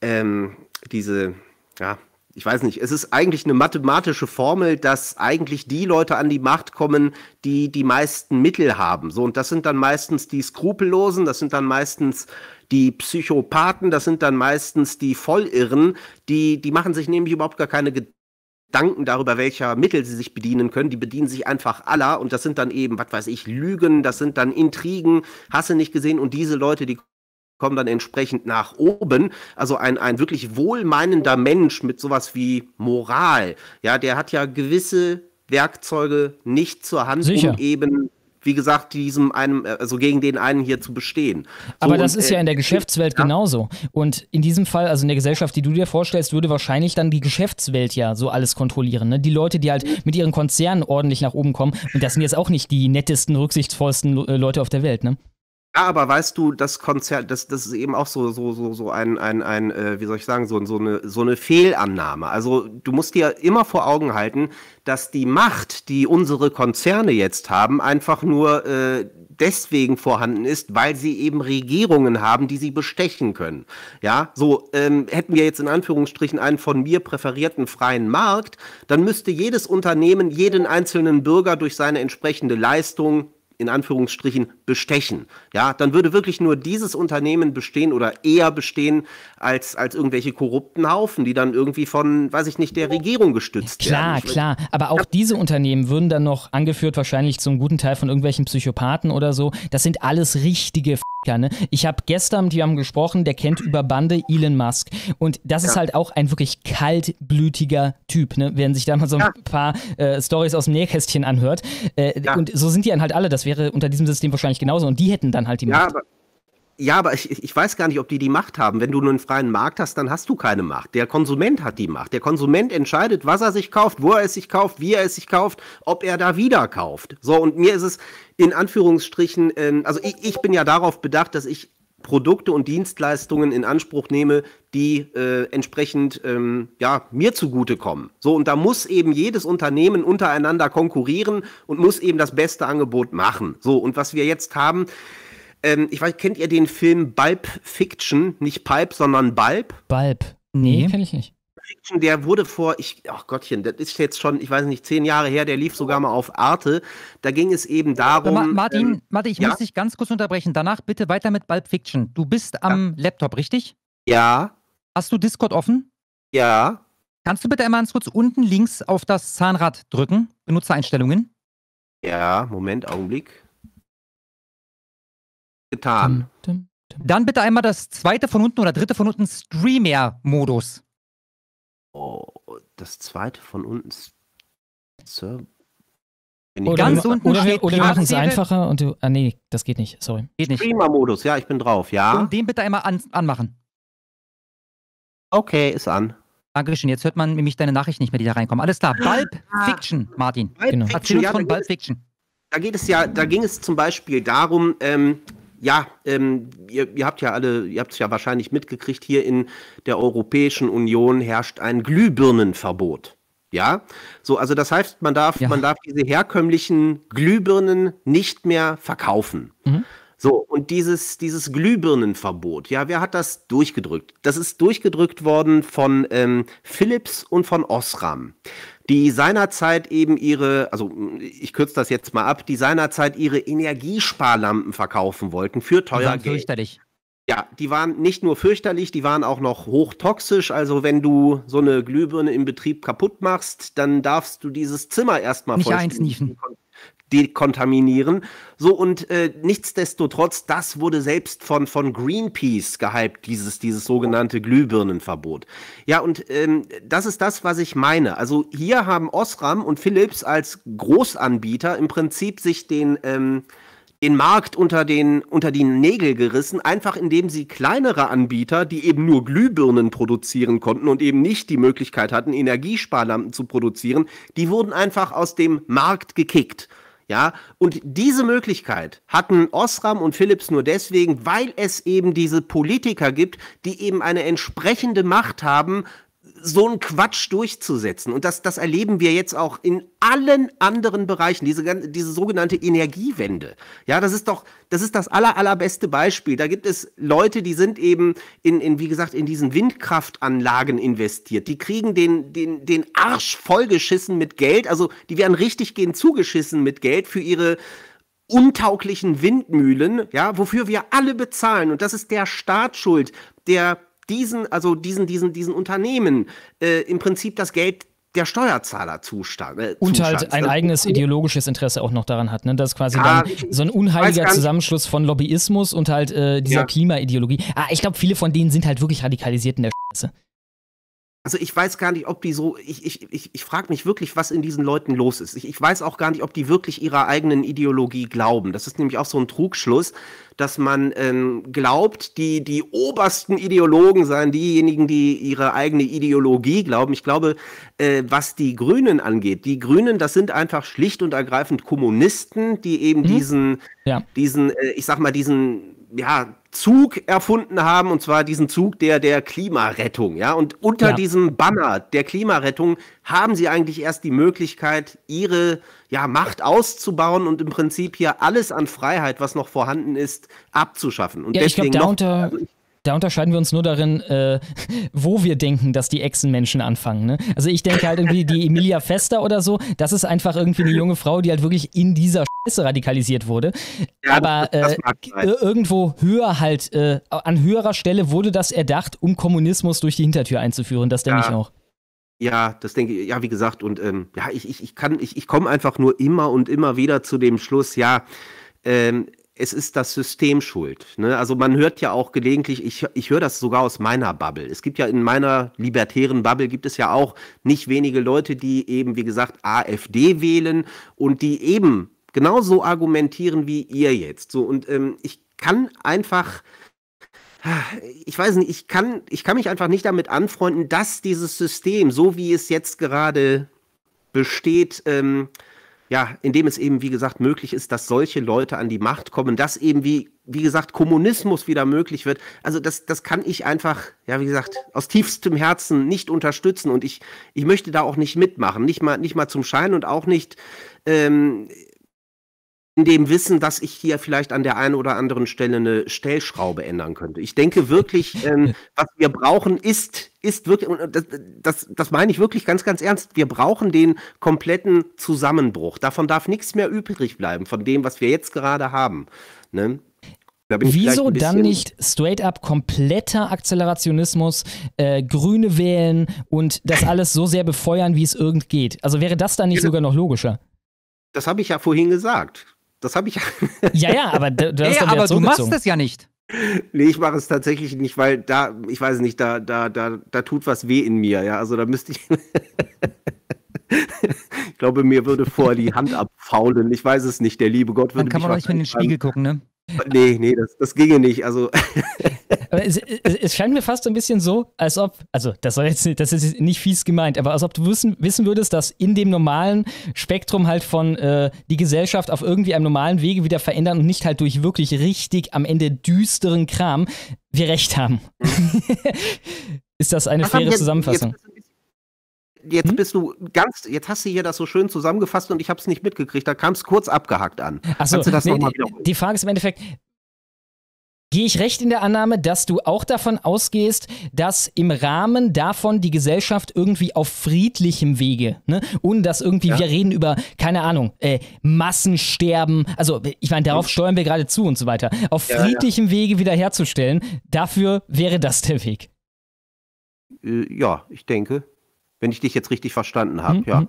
ähm, diese, ja, ich weiß nicht, es ist eigentlich eine mathematische Formel, dass eigentlich die Leute an die Macht kommen, die die meisten Mittel haben. So, und das sind dann meistens die Skrupellosen, das sind dann meistens die Psychopathen, das sind dann meistens die Vollirren, die, die machen sich nämlich überhaupt gar keine Gedanken Gedanken darüber, welcher Mittel sie sich bedienen können. Die bedienen sich einfach aller und das sind dann eben, was weiß ich, Lügen, das sind dann Intrigen, hast du nicht gesehen und diese Leute, die kommen dann entsprechend nach oben. Also ein, ein wirklich wohlmeinender Mensch mit sowas wie Moral, ja, der hat ja gewisse Werkzeuge nicht zur Hand, Sicher. um eben wie gesagt, diesem einem, also gegen den einen hier zu bestehen. So, Aber das und, ist ja äh, in der Geschäftswelt ja. genauso. Und in diesem Fall, also in der Gesellschaft, die du dir vorstellst, würde wahrscheinlich dann die Geschäftswelt ja so alles kontrollieren. Ne? Die Leute, die halt mit ihren Konzernen ordentlich nach oben kommen. Und das sind jetzt auch nicht die nettesten, rücksichtsvollsten äh, Leute auf der Welt, ne? Ja, aber weißt du, das Konzert, das, das ist eben auch so, so, so, so ein, ein, ein äh, wie soll ich sagen, so, so, eine, so eine Fehlannahme. Also du musst dir immer vor Augen halten, dass die Macht, die unsere Konzerne jetzt haben, einfach nur äh, deswegen vorhanden ist, weil sie eben Regierungen haben, die sie bestechen können. Ja, so ähm, hätten wir jetzt in Anführungsstrichen einen von mir präferierten freien Markt, dann müsste jedes Unternehmen jeden einzelnen Bürger durch seine entsprechende Leistung in Anführungsstrichen bestechen. Ja, dann würde wirklich nur dieses Unternehmen bestehen oder eher bestehen als, als irgendwelche korrupten Haufen, die dann irgendwie von, weiß ich nicht, der Regierung gestützt Klar, werden. klar. Aber auch diese Unternehmen würden dann noch angeführt, wahrscheinlich zum guten Teil von irgendwelchen Psychopathen oder so. Das sind alles richtige Ficker, ne? Ich habe gestern mit jemandem gesprochen, der kennt über Bande Elon Musk. Und das ist Ja. halt auch ein wirklich kaltblütiger Typ, ne? Wenn sich da mal so ein Ja. paar äh, Stories aus dem Nähkästchen anhört. Äh, Ja. Und so sind die dann halt alle. Das wäre unter diesem System wahrscheinlich genauso. Und die hätten dann halt die Ja, Macht. aber, ja, aber ich, ich weiß gar nicht, ob die die Macht haben. Wenn du nur einen freien Markt hast, dann hast du keine Macht. Der Konsument hat die Macht. Der Konsument entscheidet, was er sich kauft, wo er es sich kauft, wie er es sich kauft, ob er da wieder kauft. So, und mir ist es in Anführungsstrichen, ähm, also ich, ich bin ja darauf bedacht, dass ich Produkte und Dienstleistungen in Anspruch nehme, die äh, entsprechend ähm, ja, mir zugutekommen. So, und da muss eben jedes Unternehmen untereinander konkurrieren und muss eben das beste Angebot machen. So, und was wir jetzt haben, ähm, ich weiß, kennt ihr den Film Bulb Fiction? Nicht Pulp, sondern Bulb? Bulb. Nee, Nee. kenne ich nicht. Fiction, der wurde vor, ich, ach Gottchen, das ist jetzt schon, ich weiß nicht, zehn Jahre her, der lief sogar mal auf Arte. Da ging es eben darum. Ma Martin, ähm, Martin, ich ja? muss dich ganz kurz unterbrechen. Danach bitte weiter mit Bulb Fiction. Du bist am Laptop, richtig? ja, Hast du Discord offen? ja. Kannst du bitte einmal ganz kurz unten links auf das Zahnrad drücken? Benutzereinstellungen. Ja, Moment, Augenblick. Getan. Dann bitte einmal das zweite von unten oder dritte von unten Streamer-Modus. Oh, das zweite von unten. Sir. Wenn ich Oder, Ganz wir, unten oder, wir, steht oder wir machen es einfacher und du. Ah, nee, das geht nicht. Sorry. Geht nicht. Streamer-Modus, ja, ich bin drauf, ja. Und den bitte einmal an anmachen. Okay, ist an. Dankeschön. Jetzt hört man nämlich deine Nachricht nicht mehr, die da reinkommen. Alles klar. Bulb Fiction, Martin. Genau. Erzähl uns ja, von da, Bulb geht es, Fiction. da geht es ja, da ging es zum Beispiel darum, ähm, ja, ähm, ihr, ihr habt ja alle, ihr habt es ja wahrscheinlich mitgekriegt, hier in der Europäischen Union herrscht ein Glühbirnenverbot. Ja, so, also das heißt, man darf, Ja. man darf diese herkömmlichen Glühbirnen nicht mehr verkaufen. Mhm. So, und dieses, dieses Glühbirnenverbot, ja, wer hat das durchgedrückt? Das ist durchgedrückt worden von ähm, Philips und von Osram, die seinerzeit eben ihre, also ich kürze das jetzt mal ab, die seinerzeit ihre Energiesparlampen verkaufen wollten für Die teuer waren Geld. fürchterlich. Ja, die waren nicht nur fürchterlich, die waren auch noch hochtoxisch. Also wenn du so eine Glühbirne im Betrieb kaputt machst, dann darfst du dieses Zimmer erstmal Nicht einsniefen. Dekon- dekontaminieren. So und äh, nichtsdestotrotz, das wurde selbst von, von Greenpeace gehypt, dieses, dieses sogenannte Glühbirnenverbot. Ja, und ähm, das ist das, was ich meine. Also hier haben Osram und Philips als Großanbieter im Prinzip sich den ähm, den Markt unter, den, unter die Nägel gerissen, einfach indem sie kleinere Anbieter, die eben nur Glühbirnen produzieren konnten und eben nicht die Möglichkeit hatten, Energiesparlampen zu produzieren, die wurden einfach aus dem Markt gekickt. Ja, und diese Möglichkeit hatten Osram und Philips nur deswegen, weil es eben diese Politiker gibt, die eben eine entsprechende Macht haben, so einen Quatsch durchzusetzen. Und das, das erleben wir jetzt auch in allen anderen Bereichen, diese, diese sogenannte Energiewende. Ja, das ist doch, das ist das aller, allerbeste Beispiel. Da gibt es Leute, die sind eben in, in wie gesagt, in diesen Windkraftanlagen investiert. Die kriegen den, den, den Arsch vollgeschissen mit Geld. Also, die werden richtig gehen zugeschissen mit Geld für ihre untauglichen Windmühlen, ja, wofür wir alle bezahlen. Und das ist der Staat schuld, der diesen, also diesen, diesen, diesen Unternehmen äh, im Prinzip das Geld der Steuerzahlerzustand. Äh, Und Zustand. halt ein Das- eigenes ideologisches Interesse auch noch daran hat, ne? Das ist quasi Ja, dann so ein unheiliger Zusammenschluss von Lobbyismus und halt äh, dieser Ja. Klimaideologie. Ah, ich glaube, viele von denen sind halt wirklich radikalisiert in der Scheiße. Also ich weiß gar nicht, ob die so, ich, ich, ich, ich frage mich wirklich, was in diesen Leuten los ist. Ich, ich weiß auch gar nicht, ob die wirklich ihrer eigenen Ideologie glauben. Das ist nämlich auch so ein Trugschluss, dass man ähm, glaubt, die, die obersten Ideologen seien diejenigen, die ihre eigene Ideologie glauben. Ich glaube, äh, was die Grünen angeht, die Grünen, das sind einfach schlicht und ergreifend Kommunisten, die eben diesen, Ja. diesen, äh, ich sag mal, diesen, ja, Zug erfunden haben, und zwar diesen Zug der, der Klimarettung, ja. Und unter Ja. diesem Banner der Klimarettung haben sie eigentlich erst die Möglichkeit, ihre ja, Macht auszubauen und im Prinzip hier alles an Freiheit, was noch vorhanden ist, abzuschaffen. Und Ja, ich glaube, deswegen da, noch- unter, also ich- da unterscheiden wir uns nur darin, äh, wo wir denken, dass die Echsenmenschen anfangen. Ne? Also ich denke halt irgendwie die Emilia Fester oder so, das ist einfach irgendwie eine junge Frau, die halt wirklich in dieser Scheiße radikalisiert wurde. Ja, Aber das- das äh, ir- irgendwo höher halt, äh, an höherer Stelle wurde das erdacht, um Kommunismus durch die Hintertür einzuführen. Das denke Ja. ich auch. Ja, das denke ich, ja, wie gesagt, und ähm, ja, ich, ich, ich kann, ich, ich komme einfach nur immer und immer wieder zu dem Schluss, ja, ähm, es ist das System schuld. Ne? Also man hört ja auch gelegentlich, ich, ich höre das sogar aus meiner Bubble. Es gibt ja in meiner libertären Bubble gibt es ja auch nicht wenige Leute, die eben, wie gesagt, AfD wählen und die eben genauso argumentieren wie ihr jetzt. So, und ähm, ich kann einfach ich weiß nicht, ich kann, ich kann mich einfach nicht damit anfreunden, dass dieses System, so wie es jetzt gerade besteht, ähm, ja, indem es eben, wie gesagt, möglich ist, dass solche Leute an die Macht kommen, dass eben, wie, wie gesagt, Kommunismus wieder möglich wird. Also das, das kann ich einfach, ja, wie gesagt, aus tiefstem Herzen nicht unterstützen und ich, ich möchte da auch nicht mitmachen, nicht mal, nicht mal zum Schein und auch nicht ähm, in dem Wissen, dass ich hier vielleicht an der einen oder anderen Stelle eine Stellschraube ändern könnte. Ich denke wirklich, ähm, was wir brauchen, ist, ist wirklich, und das, das, das meine ich wirklich ganz, ganz ernst, wir brauchen den kompletten Zusammenbruch. Davon darf nichts mehr übrig bleiben, von dem, was wir jetzt gerade haben. Ne? Da Wieso dann nicht straight up kompletter Akzelerationismus, äh, Grüne wählen und das alles so sehr befeuern, wie es irgend geht? Also wäre das dann nicht Ja, sogar noch logischer? Das habe ich ja vorhin gesagt. Das habe ich ja. Ja, ja, aber du, du hast Ey, aber du machst es ja nicht. Nee, ich mache es tatsächlich nicht, weil da, ich weiß nicht, da, da, da, da tut was weh in mir, ja. Also da müsste ich. ich glaube, mir würde vor die Hand abfaulen. Ich weiß es nicht. Der liebe Gott würde Dann kann mich man doch nicht mehr in den Spiegel gucken, ne? Nee, nee, das, das ginge nicht. Also, Aber es, es, es scheint mir fast so ein bisschen so, als ob, also das soll jetzt nicht, das ist nicht fies gemeint, aber als ob du wissen, wissen würdest, dass in dem normalen Spektrum halt von äh, die Gesellschaft auf irgendwie einem normalen Wege wieder verändern und nicht halt durch wirklich richtig am Ende düsteren Kram wir recht haben. ist das eine haben faire Zusammenfassung? Jetzt, jetzt Hm? bist du ganz, jetzt hast du hier das so schön zusammengefasst und ich habe es nicht mitgekriegt. Da kam es kurz abgehackt an. Achso, nee, die, Frage ist im Endeffekt, gehe ich recht in der Annahme, dass du auch davon ausgehst, dass im Rahmen davon die Gesellschaft irgendwie auf friedlichem Wege, ne, ohne dass irgendwie wir reden über, keine Ahnung, äh, Massensterben, also ich meine, darauf steuern wir gerade zu und so weiter, auf Ja, ja. friedlichem Wege wiederherzustellen, dafür wäre das der Weg. Äh, ja, ich denke, wenn ich dich jetzt richtig verstanden habe, Mhm, ja. mhm.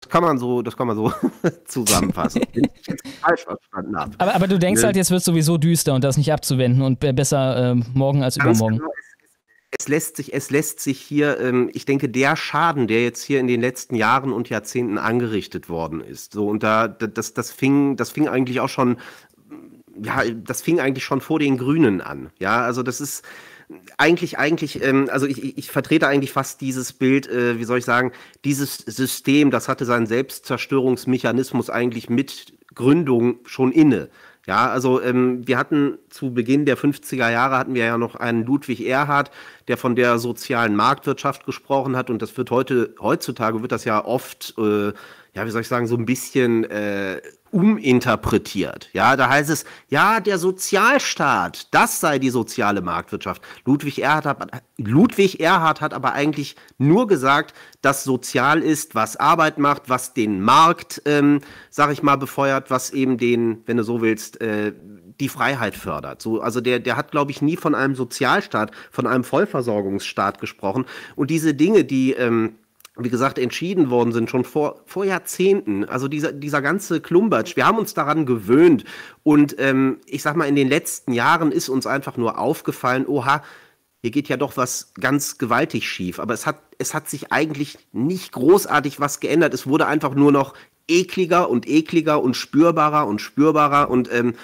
Das kann man so, das kann man so zusammenfassen. wenn ich jetzt falsch verstanden habe. Aber, aber du denkst Ne. halt, jetzt wird sowieso düster und das nicht abzuwenden und be- besser ähm, morgen als Ganz übermorgen. genau, es, es lässt sich, es lässt sich hier, ähm, ich denke, der Schaden, der jetzt hier in den letzten Jahren und Jahrzehnten angerichtet worden ist, so und da- das, das fing, das fing eigentlich auch schon, ja, das fing eigentlich schon vor den Grünen an. Ja, also das ist eigentlich, eigentlich, ähm, also ich, ich vertrete eigentlich fast dieses Bild, äh, wie soll ich sagen, dieses System, das hatte seinen Selbstzerstörungsmechanismus eigentlich mit Gründung schon inne. Ja, also ähm, wir hatten zu Beginn der 50er Jahre hatten wir ja noch einen Ludwig Erhard, der von der sozialen Marktwirtschaft gesprochen hat und das wird heute, heutzutage wird das ja oft, äh, ja, wie soll ich sagen, so ein bisschen äh, uminterpretiert. Ja, da heißt es, ja, der Sozialstaat, das sei die soziale Marktwirtschaft. Ludwig Erhard hat, Ludwig Erhard hat aber eigentlich nur gesagt, dass sozial ist, was Arbeit macht, was den Markt, ähm, sag ich mal, befeuert, was eben den, wenn du so willst, äh, die Freiheit fördert. So, also der, der hat, glaube ich, nie von einem Sozialstaat, von einem Vollversorgungsstaat gesprochen. Und diese Dinge, die, ähm, wie gesagt, entschieden worden sind, schon vor, vor Jahrzehnten. Also dieser, dieser ganze Klumbatsch, wir haben uns daran gewöhnt. Und ähm, ich sag mal, in den letzten Jahren ist uns einfach nur aufgefallen, oha, hier geht ja doch was ganz gewaltig schief. Aber es hat, es hat sich eigentlich nicht großartig was geändert. Es wurde einfach nur noch ekliger und ekliger und spürbarer und spürbarer. Und ähm,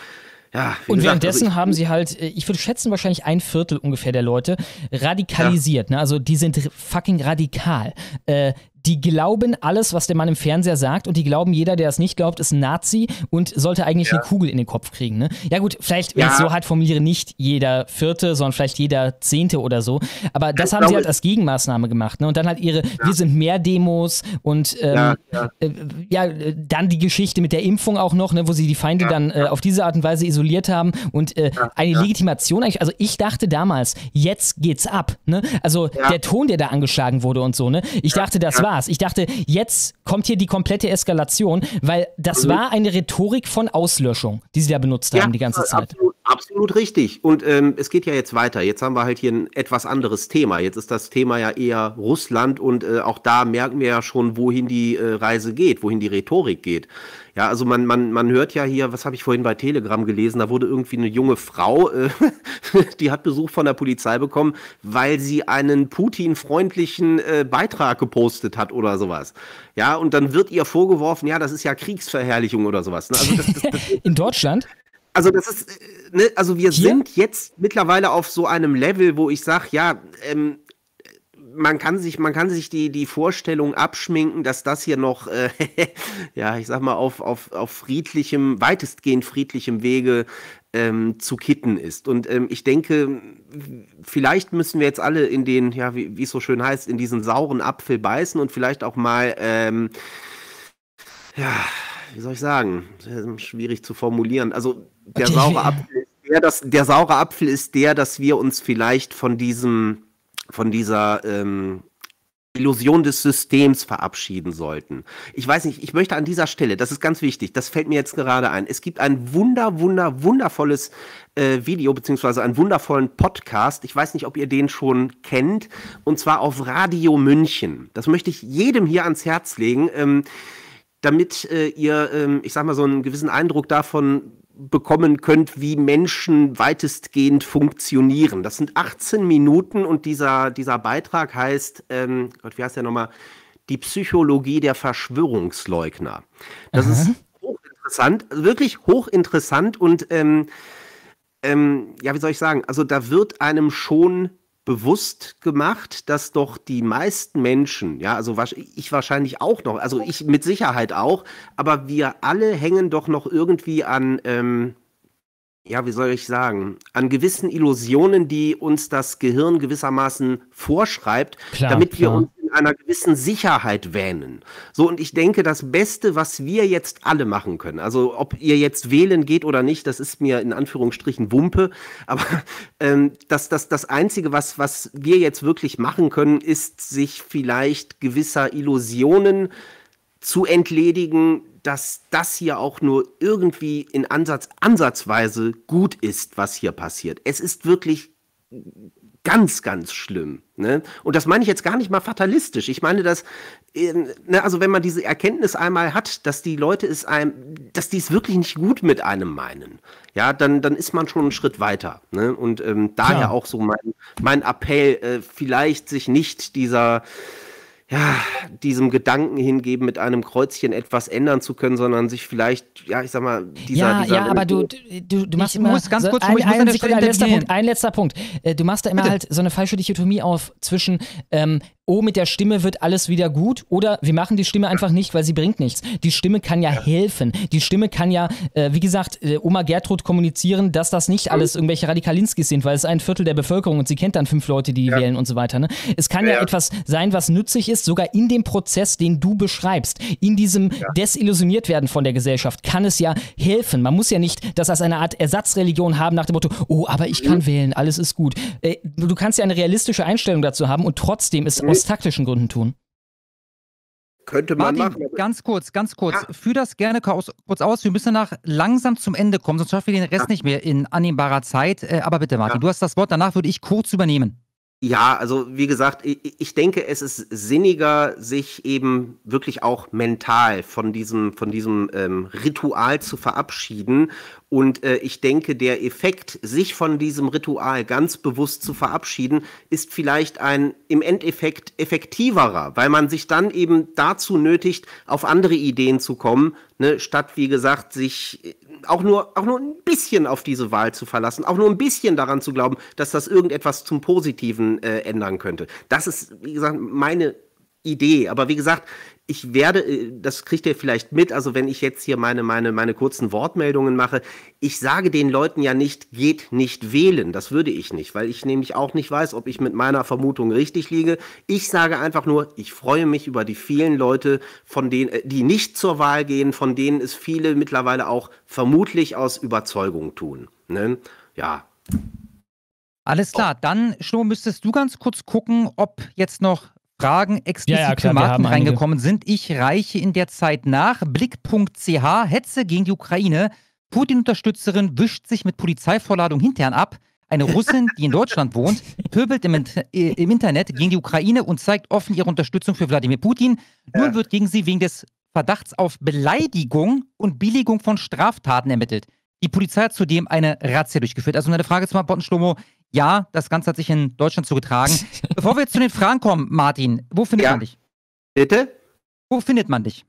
ja, und gesagt, währenddessen also ich, haben sie halt, äh, ich würde schätzen, wahrscheinlich ein Viertel ungefähr der Leute radikalisiert. Ja. Ne? Also die sind fucking radikal. Äh, die glauben alles, was der Mann im Fernseher sagt und die glauben, jeder, der es nicht glaubt, ist ein Nazi und sollte eigentlich ja. eine Kugel in den Kopf kriegen. Ne? Ja gut, vielleicht, wenn ja. ich es so halt formuliere, nicht jeder Vierte, sondern vielleicht jeder Zehnte oder so. Aber das ich haben sie halt als Gegenmaßnahme gemacht. Ne? Und dann halt ihre ja. Wir sind mehr Demos und ähm, äh, ja, dann die Geschichte mit der Impfung auch noch, ne, wo sie die Feinde dann äh, auf diese Art und Weise isoliert haben und äh, eine Legitimation eigentlich, also ich dachte damals, jetzt geht's ab. Ne? Also der Ton, der da angeschlagen wurde und so, ne? Ich dachte, das war war's. Ich dachte, jetzt kommt hier die komplette Eskalation, weil das mhm. war eine Rhetorik von Auslöschung, die sie da benutzt haben ja, die ganze Zeit. Absolut, absolut richtig. Und ähm, es geht ja jetzt weiter. Jetzt haben wir halt hier ein etwas anderes Thema. Jetzt ist das Thema ja eher Russland und äh, auch da merken wir ja schon, wohin die äh, Reise geht, wohin die Rhetorik geht. Ja, also man, man, man hört ja hier, was habe ich vorhin bei Telegram gelesen, da wurde irgendwie eine junge Frau, äh, die hat Besuch von der Polizei bekommen, weil sie einen Putin-freundlichen äh, Beitrag gepostet hat oder sowas. Ja, und dann wird ihr vorgeworfen, ja, das ist ja Kriegsverherrlichung oder sowas. Ne? Also das, das, das, In Deutschland? Also das ist, äh, ne, also wir Hier? sind jetzt mittlerweile auf so einem Level, wo ich sage, ja, ähm, man kann sich, man kann sich die, die Vorstellung abschminken, dass das hier noch, äh, ja, ich sag mal, auf, auf, auf friedlichem, weitestgehend friedlichem Wege ähm, zu kitten ist. Und ähm, ich denke, vielleicht müssen wir jetzt alle in den, ja, wie es so schön heißt, in diesen sauren Apfel beißen und vielleicht auch mal, ähm, ja, wie soll ich sagen, schwierig zu formulieren. Also der saure Apfel ist der, dass, der saure Apfel ist der, dass wir uns vielleicht von diesem von dieser ähm, Illusion des Systems verabschieden sollten. Ich weiß nicht, ich möchte an dieser Stelle, das ist ganz wichtig, das fällt mir jetzt gerade ein. Es gibt ein wunder, wunder, wundervolles äh, Video, beziehungsweise einen wundervollen Podcast. Ich weiß nicht, ob ihr den schon kennt, und zwar auf Radio München. Das möchte ich jedem hier ans Herz legen. Ähm, damit äh, ihr, ähm, ich sag mal, so einen gewissen Eindruck davon bekommen könnt, wie Menschen weitestgehend funktionieren. Das sind 18 Minuten und dieser, dieser Beitrag heißt, ähm, Gott, wie heißt der nochmal? Die Psychologie der Verschwörungsleugner. Das Aha. ist hochinteressant, wirklich hochinteressant und ähm, ähm, ja, wie soll ich sagen? Also da wird einem schon bewusst gemacht, dass doch die meisten Menschen, ja, also ich wahrscheinlich auch noch, also ich mit Sicherheit auch, aber wir alle hängen doch noch irgendwie an, ähm, ja, wie soll ich sagen, an gewissen Illusionen, die uns das Gehirn gewissermaßen vorschreibt, klar, damit klar. wir uns einer gewissen Sicherheit wähnen. So, und ich denke, das Beste, was wir jetzt alle machen können, also ob ihr jetzt wählen geht oder nicht, das ist mir in Anführungsstrichen Wumpe, aber ähm, das, das, das Einzige, was, was wir jetzt wirklich machen können, ist sich vielleicht gewisser Illusionen zu entledigen, dass das hier auch nur irgendwie in Ansatz, ansatzweise gut ist, was hier passiert. Es ist wirklich ganz, ganz schlimm. Ne? Und das meine ich jetzt gar nicht mal fatalistisch. Ich meine das, äh, ne, also wenn man diese Erkenntnis einmal hat, dass die Leute es einem, dass die es wirklich nicht gut mit einem meinen, ja, dann, dann ist man schon einen Schritt weiter. Ne? Und ähm, daher ja. auch so mein, mein Appell, äh, vielleicht sich nicht dieser ja, diesem Gedanken hingeben, mit einem Kreuzchen etwas ändern zu können, sondern sich vielleicht, ja, ich sag mal, dieser. Ja, dieser ja, aber du, du, du machst ich immer. Muss ganz so kurz, ein, ich muss ein, Sekunde, ein letzter Punkt, ein letzter Punkt. Äh, du machst da immer Bitte. halt so eine falsche Dichotomie auf zwischen, ähm, oh, mit der Stimme wird alles wieder gut oder wir machen die Stimme einfach nicht, weil sie bringt nichts. Die Stimme kann ja, ja. helfen. Die Stimme kann ja, äh, wie gesagt, äh, Oma Gertrud kommunizieren, dass das nicht alles irgendwelche Radikalinskis sind, weil es ein Viertel der Bevölkerung und sie kennt dann fünf Leute, die, die wählen und so weiter. Ne? Es kann ja, ja, etwas sein, was nützlich ist, sogar in dem Prozess, den du beschreibst, in diesem desillusioniert werden von der Gesellschaft, kann es ja helfen. Man muss ja nicht das als eine Art Ersatzreligion haben nach dem Motto, oh, aber ich kann mhm. wählen, alles ist gut. Äh, du kannst ja eine realistische Einstellung dazu haben und trotzdem ist mhm aus taktischen Gründen tun. Könnte man Martin, machen. Ganz kurz, ganz kurz. Ja. Führ das gerne kurz aus. Wir müssen danach langsam zum Ende kommen, sonst schaffen wir den Rest ja. nicht mehr in annehmbarer Zeit. Äh, aber bitte, Martin, ja. du hast das Wort. Danach würde ich kurz übernehmen. Ja, also wie gesagt, ich, denke, es ist sinniger, sich eben wirklich auch mental von diesem, von diesem ähm, Ritual zu verabschieden. Und äh, ich denke, der Effekt, sich von diesem Ritual ganz bewusst zu verabschieden, ist vielleicht ein im Endeffekt effektiverer, weil man sich dann eben dazu nötigt, auf andere Ideen zu kommen, ne, statt, wie gesagt, sich auch nur, auch nur ein bisschen auf diese Wahl zu verlassen, auch nur ein bisschen daran zu glauben, dass das irgendetwas zum Positiven äh, ändern könnte. Das ist, wie gesagt, meine Idee. Aber wie gesagt, ich werde, äh, das kriegt ihr vielleicht mit, also wenn ich jetzt hier meine, meine, meine kurzen Wortmeldungen mache, ich sage den Leuten ja nicht, geht nicht wählen. Das würde ich nicht, weil ich nämlich auch nicht weiß, ob ich mit meiner Vermutung richtig liege. Ich sage einfach nur, ich freue mich über die vielen Leute, von denen, äh, die nicht zur Wahl gehen, von denen es viele mittlerweile auch vermutlich aus Überzeugung tun. Ne? Ja. Alles klar, dann Schlo, müsstest du ganz kurz gucken, ob jetzt noch Fragen explizit Ja, ja, klar, Martin haben einige. reingekommen sind. Ich reiche in der Zeit nach. Blick.ch, Hetze gegen die Ukraine. Putin-Unterstützerin wischt sich mit Polizeivorladung intern ab. Eine Russin, die in Deutschland wohnt, pöbelt im, äh, im Internet gegen die Ukraine und zeigt offen ihre Unterstützung für Wladimir Putin. Nun wird gegen sie wegen des Verdachts auf Beleidigung und Billigung von Straftaten ermittelt. Die Polizei hat zudem eine Razzia durchgeführt. Also eine Frage zum Botten Schlomo. Ja, das Ganze hat sich in Deutschland zugetragen. Bevor wir jetzt zu den Fragen kommen, Martin, wo findet Ja. man dich? Bitte? Wo findet man dich?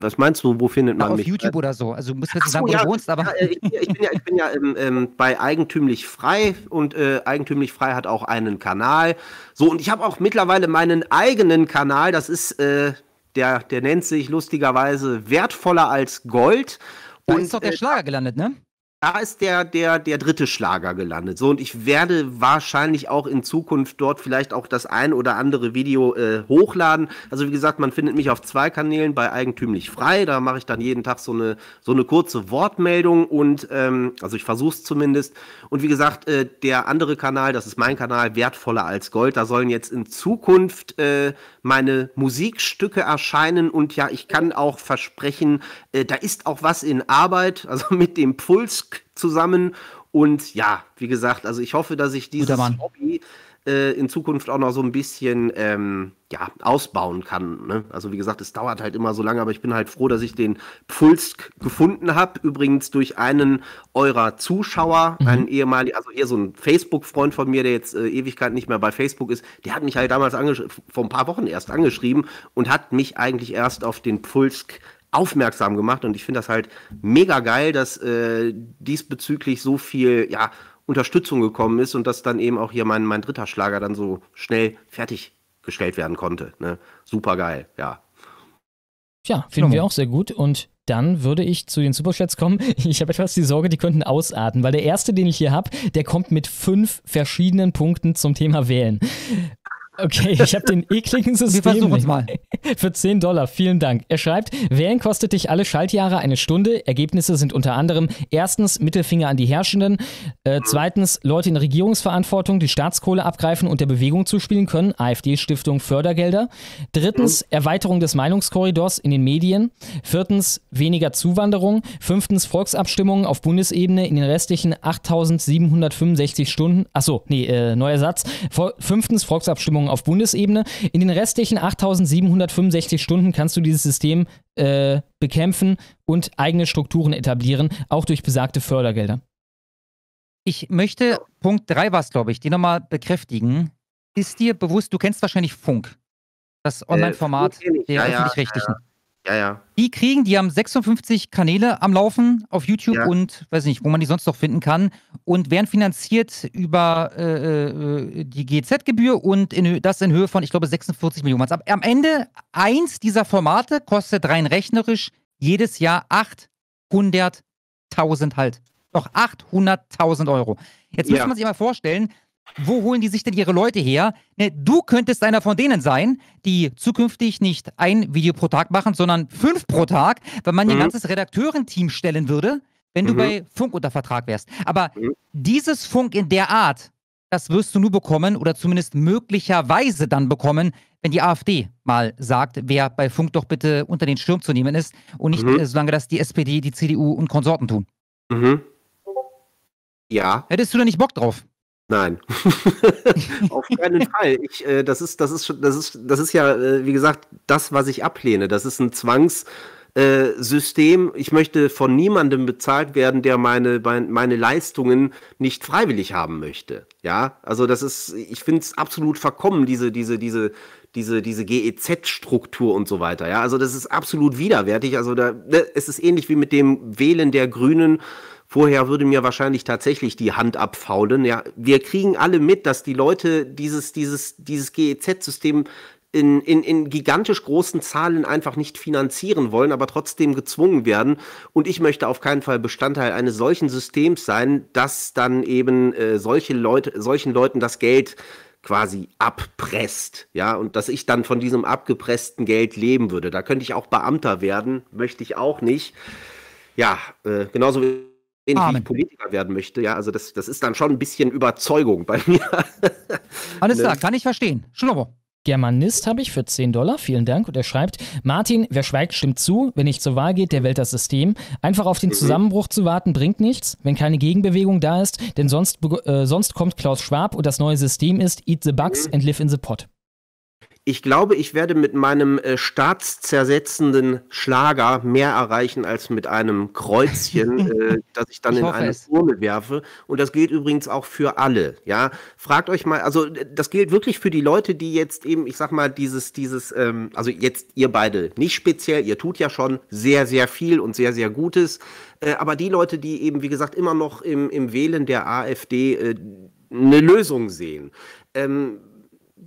Was meinst du, wo findet man auf mich? YouTube oder so. Also du musst jetzt sagen, wo ja, du wohnst, aber Ja, äh, ich, bin ja- ich bin ja, ich bin ja ähm, ähm, bei Eigentümlich Frei und äh, Eigentümlich Frei hat auch einen Kanal. So, und ich habe auch mittlerweile meinen eigenen Kanal. Das ist, äh, der, der nennt sich lustigerweise Wertvoller als Gold. da und, ist doch der äh, Schlager gelandet, ne? Da ist der, der, der dritte Schlager gelandet. So, und ich werde wahrscheinlich auch in Zukunft dort vielleicht auch das ein oder andere Video äh, hochladen. Also wie gesagt, man findet mich auf zwei Kanälen bei Eigentümlich Frei. Da mache ich dann jeden Tag so eine, so eine kurze Wortmeldung und ähm, also ich versuche es zumindest. Und wie gesagt, äh, der andere Kanal, das ist mein Kanal, wertvoller als Gold. Da sollen jetzt in Zukunft äh, meine Musikstücke erscheinen und ja, ich kann auch versprechen, äh, da ist auch was in Arbeit, also mit dem Puls zusammen. Und ja, wie gesagt, also ich hoffe, dass ich dieses. Hobby äh, in Zukunft auch noch so ein bisschen ähm, ja, ausbauen kann. Ne? Also wie gesagt, es dauert halt immer so lange, aber ich bin halt froh, dass ich den Pfulsk gefunden habe. Übrigens durch einen eurer Zuschauer, einen ehemaligen, also eher so ein Facebook-Freund von mir, der jetzt äh, Ewigkeit nicht mehr bei Facebook ist, der hat mich halt damals vor ein paar Wochen erst angeschrieben und hat mich eigentlich erst auf den Pfulsk aufmerksam gemacht und ich finde das halt mega geil, dass äh, diesbezüglich so viel ja, Unterstützung gekommen ist und dass dann eben auch hier mein, mein dritter Schlager dann so schnell fertiggestellt werden konnte. Ne? Super geil, ja. Ja, finden wir Schlomo. auch sehr gut. Und dann würde ich zu den Superchats kommen. Ich habe etwas die Sorge, die könnten ausarten, weil der erste, den ich hier habe, der kommt mit fünf verschiedenen Punkten zum Thema Wählen. Okay, ich habe den ekligen System. Wir versuchen es mal. Für 10 Dollar, vielen Dank. Er schreibt, wählen kostet dich alle Schaltjahre eine Stunde. Ergebnisse sind unter anderem erstens Mittelfinger an die Herrschenden, äh, zweitens Leute in Regierungsverantwortung, die Staatskohle abgreifen und der Bewegung zuspielen können, AfD-Stiftung Fördergelder. Drittens Erweiterung des Meinungskorridors in den Medien. Viertens weniger Zuwanderung. Fünftens Volksabstimmungen auf Bundesebene in den restlichen 8765 Stunden. Achso, nee, äh, neuer Satz. Fünftens Volksabstimmungen auf Bundesebene. In den restlichen 8765 Stunden kannst du dieses System äh, bekämpfen und eigene Strukturen etablieren, auch durch besagte Fördergelder. Ich möchte Punkt 3 war es, glaube ich, die nochmal bekräftigen. Ist dir bewusst, du kennst wahrscheinlich Funk, das Online-Format Funk kenn ich. der Ja, ja, öffentlich-rechtlichen. Ja, ja. Die kriegen, die haben 56 Kanäle am Laufen auf YouTube Ja. und weiß nicht, wo man die sonst noch finden kann und werden finanziert über äh, äh, die GZ-Gebühr und in, das in Höhe von, ich glaube, 46 Millionen. Also am Ende, eins dieser Formate kostet rein rechnerisch jedes Jahr 800.000 halt. Doch 800.000 Euro. Jetzt Ja. muss man sich mal vorstellen, wo holen die sich denn ihre Leute her? Ne, du könntest einer von denen sein, die zukünftig nicht ein Video pro Tag machen, sondern fünf pro Tag, wenn man ihr Mhm. ganzes Redakteurenteam stellen würde, wenn du Mhm. bei Funk unter Vertrag wärst. Aber Mhm. dieses Funk in der Art, das wirst du nur bekommen oder zumindest möglicherweise dann bekommen, wenn die AfD mal sagt, wer bei Funk doch bitte unter den Schirm zu nehmen ist und nicht, Mhm. äh, solange das die SPD, die CDU und Konsorten tun. Mhm. Ja. Hättest du da nicht Bock drauf? Nein, auf keinen Fall. Ich, äh, das, ist, das, ist, das, ist, das ist ja, äh, wie gesagt, das, was ich ablehne. Das ist ein Zwangssystem. ich möchte von niemandem bezahlt werden, der meine, meine Leistungen nicht freiwillig haben möchte. Ja, also das ist, ich finde es absolut verkommen, diese, diese, diese, diese, diese GEZ-Struktur und so weiter. Ja, also das ist absolut widerwärtig. Also da, ne, es ist ähnlich wie mit dem Wählen der Grünen Vorher würde mir wahrscheinlich tatsächlich die Hand abfaulen. Ja, wir kriegen alle mit, dass die Leute dieses, dieses, dieses GEZ-System in, in, in gigantisch großen Zahlen einfach nicht finanzieren wollen, aber trotzdem gezwungen werden. Und ich möchte auf keinen Fall Bestandteil eines solchen Systems sein, dass dann eben äh, solche Leute, solchen Leuten das Geld quasi abpresst, ja, und dass ich dann von diesem abgepressten Geld leben würde. Da könnte ich auch Beamter werden, möchte ich auch nicht. Ja, äh, genauso wie ähnlich wie ich Politiker werden möchte. Ja, also das, das ist dann schon ein bisschen Überzeugung bei mir. Alles klar, ne? kann ich verstehen. Schlummer. Germanist habe ich für 10 Dollar, vielen Dank. Und er schreibt, Martin, wer schweigt, stimmt zu. Wenn nicht zur Wahl geht, der wählt das System. Einfach auf den mhm. Zusammenbruch zu warten, bringt nichts, wenn keine Gegenbewegung da ist, denn sonst, äh, sonst kommt Klaus Schwab und das neue System ist Eat the Bugs mhm. and live in the pot ich glaube, ich werde mit meinem äh, staatszersetzenden Schlager mehr erreichen als mit einem Kreuzchen, äh, das ich dann ich in eine es. Urne werfe. Und das gilt übrigens auch für alle. Ja, fragt euch mal, also das gilt wirklich für die Leute, die jetzt eben, ich sag mal, dieses, dieses, ähm, also jetzt ihr beide nicht speziell, ihr tut ja schon sehr, sehr viel und sehr, sehr Gutes. Äh, aber die Leute, die eben, wie gesagt, immer noch im, im Wählen der AfD äh, eine Lösung sehen. Ähm,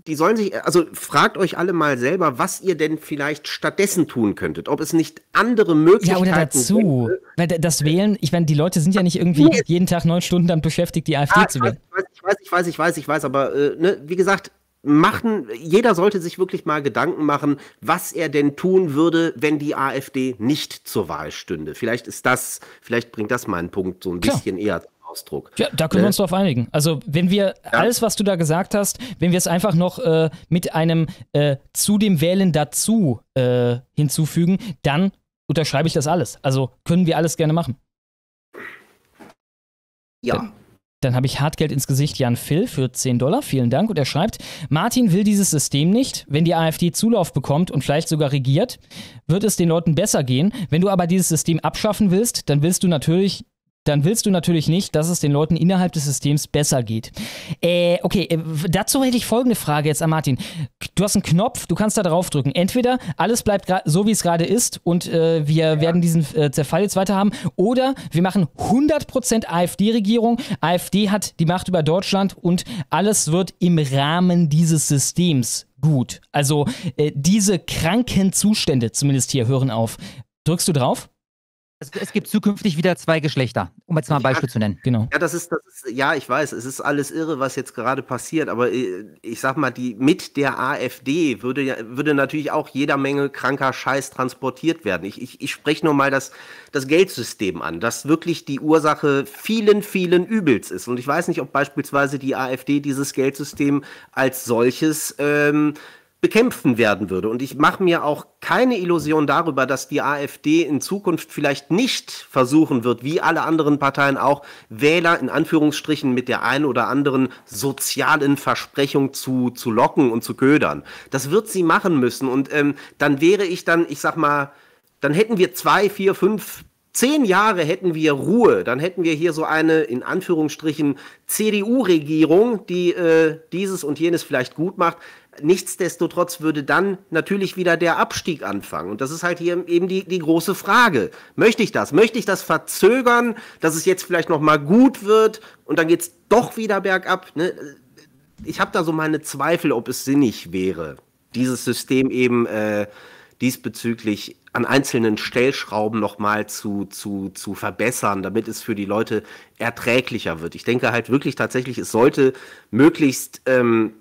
die sollen sich, also fragt euch alle mal selber, was ihr denn vielleicht stattdessen tun könntet. Ob es nicht andere Möglichkeiten Ja, oder dazu. Weil das Wählen, ich meine, die Leute sind ja nicht irgendwie nee. jeden Tag neun Stunden damit beschäftigt, die AfD ah, zu wählen. Ich weiß, ich weiß, ich weiß, ich weiß, aber äh, ne, wie gesagt, machen, jeder sollte sich wirklich mal Gedanken machen, was er denn tun würde, wenn die AfD nicht zur Wahl stünde. Vielleicht ist das, vielleicht bringt das mal einen Punkt so ein Klar. bisschen eher Ausdruck. Ja, da können wir uns drauf einigen. Also, wenn wir ja. alles, was du da gesagt hast, wenn wir es einfach noch äh, mit einem äh, zu dem Wählen dazu äh, hinzufügen, dann unterschreibe ich das alles. Also können wir alles gerne machen. Ja. Dann, dann habe ich Hartgeld ins Gesicht Jan Phil für 10 Dollar. Vielen Dank. Und er schreibt, Martin will dieses System nicht. Wenn die AfD Zulauf bekommt und vielleicht sogar regiert, wird es den Leuten besser gehen. Wenn du aber dieses System abschaffen willst, dann willst du natürlich dann willst du natürlich nicht, dass es den Leuten innerhalb des Systems besser geht. Äh, okay, äh, dazu hätte ich folgende Frage jetzt an Martin. Du hast einen Knopf, du kannst da draufdrücken. Entweder alles bleibt so, wie es gerade ist und äh, wir ja. werden diesen äh, Zerfall jetzt weiter haben, oder wir machen 100% AfD-Regierung. AfD hat die Macht über Deutschland und alles wird im Rahmen dieses Systems gut. Also äh, diese kranken Zustände zumindest hier hören auf. Drückst du drauf? Es, es, gibt zukünftig wieder zwei Geschlechter, um jetzt mal ein Beispiel ja, zu nennen. Genau. Ja, das ist, das ist, ja, ich weiß, es ist alles irre, was jetzt gerade passiert, aber äh, ich sag mal, die mit der AfD würde, würde natürlich auch jeder Menge kranker Scheiß transportiert werden. Ich, ich, ich spreche nur mal das, das Geldsystem an, das wirklich die Ursache vielen, vielen Übels ist. Und ich weiß nicht, ob beispielsweise die AfD dieses Geldsystem als solches ähm, bekämpfen werden würde. Und ich mache mir auch keine Illusion darüber, dass die AfD in Zukunft vielleicht nicht versuchen wird, wie alle anderen Parteien auch, Wähler in Anführungsstrichen mit der einen oder anderen sozialen Versprechung zu, zu locken und zu ködern. Das wird sie machen müssen. Und ähm, dann wäre ich dann, ich sag mal, dann hätten wir zwei, vier, fünf Zehn Jahre hätten wir Ruhe, dann hätten wir hier so eine, in Anführungsstrichen, CDU-Regierung, die äh, dieses und jenes vielleicht gut macht. Nichtsdestotrotz würde dann natürlich wieder der Abstieg anfangen. Und das ist halt hier eben die, die große Frage. Möchte ich das? Möchte ich das verzögern, dass es jetzt vielleicht noch mal gut wird und dann geht es doch wieder bergab? Ne? Ich habe da so meine Zweifel, ob es sinnig wäre, dieses System eben äh, diesbezüglich an einzelnen Stellschrauben noch mal zu, zu, zu verbessern, damit es für die Leute erträglicher wird. Ich denke halt wirklich tatsächlich, es sollte möglichst ähm,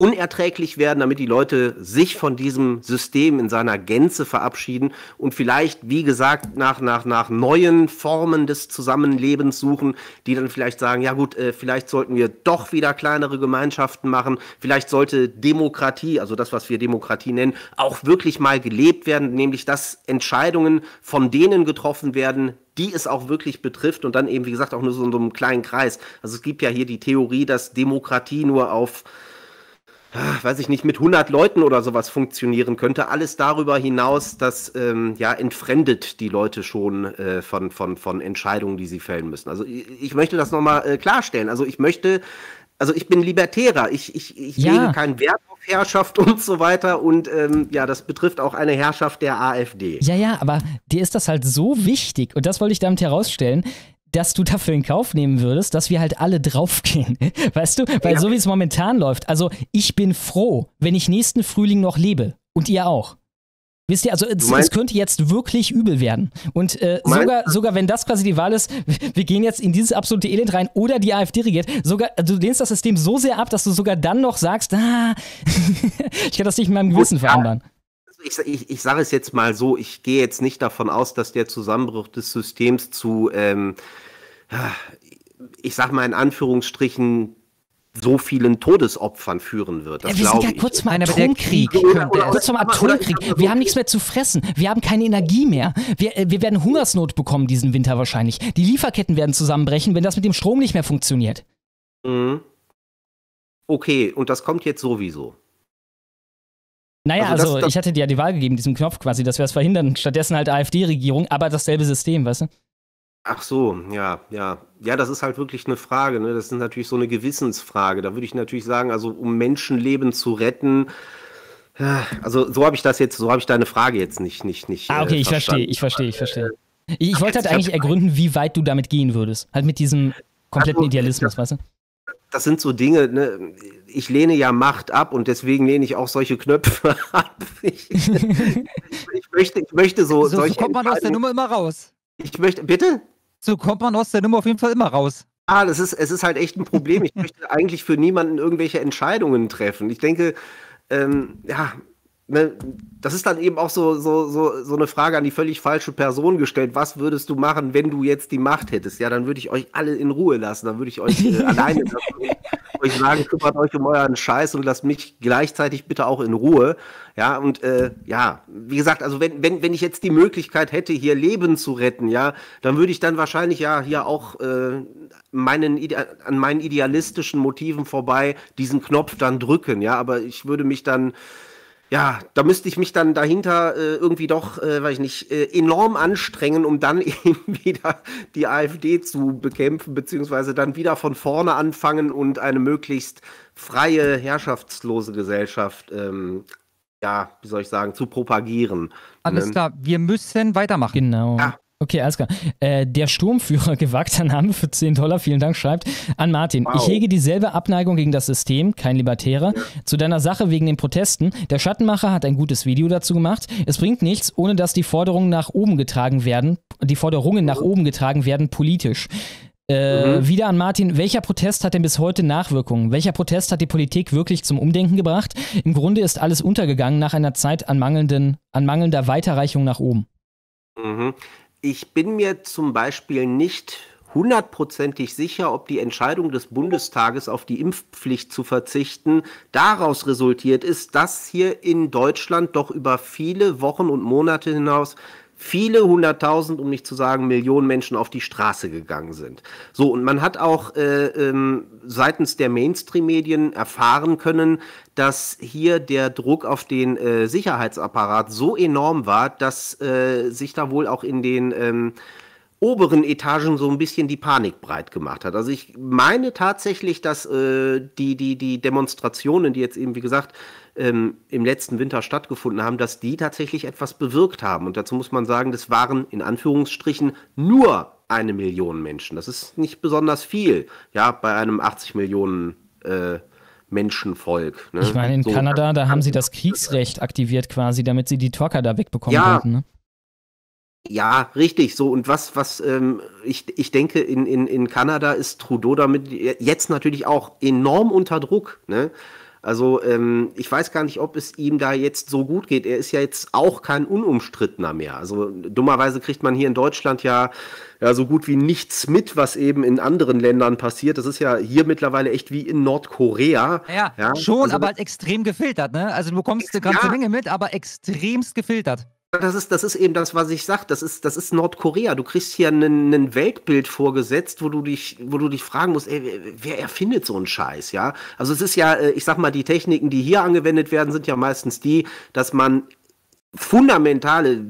unerträglich werden, damit die Leute sich von diesem System in seiner Gänze verabschieden und vielleicht, wie gesagt, nach, nach, nach neuen Formen des Zusammenlebens suchen, die dann vielleicht sagen, ja gut, äh, vielleicht sollten wir doch wieder kleinere Gemeinschaften machen, vielleicht sollte Demokratie, also das, was wir Demokratie nennen, auch wirklich mal gelebt werden, nämlich dass Entscheidungen von denen getroffen werden, die es auch wirklich betrifft und dann eben, wie gesagt, auch nur so in so einem kleinen Kreis. Also es gibt ja hier die Theorie, dass Demokratie nur auf weiß ich nicht, mit 100 Leuten oder sowas funktionieren könnte. Alles darüber hinaus, das ähm, ja, entfremdet die Leute schon äh, von, von, von Entscheidungen, die sie fällen müssen. Also ich, ich möchte das nochmal äh, klarstellen. Also ich möchte, also ich bin Libertärer. Ich, ich, ich Ja. lege keinen Wert auf Herrschaft und so weiter. Und ähm, ja, das betrifft auch eine Herrschaft der AfD. Ja, ja, aber dir ist das halt so wichtig, und das wollte ich damit herausstellen, dass du dafür in Kauf nehmen würdest, dass wir halt alle draufgehen. Weißt du? Weil so wie es momentan läuft, also ich bin froh, wenn ich nächsten Frühling noch lebe. Und ihr auch. Wisst ihr, also es, es könnte jetzt wirklich übel werden. Und äh, sogar, sogar wenn das quasi die Wahl ist, wir gehen jetzt in dieses absolute Elend rein oder die AfD regiert, sogar, du lehnst das System so sehr ab, dass du sogar dann noch sagst, ah, ich kann das nicht mit meinem Gewissen ja. vereinbaren. Also ich, ich, ich sage es jetzt mal so, ich gehe jetzt nicht davon aus, dass der Zusammenbruch des Systems zu, ähm, ich sag mal in Anführungsstrichen, so vielen Todesopfern führen wird. Das Ja, wir sind ja ich. kurz vor der Atomkrieg. Kurz Oder- Atomkrieg. Wir haben nichts mehr zu fressen. Wir haben keine Energie mehr. Wir, äh, wir werden Hungersnot bekommen diesen Winter wahrscheinlich. Die Lieferketten werden zusammenbrechen, wenn das mit dem Strom nicht mehr funktioniert. Mhm. Okay, und das kommt jetzt sowieso. Naja, Also also, das- das- ich hatte dir ja die Wahl gegeben, diesen Knopf quasi, dass wir es verhindern. Stattdessen halt AfD-Regierung, aber dasselbe System, weißt du? Ach so, ja, ja. Ja, das ist halt wirklich eine Frage. Ne? Das ist natürlich so eine Gewissensfrage. Da würde ich natürlich sagen, also um Menschenleben zu retten, ja, also so habe ich das jetzt, so habe ich deine Frage jetzt nicht, nicht, nicht. Ah, okay, äh, ich verstehe, ich verstehe, ich verstehe. Ich, ich wollte halt eigentlich ergründen, wie weit du damit gehen würdest. Halt mit diesem kompletten Also, Idealismus, weißt du? Das sind so Dinge, ne? ich lehne ja Macht ab und deswegen lehne ich auch solche Knöpfe ab. Ich, ich, möchte, ich möchte so, So, so kommt man aus der Nummer immer raus. Ich möchte, bitte? So kommt man aus der Nummer auf jeden Fall immer raus. Ah, das ist, es ist halt echt ein Problem. Ich möchte eigentlich für niemanden irgendwelche Entscheidungen treffen. Ich denke, ähm, ja, ne, das ist dann eben auch so, so, so, so eine Frage an die völlig falsche Person gestellt. Was würdest du machen, wenn du jetzt die Macht hättest? Ja, dann würde ich euch alle in Ruhe lassen. Dann würde ich euch äh, alleine lassen. Euch sagen, kümmert euch um euren Scheiß und lasst mich gleichzeitig bitte auch in Ruhe. Ja, und äh, ja, wie gesagt, also wenn, wenn, wenn ich jetzt die Möglichkeit hätte, hier Leben zu retten, ja, dann würde ich dann wahrscheinlich ja hier auch äh, meinen, ide- an meinen idealistischen Motiven vorbei diesen Knopf dann drücken, ja, aber ich würde mich dann, ja, da müsste ich mich dann dahinter äh, irgendwie doch, äh, weiß ich nicht, äh, enorm anstrengen, um dann eben wieder die AfD zu bekämpfen, beziehungsweise dann wieder von vorne anfangen und eine möglichst freie, herrschaftslose Gesellschaft, ähm, ja, wie soll ich sagen, zu propagieren. Alles Ne? klar, wir müssen weitermachen. Genau. Ja. Okay, alles klar. Äh, der Sturmführer, gewagter Name für 10 Dollar, vielen Dank, schreibt an Martin. Wow. Ich hege dieselbe Abneigung gegen das System, kein Libertärer. Zu deiner Sache wegen den Protesten. Der Schattenmacher hat ein gutes Video dazu gemacht. Es bringt nichts, ohne dass die Forderungen nach oben getragen werden, die Forderungen nach oben getragen werden, politisch. Äh, Mhm. Wieder an Martin, welcher Protest hat denn bis heute Nachwirkungen? Welcher Protest hat die Politik wirklich zum Umdenken gebracht? Im Grunde ist alles untergegangen nach einer Zeit an, mangelnden, an mangelnder Weiterreichung nach oben. Mhm. Ich bin mir zum Beispiel nicht hundertprozentig sicher, ob die Entscheidung des Bundestages auf die Impfpflicht zu verzichten daraus resultiert ist, dass hier in Deutschland doch über viele Wochen und Monate hinaus viele hunderttausend, um nicht zu sagen Millionen Menschen auf die Straße gegangen sind. So, und man hat auch äh, ähm, seitens der Mainstream-Medien erfahren können, dass hier der Druck auf den äh, Sicherheitsapparat so enorm war, dass äh, sich da wohl auch in den ähm, oberen Etagen so ein bisschen die Panik breit gemacht hat. Also ich meine tatsächlich, dass äh, die, die, die Demonstrationen, die jetzt eben, wie gesagt, ähm, im letzten Winter stattgefunden haben, dass die tatsächlich etwas bewirkt haben. Und dazu muss man sagen, das waren in Anführungsstrichen nur eine Million Menschen. Das ist nicht besonders viel, ja, bei einem 80 Millionen äh, Menschenvolk. Ne? Ich meine, in So. Kanada, da haben sie das Kriegsrecht aktiviert quasi, damit sie die Türker da wegbekommen Ja. wollten. Ne? Ja, richtig. So, und was, was ähm, ich, ich denke, in, in, in Kanada ist Trudeau damit jetzt natürlich auch enorm unter Druck. Ne? Also, ähm, ich weiß gar nicht, ob es ihm da jetzt so gut geht. Er ist ja jetzt auch kein Unumstrittener mehr. Also, dummerweise kriegt man hier in Deutschland ja, ja so gut wie nichts mit, was eben in anderen Ländern passiert. Das ist ja hier mittlerweile echt wie in Nordkorea. Ja, Ja, schon, also aber halt extrem gefiltert, ne? Also du bekommst eine Ja. ganze Menge mit, aber extremst gefiltert. Das ist, das ist eben das, was ich sage. Das ist, das ist Nordkorea. Du kriegst hier ein Weltbild vorgesetzt, wo du dich, wo du dich fragen musst, ey, wer erfindet so einen Scheiß, ja? Also es ist ja, äh, ich sag mal, die Techniken, die hier angewendet werden, sind ja meistens die, dass man fundamentale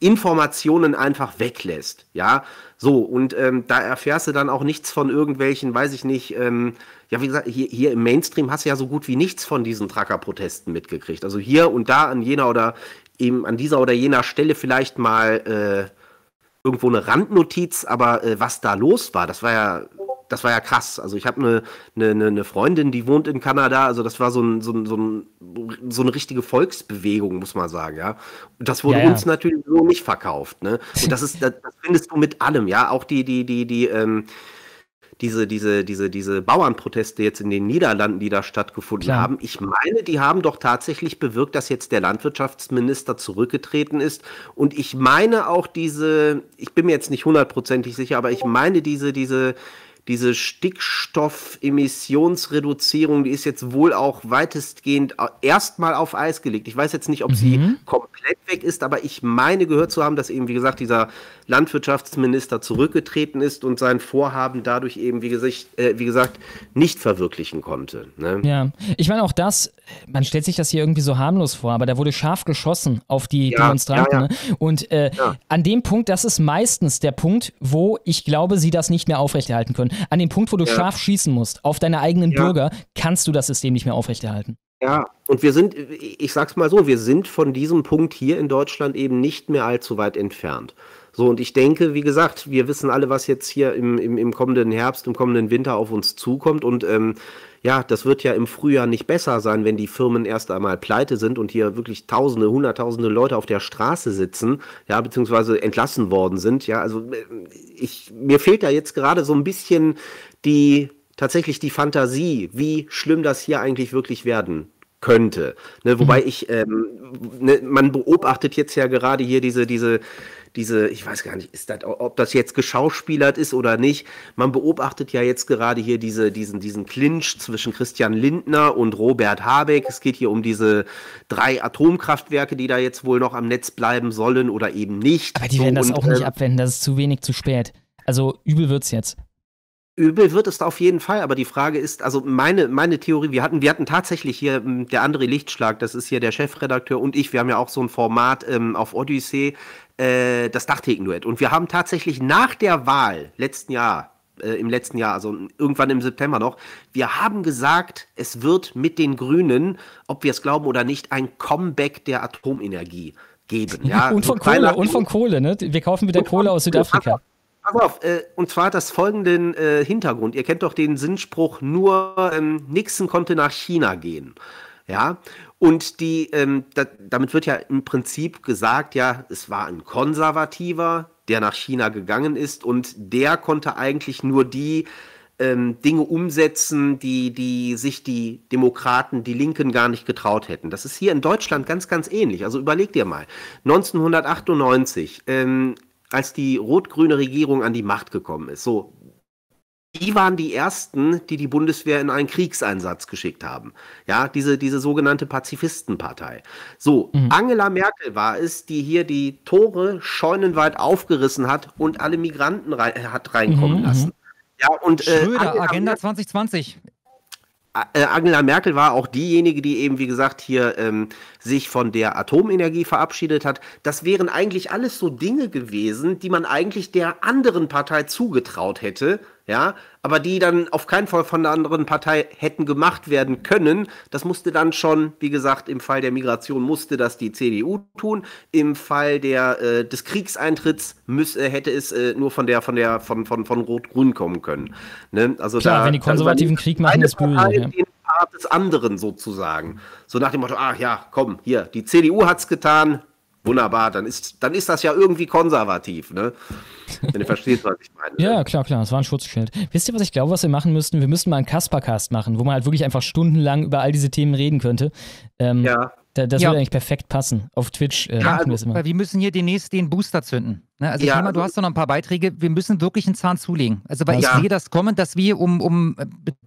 Informationen einfach weglässt, ja? So, und ähm, da erfährst du dann auch nichts von irgendwelchen, weiß ich nicht, ähm, ja, wie gesagt, hier, hier im Mainstream hast du ja so gut wie nichts von diesen Trucker-Protesten mitgekriegt. Also hier und da an jener oder eben an dieser oder jener Stelle vielleicht mal äh, irgendwo eine Randnotiz, aber äh, was da los war, das war ja, das war ja krass. Also ich habe eine, eine, eine Freundin, die wohnt in Kanada, also das war so, ein, so, ein, so, ein, so eine richtige Volksbewegung, muss man sagen, ja. Und das wurde ja, ja. uns natürlich so nicht verkauft, ne? Und das ist, das, das, findest du mit allem, ja. Auch die, die, die, die, ähm, diese, diese, diese, diese Bauernproteste jetzt in den Niederlanden, die da stattgefunden Klar. haben, ich meine, die haben doch tatsächlich bewirkt, dass jetzt der Landwirtschaftsminister zurückgetreten ist. Und ich meine auch diese, ich bin mir jetzt nicht hundertprozentig sicher, aber ich meine diese, diese, diese Stickstoffemissionsreduzierung, die ist jetzt wohl auch weitestgehend erstmal auf Eis gelegt. Ich weiß jetzt nicht, ob mhm. sie komplett weg ist, aber ich meine gehört zu haben, dass eben, wie gesagt, dieser Landwirtschaftsminister zurückgetreten ist und sein Vorhaben dadurch eben, wie gesagt, äh, wie gesagt nicht verwirklichen konnte. Ne? Ja, ich meine auch das, man stellt sich das hier irgendwie so harmlos vor, aber da wurde scharf geschossen auf die ja, Demonstranten. Ja, ja. Ne? Und äh, an dem Punkt, das ist meistens der Punkt, wo ich glaube, sie das nicht mehr aufrechterhalten können. An dem Punkt, wo du scharf schießen musst auf deine eigenen Bürger, kannst du das System nicht mehr aufrechterhalten. Ja, und wir sind, ich sag's mal so, wir sind von diesem Punkt hier in Deutschland eben nicht mehr allzu weit entfernt. So, und ich denke, wie gesagt, wir wissen alle, was jetzt hier im, im, im kommenden Herbst, im kommenden Winter auf uns zukommt. Und ähm, ja, das wird ja im Frühjahr nicht besser sein, wenn die Firmen erst einmal pleite sind und hier wirklich Tausende, Hunderttausende Leute auf der Straße sitzen, ja, beziehungsweise entlassen worden sind. Ja, also äh, ich, mir fehlt da jetzt gerade so ein bisschen die tatsächlich die Fantasie, wie schlimm das hier eigentlich wirklich werden könnte. Ne, wobei mhm. ich, ähm, ne, man beobachtet jetzt ja gerade hier diese, diese diese, ich weiß gar nicht, ist das, ob das jetzt geschauspielert ist oder nicht. Man beobachtet ja jetzt gerade hier diese, diesen, diesen Clinch zwischen Christian Lindner und Robert Habeck. Es geht hier um diese drei Atomkraftwerke, die da jetzt wohl noch am Netz bleiben sollen oder eben nicht. Aber die werden so, das auch nicht äh, abwenden, das ist zu wenig zu spät. Also übel wird's jetzt. Übel wird es auf jeden Fall, aber die Frage ist, also meine, meine Theorie, wir hatten, wir hatten tatsächlich hier hm, der andere Lichtschlag, das ist hier der Chefredakteur und ich, wir haben ja auch so ein Format ähm, auf Odyssey, äh, das Dachtheken-Duett. Und wir haben tatsächlich nach der Wahl letzten Jahr, äh, im letzten Jahr, also irgendwann im September noch, wir haben gesagt, es wird mit den Grünen, ob wir es glauben oder nicht, ein Comeback der Atomenergie geben. Ja? und von Kohle, und von Kohle, ne? Wir kaufen wieder Kohle aus Südafrika. Pass auf, äh, und zwar das folgenden äh, Hintergrund. Ihr kennt doch den Sinnspruch, nur ähm, Nixon konnte nach China gehen. Ja, und die, ähm, da, damit wird ja im Prinzip gesagt, ja, es war ein Konservativer, der nach China gegangen ist und der konnte eigentlich nur die ähm, Dinge umsetzen, die, die sich die Demokraten, die Linken gar nicht getraut hätten. Das ist hier in Deutschland ganz, ganz ähnlich. Also überleg dir mal, 1998, ähm, als die rot-grüne Regierung an die Macht gekommen ist. So, die waren die ersten, die die Bundeswehr in einen Kriegseinsatz geschickt haben. Ja, diese, diese sogenannte Pazifistenpartei. So, mhm. Angela Merkel war es, die hier die Tore scheunenweit aufgerissen hat und alle Migranten rein, hat reinkommen mhm, lassen. Mhm. Ja, und, äh, Schröder, Angela Agenda 2020. Äh, Angela Merkel war auch diejenige, die eben, wie gesagt, hier ähm, sich von der Atomenergie verabschiedet hat. Das wären eigentlich alles so Dinge gewesen, die man eigentlich der anderen Partei zugetraut hätte, ja, aber die dann auf keinen Fall von der anderen Partei hätten gemacht werden können. Das musste dann schon, wie gesagt, im Fall der Migration musste das die CDU tun. Im Fall der, äh, des Kriegseintritts müß, äh, hätte es äh, nur von der, von der, von, von, von Rot-Grün kommen können. Ne? Also Klar, da, wenn die Konservativen Krieg machen, ist böse. Ja. Den Part des anderen sozusagen. So nach dem Motto, ach ja, komm, hier, die CDU hat's getan, wunderbar, dann ist, dann ist das ja irgendwie konservativ, ne? Wenn du verstehst, was ich meine. Ja, klar, klar, das war ein Schutzschild. Wisst ihr, was ich glaube, was wir machen müssten? Wir müssten mal einen Kaspercast machen, wo man halt wirklich einfach stundenlang über all diese Themen reden könnte. Ähm, ja. Da, das ja. würde eigentlich perfekt passen. Auf Twitch äh, ja, wir immer. Wir müssen hier demnächst den Booster zünden. Ne? Also ja, ich mal, du also hast doch noch ein paar Beiträge. Wir müssen wirklich einen Zahn zulegen. Also weil ja. ich sehe das kommen, dass wir um, um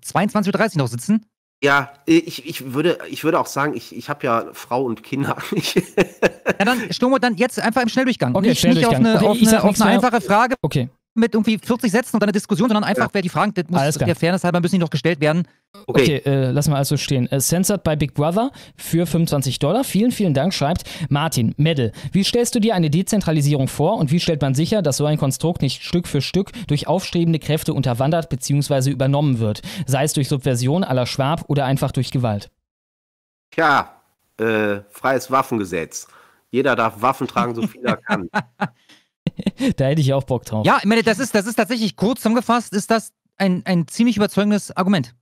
22.30 äh, Uhr noch sitzen Ja, ich, ich, würde, ich würde auch sagen, ich, ich habe ja Frau und Kinder. ja, dann, Stomo, dann jetzt einfach im Schnelldurchgang. Okay, nicht, Schnelldurchgang. nicht auf eine, auf ich eine, auf eine einfache Frage Okay. Mit irgendwie 40 Sätzen und dann eine Diskussion, sondern einfach, wer die Fragen, das muss Alles klar. der Fairness halber müssen die noch gestellt werden. Okay, äh, lassen wir also stehen. Äh, Censored bei Big Brother für 25 Dollar. Vielen, vielen Dank, schreibt Martin Medel. Wie stellst du dir eine Dezentralisierung vor und wie stellt man sicher, dass so ein Konstrukt nicht Stück für Stück durch aufstrebende Kräfte unterwandert bzw. übernommen wird? Sei es durch Subversion aller Schwab oder einfach durch Gewalt. Tja, äh, freies Waffengesetz. Jeder darf Waffen tragen, so viel er kann. Da hätte ich auch Bock drauf. Ja, ich meine, das ist, das ist tatsächlich kurz zusammengefasst, ist das ein, ein ziemlich überzeugendes Argument.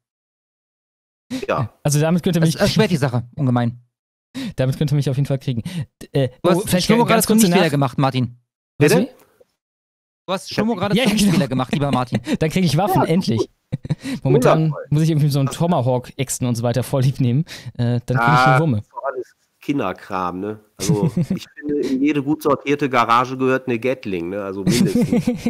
Ja. Also damit könnte Das mich, erschwert die Sache, ungemein. damit könnte mich auf jeden Fall kriegen. Äh, Du oh, hast vielleicht Stomo gerade Nichtfehler Nach- gemacht, Martin. Was Bitte? Du hast Stomo gerade Ja, zum ja, genau. gemacht, lieber Martin. Dann kriege ich Waffen, Ja, endlich. Momentan Wundervoll. muss ich irgendwie so einen Tomahawk-Äxten und so weiter vorlieb nehmen. Äh, dann kriege ich Ah, eine Wumme. das ist doch alles Kinderkram, ne? Also ich finde, in jede gut sortierte Garage gehört eine Gatling, ne? Also mindestens.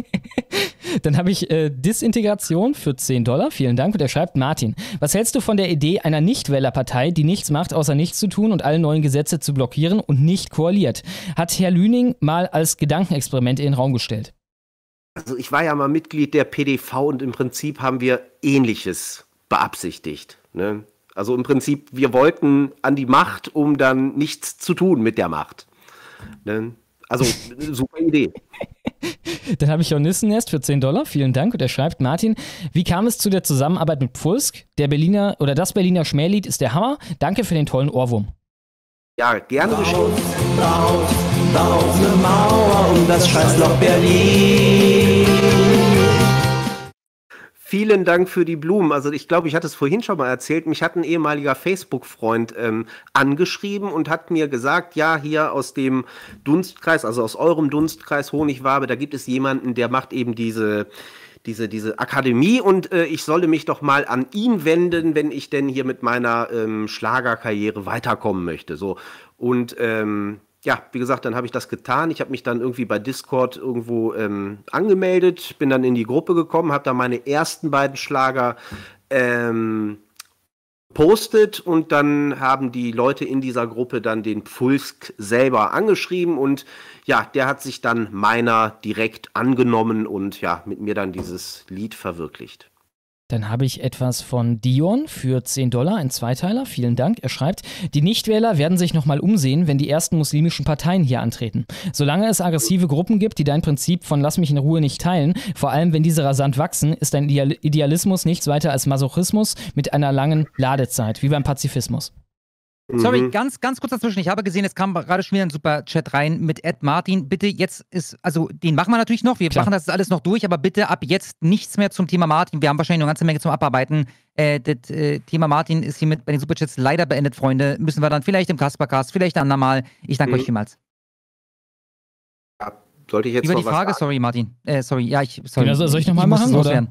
Dann habe ich äh, Disintegration für 10 Dollar. Vielen Dank. Und er schreibt, Martin, was hältst du von der Idee einer Nichtwählerpartei, die nichts macht, außer nichts zu tun und alle neuen Gesetze zu blockieren und nicht koaliert? Hat Herr Lüning mal als Gedankenexperiment in den Raum gestellt. Also ich war ja mal Mitglied der PDV und im Prinzip haben wir Ähnliches beabsichtigt. Ne? Also im Prinzip, wir wollten an die Macht, um dann nichts zu tun mit der Macht. Ne? Also super Idee. Dann habe ich Hornissennest für 10 Dollar. Vielen Dank. Und er schreibt, Martin, wie kam es zu der Zusammenarbeit mit Pfulsk? Der Berliner oder das Berliner Schmählied ist der Hammer. Danke für den tollen Ohrwurm. Ja, gerne geschehen. Baut, baut eine Mauer um das Scheißloch Berlin. Vielen Dank für die Blumen. Also ich glaube, ich hatte es vorhin schon mal erzählt. Mich hat ein ehemaliger Facebook-Freund ähm, angeschrieben und hat mir gesagt, ja, hier aus dem Dunstkreis, also aus eurem Dunstkreis Honigwabe, da gibt es jemanden, der macht eben diese diese, diese Akademie und äh, ich solle mich doch mal an ihn wenden, wenn ich denn hier mit meiner ähm, Schlagerkarriere weiterkommen möchte. So. Und ähm, ja, wie gesagt, dann habe ich das getan. Ich habe mich dann irgendwie bei Discord irgendwo ähm, angemeldet, bin dann in die Gruppe gekommen, habe da meine ersten beiden Schlager ähm, postet und dann haben die Leute in dieser Gruppe dann den Pfulsk selber angeschrieben und ja, der hat sich dann meiner direkt angenommen und ja, mit mir dann dieses Lied verwirklicht. Dann habe ich etwas von Dion für 10 Dollar, ein Zweiteiler. Vielen Dank. Er schreibt, die Nichtwähler werden sich nochmal umsehen, wenn die ersten muslimischen Parteien hier antreten. Solange es aggressive Gruppen gibt, die dein Prinzip von Lass mich in Ruhe nicht teilen, vor allem wenn diese rasant wachsen, ist dein Ideal Idealismus nichts weiter als Masochismus mit einer langen Ladezeit, wie beim Pazifismus. Sorry, Mhm. ganz, ganz kurz dazwischen. Ich habe gesehen, es kam gerade schon wieder ein super Chat rein mit Ed Martin. Bitte jetzt ist, also den machen wir natürlich noch. Wir Klar. machen das alles noch durch, aber bitte ab jetzt nichts mehr zum Thema Martin. Wir haben wahrscheinlich noch eine ganze Menge zum Abarbeiten. Äh, das äh, Thema Martin ist hiermit bei den Superchats leider beendet, Freunde. Müssen wir dann vielleicht im Kaspercast, vielleicht ein andermal. Ich danke Mhm. euch vielmals. Sollte ich jetzt Über noch die was Frage, sagen? sorry, Martin. Äh, sorry, ja, ich. Sorry. Genau, soll ich noch mal muss machen, oder?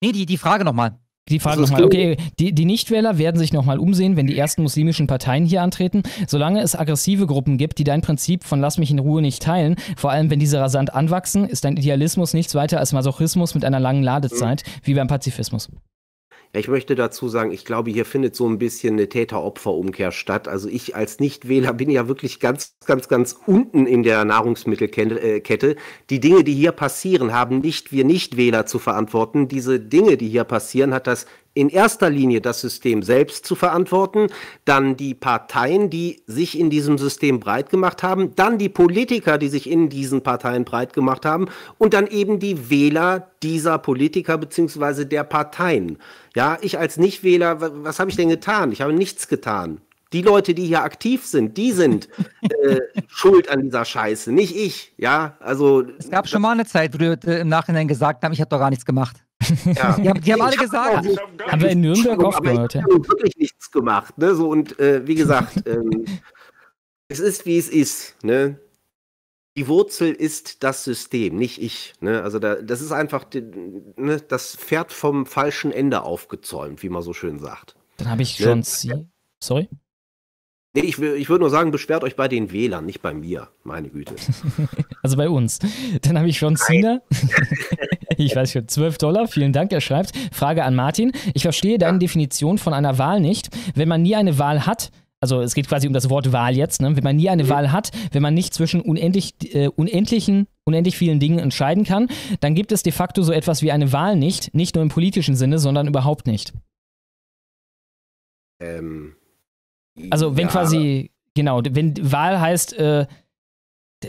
Nee, die, die Frage nochmal. Die Frage nochmal, okay, die, die Nichtwähler werden sich nochmal umsehen, wenn die ersten muslimischen Parteien hier antreten. Solange es aggressive Gruppen gibt, die dein Prinzip von Lass mich in Ruhe nicht teilen, vor allem wenn diese rasant anwachsen, ist dein Idealismus nichts weiter als Masochismus mit einer langen Ladezeit, wie beim Pazifismus. Ich möchte dazu sagen, ich glaube, hier findet so ein bisschen eine Täter-Opfer-Umkehr statt. Also ich als Nichtwähler bin ja wirklich ganz, ganz, ganz unten in der Nahrungsmittelkette. äh. Die Dinge, die hier passieren, haben nicht wir Nichtwähler zu verantworten. Diese Dinge, die hier passieren, hat das in erster Linie das System selbst zu verantworten, dann die Parteien, die sich in diesem System breit gemacht haben, dann die Politiker, die sich in diesen Parteien breit gemacht haben und dann eben die Wähler dieser Politiker beziehungsweise der Parteien. Ja, ich als Nichtwähler, wa- was habe ich denn getan? Ich habe nichts getan. Die Leute, die hier aktiv sind, die sind äh, schuld an dieser Scheiße, nicht ich. Ja, also Es gab schon mal eine Zeit, wo du im Nachhinein gesagt haben, ich habe doch gar nichts gemacht. ja. Die haben, die haben alle hab gesagt. auch nicht- Haben wir in Nürnberg aber gehört, ich habe wirklich nichts gemacht. Ne? So, und äh, wie gesagt, ähm, es ist, wie es ist. Ne? Die Wurzel ist das System, nicht ich. Ne? Also da, das ist einfach die, ne, das Pferd vom falschen Ende aufgezäumt, wie man so schön sagt. Dann habe ich Ja. schon sie. Sorry? Nee, ich, ich würde nur sagen, beschwert euch bei den Wählern, nicht bei mir. Meine Güte. Also bei uns. Dann habe ich schon Cena. Ich weiß schon, 12 Dollar, vielen Dank, er schreibt. Frage an Martin. Ich verstehe deine Definition von einer Wahl nicht. Wenn man nie eine Wahl hat, also es geht quasi um das Wort Wahl jetzt, ne? wenn man nie eine Wahl hat, wenn man nicht zwischen unendlich, äh, unendlichen, unendlich vielen Dingen entscheiden kann, dann gibt es de facto so etwas wie eine Wahl nicht, nicht nur im politischen Sinne, sondern überhaupt nicht. Ähm, Also wenn ja, quasi, genau, wenn Wahl heißt, äh,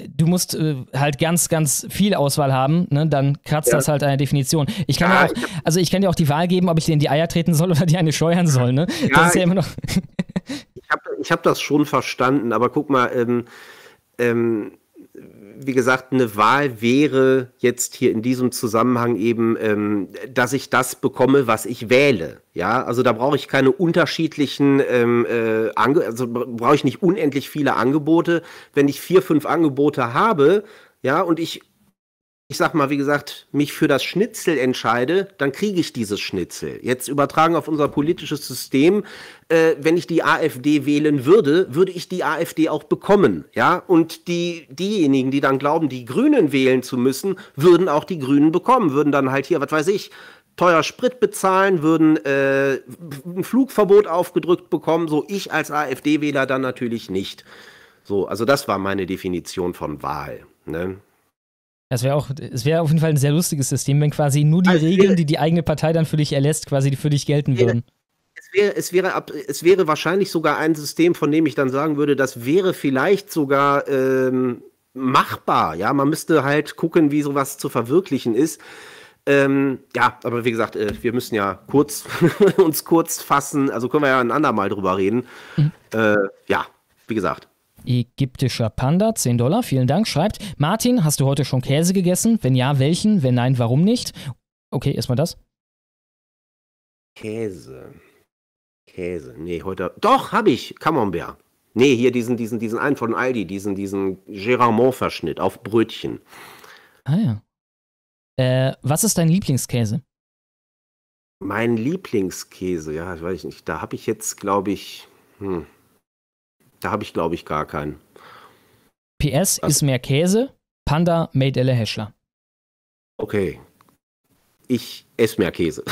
du musst äh, halt ganz, ganz viel Auswahl haben, ne, dann kratzt Ja. das halt an der Definition. Ich kann ja auch, also ich kann dir auch die Wahl geben, ob ich dir in die Eier treten soll oder dir eine scheuern soll, ne? Ja, das ist ja ich- immer noch. Ich habe ich hab das schon verstanden, aber guck mal, ähm, ähm, wie gesagt, eine Wahl wäre jetzt hier in diesem Zusammenhang eben, ähm, dass ich das bekomme, was ich wähle. Ja, also da brauche ich keine unterschiedlichen, ähm, äh, also bra- brauche ich nicht unendlich viele Angebote. Wenn ich vier, fünf Angebote habe, ja, und ich ich sag mal, wie gesagt, mich für das Schnitzel entscheide, dann kriege ich dieses Schnitzel. Jetzt übertragen auf unser politisches System, äh, wenn ich die AfD wählen würde, würde ich die AfD auch bekommen, ja? Und die diejenigen, die dann glauben, die Grünen wählen zu müssen, würden auch die Grünen bekommen, würden dann halt hier, was weiß ich, teuer Sprit bezahlen, würden äh, ein Flugverbot aufgedrückt bekommen, so ich als AfD-Wähler dann natürlich nicht. So, also das war meine Definition von Wahl. Ne? Das wäre auch, es wäre auf jeden Fall ein sehr lustiges System, wenn quasi nur die Also, Regeln, die die eigene Partei dann für dich erlässt, quasi die für dich gelten Ja. würden. Es wäre, es, wäre ab, es wäre wahrscheinlich sogar ein System, von dem ich dann sagen würde, das wäre vielleicht sogar ähm, machbar. Ja, man müsste halt gucken, wie sowas zu verwirklichen ist. Ähm, ja, aber wie gesagt, äh, wir müssen ja kurz uns kurz fassen. Also können wir ja ein andermal drüber reden. Äh, ja, wie gesagt. Ägyptischer Panda, 10 Dollar, vielen Dank, schreibt. Martin, hast du heute schon Käse gegessen? Wenn ja, welchen? Wenn nein, warum nicht? Okay, erstmal das. Käse. Käse. Nee, heute. Doch, habe ich. Camembert. Nee, hier diesen, diesen, diesen einen von Aldi, diesen, diesen Gérardmer-Verschnitt auf Brötchen. Ah ja. Äh, was ist dein Lieblingskäse? Mein Lieblingskäse, ja, ich weiß nicht. Da habe ich jetzt, glaube ich, hm, da habe ich, glaube ich, gar keinen. PS Was? ist mehr Käse, Panda made elle Heschler. Okay. Ich esse mehr Käse.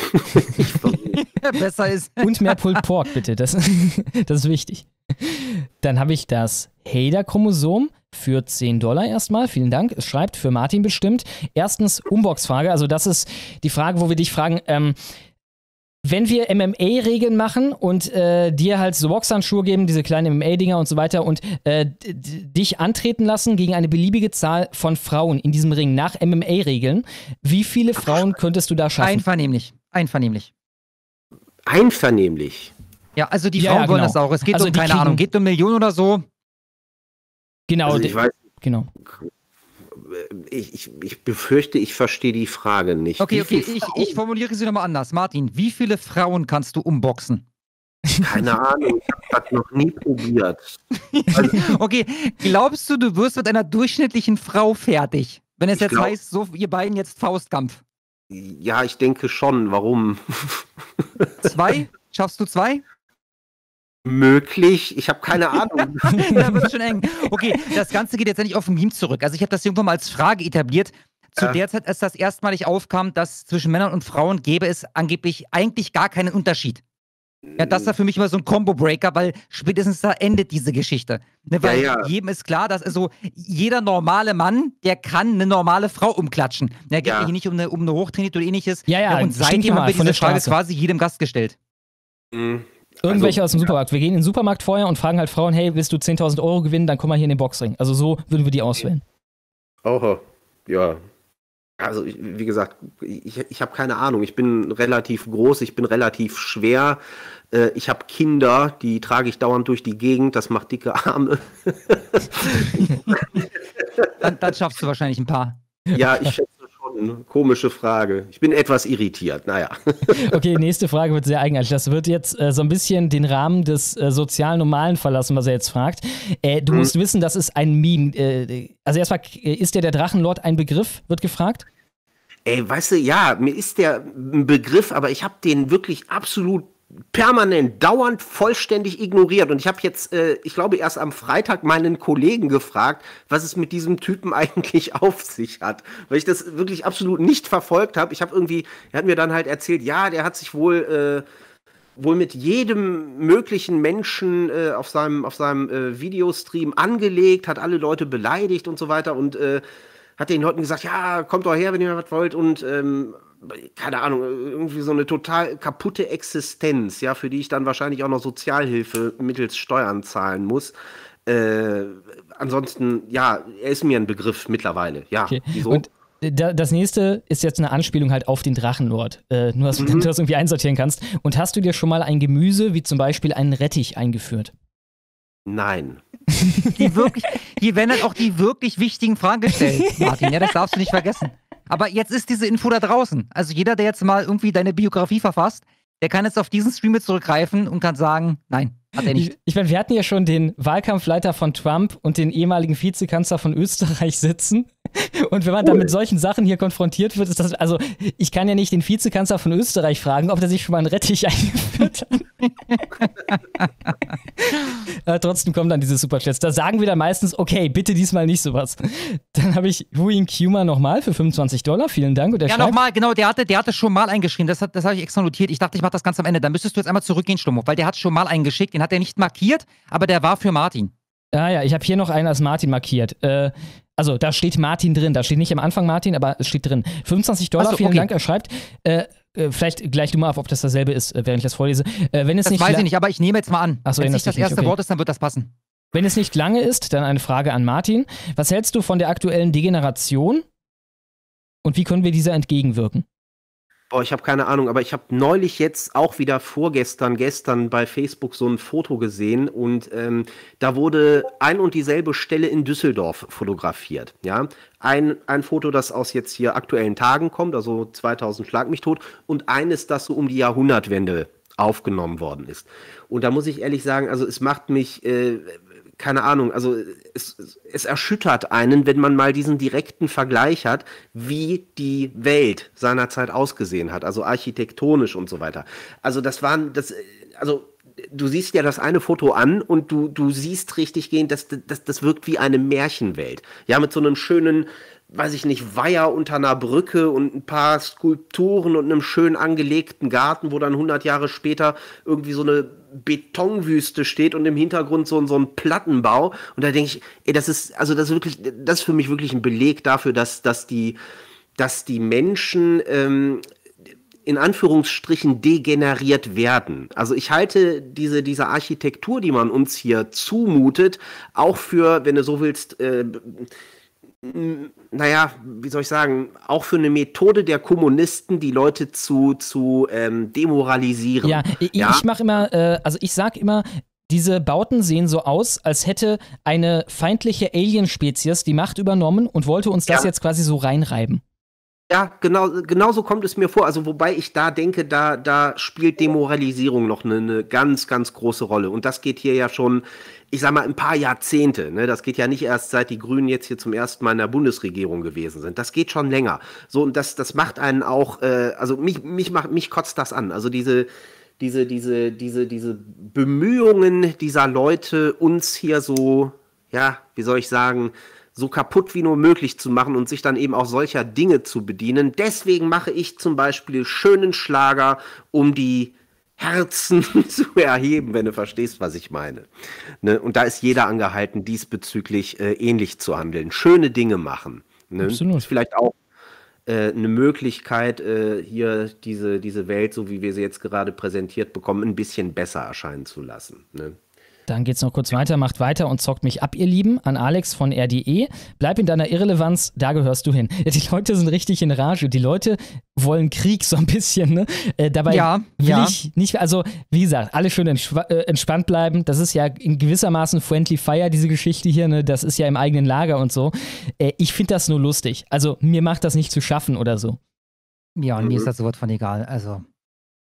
Besser ist. Und mehr Pulled Pork, bitte. Das, das ist wichtig. Dann habe ich das Hader-Chromosom für 10 Dollar erstmal. Vielen Dank. Es schreibt für Martin bestimmt. Erstens Umbox-Frage. Also, das ist die Frage, wo wir dich fragen, ähm, wenn wir MMA-Regeln machen und äh, dir halt so Boxhandschuhe geben, diese kleinen MMA-Dinger und so weiter und äh, dich antreten lassen gegen eine beliebige Zahl von Frauen in diesem Ring nach MMA-Regeln, wie viele Frauen könntest du da schaffen? Einvernehmlich. Einvernehmlich. Einvernehmlich. Ja, also die Ja, Frauen ja, wollen genau. das auch. Es geht Also um, keine kriegen- Ahnung, geht um Millionen oder so. genau, Also ich weiß, genau. Ich, ich, ich befürchte, ich verstehe die Frage nicht. Okay, okay, ich, ich formuliere sie nochmal anders. Martin, wie viele Frauen kannst du umboxen? Keine Ahnung, ich habe das noch nie probiert. Okay, glaubst du, du wirst mit einer durchschnittlichen Frau fertig? Wenn es jetzt glaub- heißt, so ihr beiden jetzt Faustkampf. Ja, ich denke schon. Warum? Zwei? Schaffst du zwei? Möglich? Ich habe keine Ahnung. da wird schon eng. Okay, das Ganze geht jetzt endlich auf ein Meme zurück. Also ich habe das irgendwann mal als Frage etabliert. Zu Ja. der Zeit, als das erstmalig aufkam, dass zwischen Männern und Frauen gäbe es angeblich eigentlich gar keinen Unterschied. Ja, das war für mich immer so ein Combo-Breaker, weil spätestens da endet diese Geschichte. Ne, weil Ja, ja. jedem ist klar, dass also jeder normale Mann, der kann eine normale Frau umklatschen. Der geht Ja. hier nicht um eine, um eine hochtrainierte oder ähnliches. Ja, ja, und seitdem haben wir diese Frage quasi jedem Gast gestellt. Hm, Irgendwelche Also, aus dem Supermarkt. Wir gehen in den Supermarkt vorher und fragen halt Frauen, hey, willst du 10.000 Euro gewinnen, dann komm mal hier in den Boxring. Also so würden wir die auswählen. Oho, ja. Also, ich- wie gesagt, ich, ich habe keine Ahnung. Ich bin relativ groß, ich bin relativ schwer. Äh, ich habe Kinder, die trage ich dauernd durch die Gegend. Das macht dicke Arme. Dann, dann schaffst du wahrscheinlich ein paar. ja, ich schätze schon. Komische Frage. Ich bin etwas irritiert. Naja. Okay, nächste Frage wird sehr eigenartig. Das wird jetzt äh, so ein bisschen den Rahmen des äh, sozialen Normalen verlassen, was er jetzt fragt. Äh, du Mhm. musst wissen, das ist ein Meme. Äh, also erstmal, äh, ist der der Drachenlord ein Begriff, wird gefragt? Ey, weißt du, ja, mir ist der ein Begriff, aber ich habe den wirklich absolut permanent, dauernd vollständig ignoriert. Und ich habe jetzt, äh, ich glaube, erst am Freitag meinen Kollegen gefragt, was es mit diesem Typen eigentlich auf sich hat. Weil ich das wirklich absolut nicht verfolgt habe. Ich habe irgendwie, er hat mir dann halt erzählt, ja, der hat sich wohl, äh, wohl mit jedem möglichen Menschen äh, auf seinem, auf seinem äh, Videostream angelegt, hat alle Leute beleidigt und so weiter und äh, hat den Leuten gesagt, ja, kommt doch her, wenn ihr was wollt und ähm, keine Ahnung, irgendwie so eine total kaputte Existenz, ja, für die ich dann wahrscheinlich auch noch Sozialhilfe mittels Steuern zahlen muss. Äh, ansonsten, ja, er ist mir ein Begriff mittlerweile. Ja, okay. wieso? Und das nächste ist jetzt eine Anspielung halt auf den Drachenlord. Äh, nur, dass mhm. du das irgendwie einsortieren kannst. Und hast du dir schon mal ein Gemüse, wie zum Beispiel einen Rettich, eingeführt? Nein. die wirklich, hier werden halt auch die wirklich wichtigen Fragen gestellt, Martin. Ja, das darfst du nicht vergessen. Aber jetzt ist diese Info da draußen. Also jeder, der jetzt mal irgendwie deine Biografie verfasst, der kann jetzt auf diesen Stream zurückgreifen und kann sagen, nein, hat er nicht. Ich, ich meine, wir hatten ja schon den Wahlkampfleiter von Trump und den ehemaligen Vizekanzler von Österreich sitzen. Und wenn man cool. dann mit solchen Sachen hier konfrontiert wird, ist das, also ich kann ja nicht den Vizekanzler von Österreich fragen, ob der sich schon mal einen Rettich eingeführt hat. äh, trotzdem kommen dann diese Superchats. Da sagen wir dann meistens, okay, bitte diesmal nicht sowas. Dann habe ich Huing Kuma nochmal für 25 Dollar. Vielen Dank. Und der ja, nochmal, genau, der hatte, der hatte schon mal eingeschrieben. Das, das habe ich extra notiert. Ich dachte, ich mache das ganz am Ende. Dann müsstest du jetzt einmal zurückgehen, Stummo, weil der hat schon mal eingeschickt. Den hat er nicht markiert, aber der war für Martin. Ah ja, ich habe hier noch einen als Martin markiert. Äh, also da steht Martin drin, da steht nicht am Anfang Martin, aber es steht drin. 25 Dollar, so, vielen okay. Dank. Er schreibt, äh, äh, vielleicht gleich du mal auf, ob das dasselbe ist, äh, während ich das vorlese. Äh, wenn es das nicht weiß ich nicht, aber ich nehme jetzt mal an. Achso, wenn es nicht das erste okay. Wort ist, dann wird das passen. Wenn es nicht lange ist, dann eine Frage an Martin. Was hältst du von der aktuellen Degeneration und wie können wir dieser entgegenwirken? Oh, ich habe keine Ahnung, aber ich habe neulich jetzt auch wieder vorgestern, gestern bei Facebook so ein Foto gesehen und ähm, da wurde ein und dieselbe Stelle in Düsseldorf fotografiert. Ja, ein, ein Foto, das aus jetzt hier aktuellen Tagen kommt, also 2000 Schlag mich tot, und eines, das so um die Jahrhundertwende aufgenommen worden ist. Und da muss ich ehrlich sagen, also es macht mich äh, keine Ahnung, also es, es erschüttert einen, wenn man mal diesen direkten Vergleich hat, wie die Welt seinerzeit ausgesehen hat, also architektonisch und so weiter. Also das waren, das, also du siehst ja das eine Foto an und du, du siehst richtig gehend, das, das, das wirkt wie eine Märchenwelt. Ja, mit so einem schönen, weiß ich nicht, Weiher unter einer Brücke und ein paar Skulpturen und einem schön angelegten Garten, wo dann 100 Jahre später irgendwie so eine Betonwüste steht und im Hintergrund so, so ein Plattenbau. Und da denke ich, ey, das ist, also das ist wirklich, das ist für mich wirklich ein Beleg dafür, dass, dass die, dass die Menschen, ähm, in Anführungsstrichen degeneriert werden. Also ich halte diese, diese Architektur, die man uns hier zumutet, auch für, wenn du so willst, äh, naja, wie soll ich sagen, auch für eine Methode der Kommunisten, die Leute zu, zu ähm, demoralisieren. Ja, ich, ja? ich mache immer, äh, also ich sag immer, diese Bauten sehen so aus, als hätte eine feindliche Alienspezies die Macht übernommen und wollte uns das ja. jetzt quasi so reinreiben. Ja, genau, genau so kommt es mir vor. Also, wobei ich da denke, da, da spielt Demoralisierung noch eine, eine ganz, ganz große Rolle. Und das geht hier ja schon, ich sag mal, ein paar Jahrzehnte. Ne? Das geht ja nicht erst seit die Grünen jetzt hier zum ersten Mal in der Bundesregierung gewesen sind. Das geht schon länger. So, und das, das macht einen auch, äh, also mich, mich macht, mich kotzt das an. Also diese, diese, diese, diese, diese Bemühungen dieser Leute, uns hier so, ja, wie soll ich sagen, so kaputt wie nur möglich zu machen und sich dann eben auch solcher Dinge zu bedienen. Deswegen mache ich zum Beispiel schönen Schlager, um die Herzen zu erheben, wenn du verstehst, was ich meine. Ne? Und da ist jeder angehalten, diesbezüglich äh, ähnlich zu handeln. Schöne Dinge machen. Ne? Absolut. Ist vielleicht auch äh, eine Möglichkeit, äh, hier diese, diese Welt, so wie wir sie jetzt gerade präsentiert bekommen, ein bisschen besser erscheinen zu lassen. Ne? Dann geht's noch kurz weiter, macht weiter und zockt mich ab, ihr Lieben, an Alex von RDE. Bleib in deiner Irrelevanz, da gehörst du hin. Ja, die Leute sind richtig in Rage. Die Leute wollen Krieg so ein bisschen, ne? Äh, dabei ja, will ja. ich nicht, also wie gesagt, alle schön äh, entspannt bleiben. Das ist ja in gewissermaßen Friendly Fire, diese Geschichte hier, ne? Das ist ja im eigenen Lager und so. Äh, ich finde das nur lustig. Also mir macht das nicht zu schaffen oder so. Ja, und mir ist das sowas von egal. Also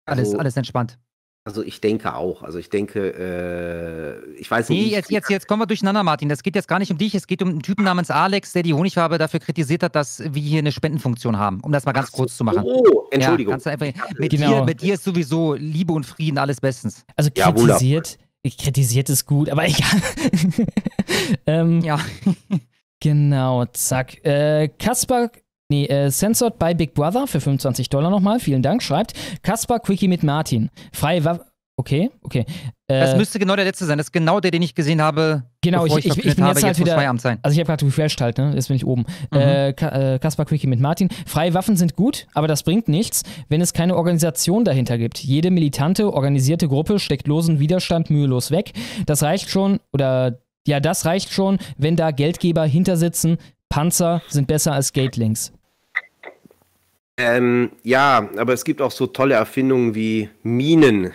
alles, also, alles entspannt. Also ich denke auch. Also ich denke, äh, ich weiß nicht. Nee, jetzt, jetzt, jetzt kommen wir durcheinander, Martin. Das geht jetzt gar nicht um dich. Es geht um einen Typen namens Alex, der die Honigfarbe dafür kritisiert hat, dass wir hier eine Spendenfunktion haben. Um das mal ganz kurz zu machen. Oh, Entschuldigung. Ja, einfach, mit, Genau. dir, mit dir ist sowieso Liebe und Frieden alles bestens. Also Ja, kritisiert, kritisiert ist gut, aber egal. ähm, Ja. Genau, zack. Äh, Kaspar, nee, äh, Censored by Big Brother für 25 Dollar nochmal, vielen Dank, schreibt. Kaspar Quickie mit Martin. Freie Waffe. Okay, okay. Äh, Das müsste genau der letzte sein. Das ist genau der, den ich gesehen habe. Genau, ich, ich, ich verkündet bin habe, jetzt halt muss wieder. Also ich habe gerade refreshed halt, ne? Jetzt bin ich oben. Mhm. Äh, äh, Kaspar Quickie mit Martin. Freie Waffen sind gut, aber das bringt nichts, wenn es keine Organisation dahinter gibt. Jede militante, organisierte Gruppe steckt losen Widerstand mühelos weg. Das reicht schon, oder ja, das reicht schon, wenn da Geldgeber hinter sitzen. Panzer sind besser als Gatelings. Ähm, ja, aber es gibt auch so tolle Erfindungen wie Minen.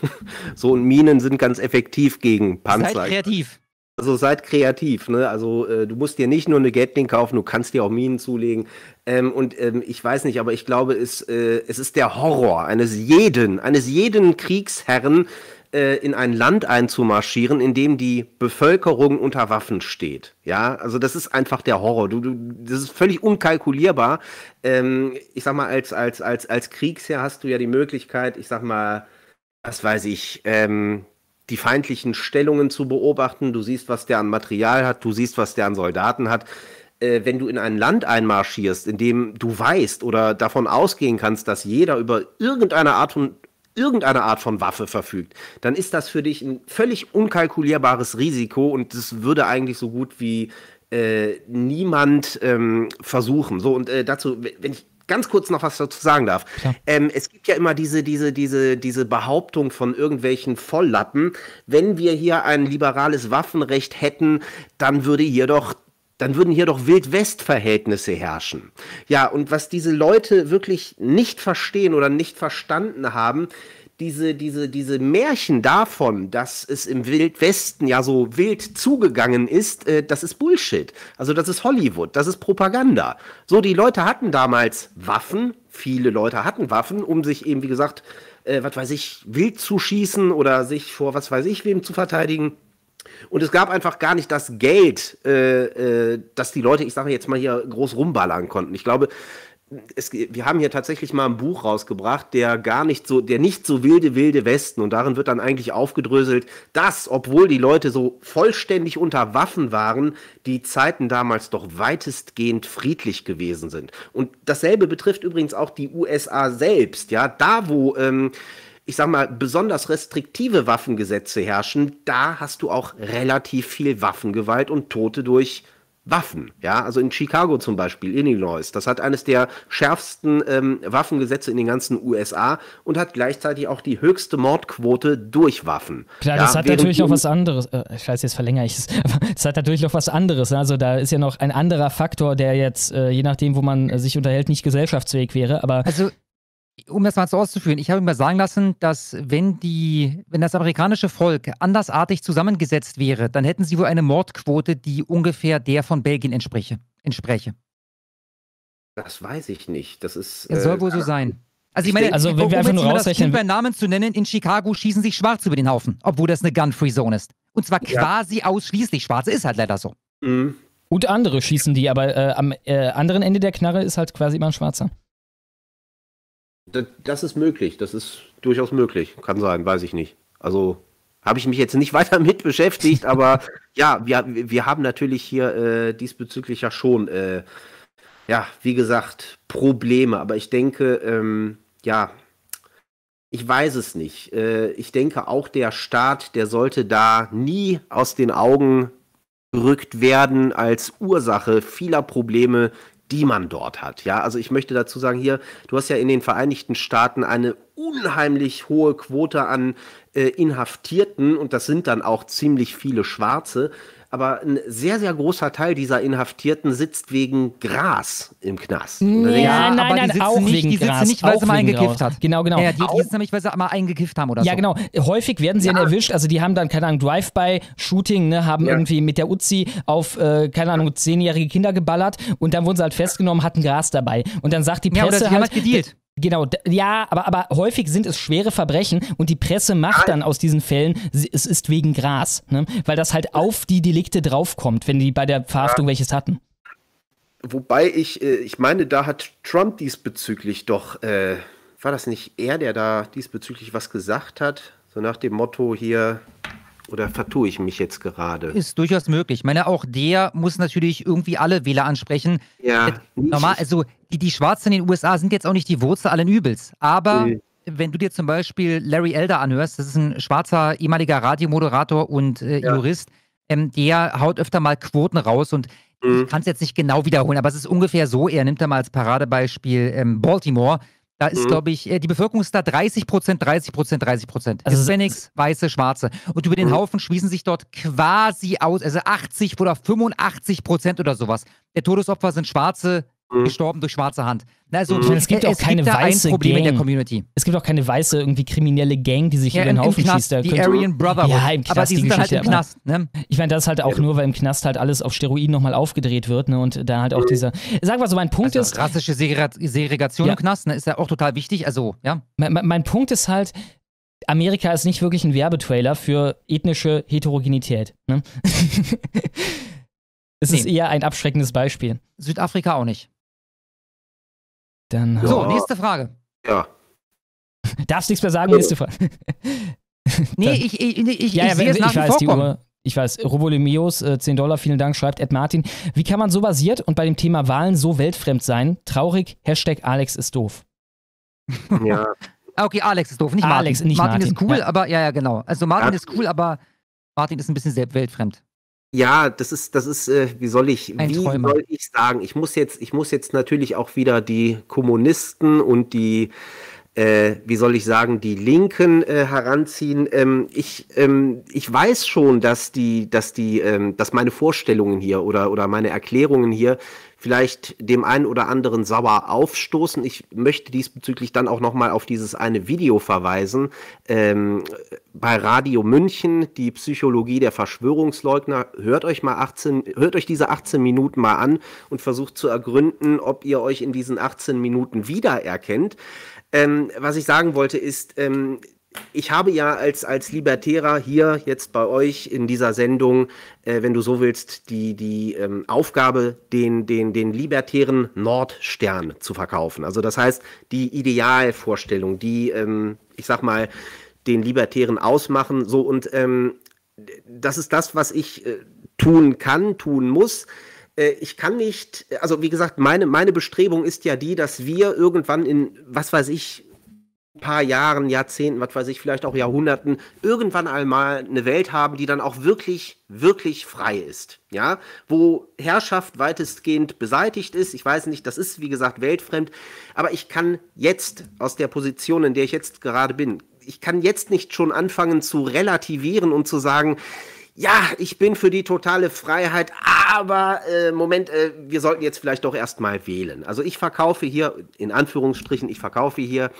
so und Minen sind ganz effektiv gegen Panzer. Seid kreativ. Also seid kreativ, ne? Also äh, du musst dir nicht nur eine Gatling kaufen, du kannst dir auch Minen zulegen. Ähm, und ähm, ich weiß nicht, aber ich glaube, es, äh, es ist der Horror eines jeden, eines jeden Kriegsherren, äh, in ein Land einzumarschieren, in dem die Bevölkerung unter Waffen steht. Ja, also das ist einfach der Horror. Du, du, das ist völlig unkalkulierbar. Ähm, ich sag mal, als, als, als, als Kriegsherr hast du ja die Möglichkeit, ich sag mal, was weiß ich, ähm, die feindlichen Stellungen zu beobachten. Du siehst, was der an Material hat, du siehst, was der an Soldaten hat. Äh, wenn du in ein Land einmarschierst, in dem du weißt oder davon ausgehen kannst, dass jeder über irgendeine Art von irgendeine Art von Waffe verfügt, dann ist das für dich ein völlig unkalkulierbares Risiko und das würde eigentlich so gut wie äh, niemand ähm, versuchen. So, und äh, dazu, wenn ich ganz kurz noch was dazu sagen darf. Ähm, es gibt ja immer diese, diese, diese, diese Behauptung von irgendwelchen Volllappen, wenn wir hier ein liberales Waffenrecht hätten, dann würde hier doch dann würden hier doch Wild-West-Verhältnisse herrschen. Ja, und was diese Leute wirklich nicht verstehen oder nicht verstanden haben, diese, diese, diese Märchen davon, dass es im Wildwesten ja so wild zugegangen ist, äh, das ist Bullshit. Also das ist Hollywood, das ist Propaganda. So, die Leute hatten damals Waffen, viele Leute hatten Waffen, um sich eben, wie gesagt, äh, was weiß ich, wild zu schießen oder sich vor was weiß ich wem zu verteidigen. Und es gab einfach gar nicht das Geld, äh, äh, dass die Leute, ich sage jetzt mal hier, groß rumballern konnten. Ich glaube, es, wir haben hier tatsächlich mal ein Buch rausgebracht, der gar nicht so, der nicht so wilde, wilde Westen und darin wird dann eigentlich aufgedröselt, dass, obwohl die Leute so vollständig unter Waffen waren, die Zeiten damals doch weitestgehend friedlich gewesen sind. Und dasselbe betrifft übrigens auch die USA selbst, ja, da wo, ähm, ich sag mal, besonders restriktive Waffengesetze herrschen, da hast du auch relativ viel Waffengewalt und Tote durch Waffen. Ja, also in Chicago zum Beispiel, Illinois, das hat eines der schärfsten ähm, Waffengesetze in den ganzen USA und hat gleichzeitig auch die höchste Mordquote durch Waffen. Klar, ja, das hat natürlich noch die- was anderes. Äh, ich weiß, jetzt verlängere ich es. Das hat natürlich noch was anderes. ne? Also da ist ja noch ein anderer Faktor, der jetzt, äh, je nachdem, wo man äh, sich unterhält, nicht gesellschaftsfähig wäre. Aber Also, um das mal so auszuführen, ich habe mir sagen lassen, dass wenn die, wenn das amerikanische Volk andersartig zusammengesetzt wäre, dann hätten sie wohl eine Mordquote, die ungefähr der von Belgien entspreche. entspräche. Das weiß ich nicht. Das ist. Es äh, soll wohl so sein. Also ich meine, Also, wenn wir um einfach nur mal das rausrechnen- beim Namen zu nennen, in Chicago schießen sich Schwarze über den Haufen, obwohl das eine Gun-Free-Zone ist. Und zwar Ja. quasi ausschließlich Schwarze, ist halt leider so. mh. und andere schießen die, aber äh, am äh, anderen Ende der Knarre ist halt quasi immer ein Schwarzer. Das, ist möglich. Das ist durchaus möglich. Kann sein, weiß ich nicht. Also habe ich mich jetzt nicht weiter mit beschäftigt, aber ja, wir, wir haben natürlich hier äh, diesbezüglich ja schon, äh, ja, wie gesagt, Probleme. Aber ich denke, ähm, ja, ich weiß es nicht. Äh, ich denke auch, der Staat, der sollte da nie aus den Augen gerückt werden als Ursache vieler Probleme, die man dort hat. Ja, also ich möchte dazu sagen, hier, du hast ja in den Vereinigten Staaten eine unheimlich hohe Quote an äh, Inhaftierten und das sind dann auch ziemlich viele Schwarze. Aber ein sehr, sehr großer Teil dieser Inhaftierten sitzt wegen Gras im Knast. Ich, Ja, nein, aber die nein, sitzen auch nicht- wegen die sitzen Gras. nicht, weil sie mal eingekifft hat. Genau, genau. Ja, die, die sitzen nämlich, weil sie mal eingekifft haben oder Ja, so. genau. Häufig werden sie dann erwischt. Also die haben dann, keine Ahnung, Drive-by-Shooting, ne, haben Ja. irgendwie mit der Uzi auf, äh, keine Ahnung, zehnjährige Kinder geballert und dann wurden sie halt festgenommen, hatten Gras dabei. Und dann sagt die Ja, oder Presse sie haben halt, halt gedealt. Genau, ja, aber, aber häufig sind es schwere Verbrechen und die Presse macht dann aus diesen Fällen, es ist wegen Gras, ne? weil das halt auf die Delikte draufkommt, wenn die bei der Verhaftung welches hatten. Wobei ich, äh, ich meine, da hat Trump diesbezüglich doch, äh, war das nicht er, der da diesbezüglich was gesagt hat? So nach dem Motto hier, oder vertue ich mich jetzt gerade? Ist durchaus möglich. Ich meine, auch der muss natürlich irgendwie alle Wähler ansprechen. Ja, Normal, also die, die Schwarzen in den USA sind jetzt auch nicht die Wurzel allen Übels. Aber Nee. wenn du dir zum Beispiel Larry Elder anhörst, das ist ein schwarzer ehemaliger Radiomoderator und äh, Ja. Jurist, ähm, der haut öfter mal Quoten raus und Mhm. ich kann es jetzt nicht genau wiederholen, aber es ist ungefähr so, er nimmt da mal als Paradebeispiel ähm, Baltimore. Da ist, Mhm. glaube ich, äh, die Bevölkerung ist da 30 Prozent, 30 Prozent, 30 Prozent. Also Hispanics, Weiße, Schwarze. Und über den Mhm. Haufen schließen sich dort quasi aus, also 80 oder 85 Prozent oder sowas. Der Todesopfer sind Schwarze, Mhm. gestorben durch schwarze Hand. Na, Also, Mhm. Ich meine, es gibt auch keine da weiße Problem in der Gang. Community. Es gibt auch keine weiße, irgendwie kriminelle Gang, die sich Ja, über den Haufen Knast, schießt. Da die könnte- Aryan Brotherhood. Ja, im Knast aber die die sind halt im Knast. Ne? Ich meine, das ist halt auch nur, weil im Knast halt alles auf Steroiden nochmal aufgedreht wird, ne? Und da halt auch dieser. Sag mal so, mein Punkt Also, ist, rassische Segre Segregation Ja. im Knast ne, ist ja auch total wichtig. Also, ja. mein, mein- mein Punkt ist halt, Amerika ist nicht wirklich ein Werbetrailer für ethnische Heterogenität. Ne? es ist Nee. eher ein abschreckendes Beispiel. Südafrika auch nicht. Dann So, Ja. nächste Frage. Ja. darfst nichts mehr sagen, nächste Frage. Nee, ich, ich, ich, ich, ja, ich ja, sehe es ich nach wie weiß, vor die. Uhr. Ich weiß, Robolemios, äh, 10 Dollar, vielen Dank, schreibt Ed Martin. Wie kann man so basiert und bei dem Thema Wahlen so weltfremd sein? Traurig, Hashtag Alex ist doof. ja. Okay, Alex ist doof, nicht Alex, Martin. nicht Martin, Martin, ist cool, ja. aber ja, ja, genau. Also Martin Ja. ist cool, aber Martin ist ein bisschen selbst weltfremd. Ja, das ist, das ist, äh, wie soll ich, Ein wie Träumer. soll ich sagen? Ich muss jetzt, ich muss jetzt natürlich auch wieder die Kommunisten und die, äh, wie soll ich sagen, die Linken äh, heranziehen. Ähm, ich, ähm, ich weiß schon, dass die, dass die, ähm, dass meine Vorstellungen hier oder oder meine Erklärungen hier vielleicht dem einen oder anderen sauer aufstoßen. Ich möchte diesbezüglich dann auch noch mal auf dieses eine Video verweisen. Ähm, bei Radio München, die Psychologie der Verschwörungsleugner. Hört euch mal 18, hört euch diese 18 Minuten mal an und versucht zu ergründen, ob ihr euch in diesen 18 Minuten wiedererkennt. Ähm, was ich sagen wollte ist, ähm, ich habe ja als, als Libertärer hier jetzt bei euch in dieser Sendung, äh, wenn du so willst, die, die ähm, Aufgabe, den, den, den libertären Nordstern zu verkaufen. Also das heißt, die Idealvorstellung, die, ähm, ich sag mal, den Libertären ausmachen. So und ähm, das ist das, was ich äh, tun kann, tun muss. Äh, ich kann nicht, also wie gesagt, meine, meine Bestrebung ist ja die, dass wir irgendwann in, was weiß ich, paar Jahren, Jahrzehnten, was weiß ich, vielleicht auch Jahrhunderten, irgendwann einmal eine Welt haben, die dann auch wirklich, wirklich frei ist. Ja, wo Herrschaft weitestgehend beseitigt ist. Ich weiß nicht, das ist wie gesagt weltfremd, aber ich kann jetzt aus der Position, in der ich jetzt gerade bin, ich kann jetzt nicht schon anfangen zu relativieren und zu sagen, ja, ich bin für die totale Freiheit, aber äh, Moment, äh, wir sollten jetzt vielleicht doch erstmal wählen. Also ich verkaufe hier, in Anführungsstrichen, ich verkaufe hier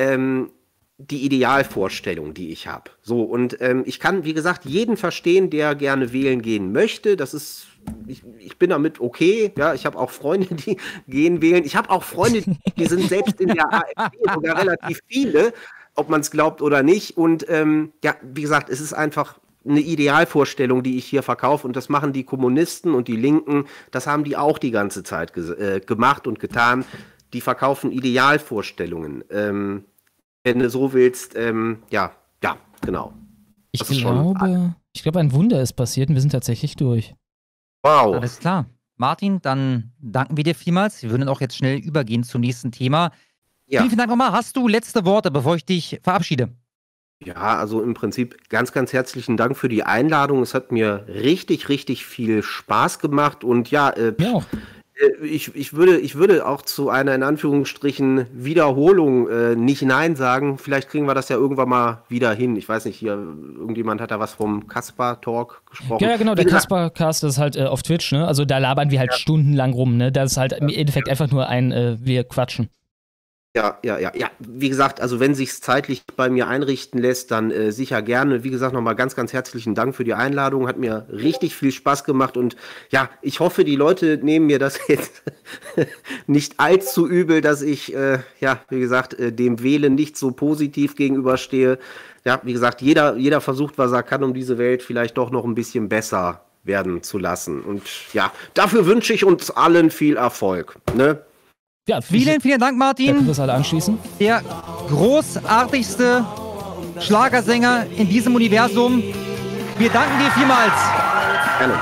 ähm, die Idealvorstellung, die ich habe. So, und ähm, ich kann, wie gesagt, jeden verstehen, der gerne wählen gehen möchte. Das ist, ich, ich bin damit okay. Ja, ich habe auch Freunde, die gehen wählen. Ich habe auch Freunde, die sind selbst in der AfD sogar relativ viele, ob man es glaubt oder nicht. Und ähm, ja, wie gesagt, es ist einfach eine Idealvorstellung, die ich hier verkaufe. Und das machen die Kommunisten und die Linken, das haben die auch die ganze Zeit äh, gemacht und getan. Die verkaufen Idealvorstellungen. Ähm, wenn du so willst, ähm, ja, ja, genau. Ich Das ist schon glaube, ich glaube, ein Wunder ist passiert und wir sind tatsächlich durch. Wow. Alles klar. Martin, dann danken wir dir vielmals. Wir würden auch jetzt schnell übergehen zum nächsten Thema. Ja. Vielen, vielen Dank nochmal. Hast du letzte Worte, bevor ich dich verabschiede? Ja, also im Prinzip ganz, ganz herzlichen Dank für die Einladung. Es hat mir richtig, richtig viel Spaß gemacht und ja, äh, äh, ich, ich, würde, ich würde auch zu einer in Anführungsstrichen Wiederholung äh, nicht Nein sagen. Vielleicht kriegen wir das ja irgendwann mal wieder hin. Ich weiß nicht, hier irgendjemand hat da was vom Kaspar Talk gesprochen. Ja, ja, genau, der gesagt, Kasper-Cast ist halt äh, auf Twitch, ne? Also da labern wir halt stundenlang rum, ne? Das ist halt im Endeffekt einfach nur ein, äh, wir quatschen. Ja, ja, ja, ja. Wie gesagt, also wenn sich's zeitlich bei mir einrichten lässt, dann äh, sicher gerne. Wie gesagt, nochmal ganz, ganz herzlichen Dank für die Einladung. Hat mir richtig viel Spaß gemacht und ja, ich hoffe, die Leute nehmen mir das jetzt nicht allzu übel, dass ich, äh, ja, wie gesagt, äh, dem Wählen nicht so positiv gegenüberstehe. Ja, wie gesagt, jeder, jeder versucht, was er kann, um diese Welt vielleicht doch noch ein bisschen besser werden zu lassen. Und ja, dafür wünsche ich uns allen viel Erfolg. Ne? Ja, Vielen, vielen Dank, Da Martin. können wir es alle anschließen. Der großartigste Schlagersänger in diesem Universum. Wir danken dir vielmals. Gerne.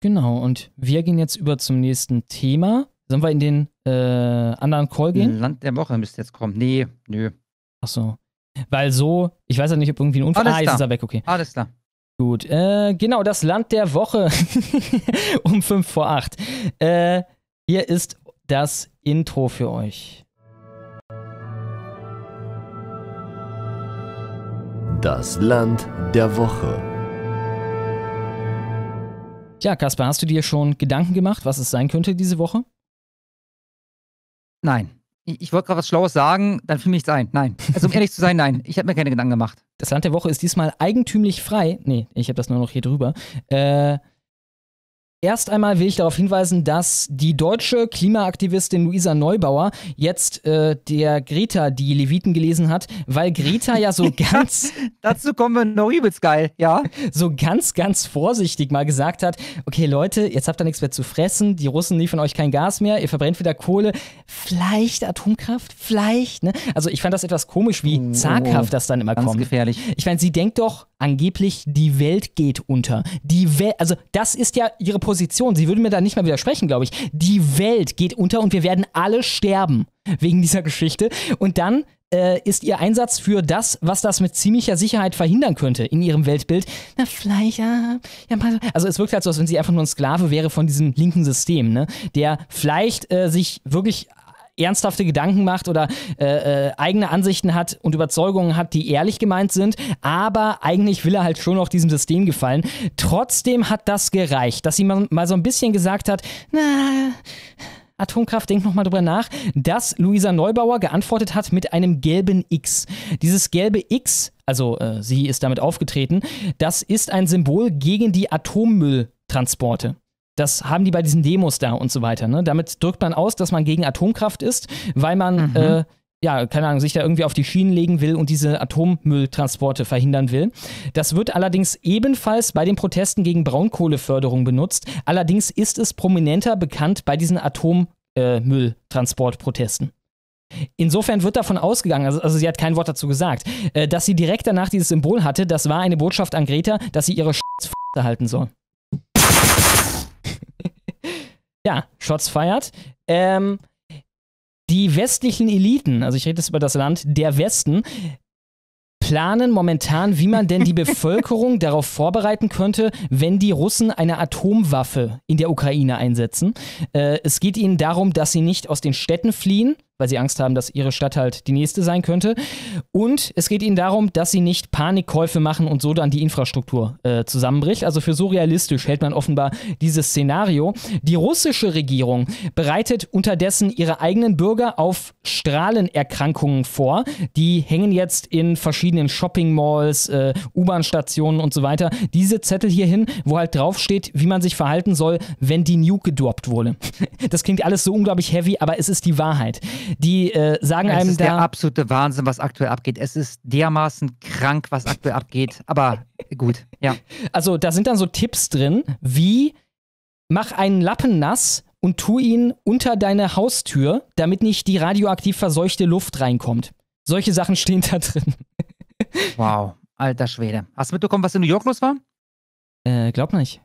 Genau, und wir gehen jetzt über zum nächsten Thema. Sollen wir in den äh, anderen Call gehen? Land der Woche müsste jetzt kommen. Nee, nö. Achso. Weil so, ich weiß ja nicht, ob irgendwie ein Unfall. Alles ah, jetzt klar. ist er weg, okay. Alles klar. Gut, äh, genau, das Land der Woche um 5 vor 8. Äh, hier ist das Intro für euch. Das Land der Woche. Ja, Kaspar, hast du dir schon Gedanken gemacht, was es sein könnte diese Woche? Nein. Ich, wollte gerade was Schlaues sagen, dann fiel mir nichts ein. Nein. Also um ehrlich zu sein, nein. Ich habe mir keine Gedanken gemacht. Das Land der Woche ist diesmal eigentümlich frei. Nee, ich habe das nur noch hier drüber. Äh, erst einmal will ich darauf hinweisen, dass die deutsche Klimaaktivistin Luisa Neubauer jetzt äh, der Greta die Leviten gelesen hat, weil Greta ja so ganz, Dazu kommen wir noch übelst geil, ja? so ganz, ganz vorsichtig mal gesagt hat, okay Leute, jetzt habt ihr nichts mehr zu fressen, die Russen liefern euch kein Gas mehr, ihr verbrennt wieder Kohle, vielleicht Atomkraft, vielleicht, ne? Also ich fand das etwas komisch, wie zaghaft das dann immer Ganz kommt. gefährlich. Ich meine, sie denkt doch angeblich, die Welt geht unter. Die Welt, also das ist ja ihre Position. Sie würde mir da nicht mal widersprechen, glaube ich. Die Welt geht unter und wir werden alle sterben wegen dieser Geschichte. Und dann äh, ist ihr Einsatz für das, was das mit ziemlicher Sicherheit verhindern könnte in ihrem Weltbild. Na, vielleicht, ja, ja also es wirkt halt so, als wenn sie einfach nur ein Sklave wäre von diesem linken System, ne? Der vielleicht äh, sich wirklich ernsthafte Gedanken macht oder äh, äh, eigene Ansichten hat und Überzeugungen hat, die ehrlich gemeint sind, aber eigentlich will er halt schon auch diesem System gefallen. Trotzdem hat das gereicht, dass sie mal, mal so ein bisschen gesagt hat, na, Atomkraft, denk noch mal drüber nach, dass Luisa Neubauer geantwortet hat mit einem gelben X. Dieses gelbe X, also äh, sie ist damit aufgetreten, das ist ein Symbol gegen die Atommülltransporte. Das haben die bei diesen Demos da und so weiter. Ne? Damit drückt man aus, dass man gegen Atomkraft ist, weil man, äh, ja, keine Ahnung, sich da irgendwie auf die Schienen legen will und diese Atommülltransporte verhindern will. Das wird allerdings ebenfalls bei den Protesten gegen Braunkohleförderung benutzt. Allerdings ist es prominenter bekannt bei diesen Atommülltransportprotesten. Insofern wird davon ausgegangen, also, also sie hat kein Wort dazu gesagt, äh, dass sie direkt danach dieses Symbol hatte. Das war eine Botschaft an Greta, dass sie ihre Sch halten soll. Ja, Shots feiert. Ähm, die westlichen Eliten, also ich rede jetzt über das Land der Westen, planen momentan, wie man denn die Bevölkerung darauf vorbereiten könnte, wenn die Russen eine Atomwaffe in der Ukraine einsetzen. Äh, es geht ihnen darum, dass sie nicht aus den Städten fliehen, weil sie Angst haben, dass ihre Stadt halt die nächste sein könnte. Und es geht ihnen darum, dass sie nicht Panikkäufe machen und so dann die Infrastruktur äh, zusammenbricht. Also für so realistisch hält man offenbar dieses Szenario. Die russische Regierung bereitet unterdessen ihre eigenen Bürger auf Strahlenerkrankungen vor. Die hängen jetzt in verschiedenen Shopping-Malls, äh, U-Bahn-Stationen und so weiter. Diese Zettel hier hin, wo halt draufsteht, wie man sich verhalten soll, wenn die Nuke gedroppt wurde. Das klingt alles so unglaublich heavy, aber es ist die Wahrheit. Die äh, sagen Es einem ist der da. absolute Wahnsinn, was aktuell abgeht. Es ist dermaßen krank, was aktuell abgeht. Aber gut, ja. Also da sind dann so Tipps drin, wie mach einen Lappen nass und tu ihn unter deine Haustür, damit nicht die radioaktiv verseuchte Luft reinkommt. Solche Sachen stehen da drin. Wow, alter Schwede. Hast du mitbekommen, was in New York los war? Äh, glaub nicht.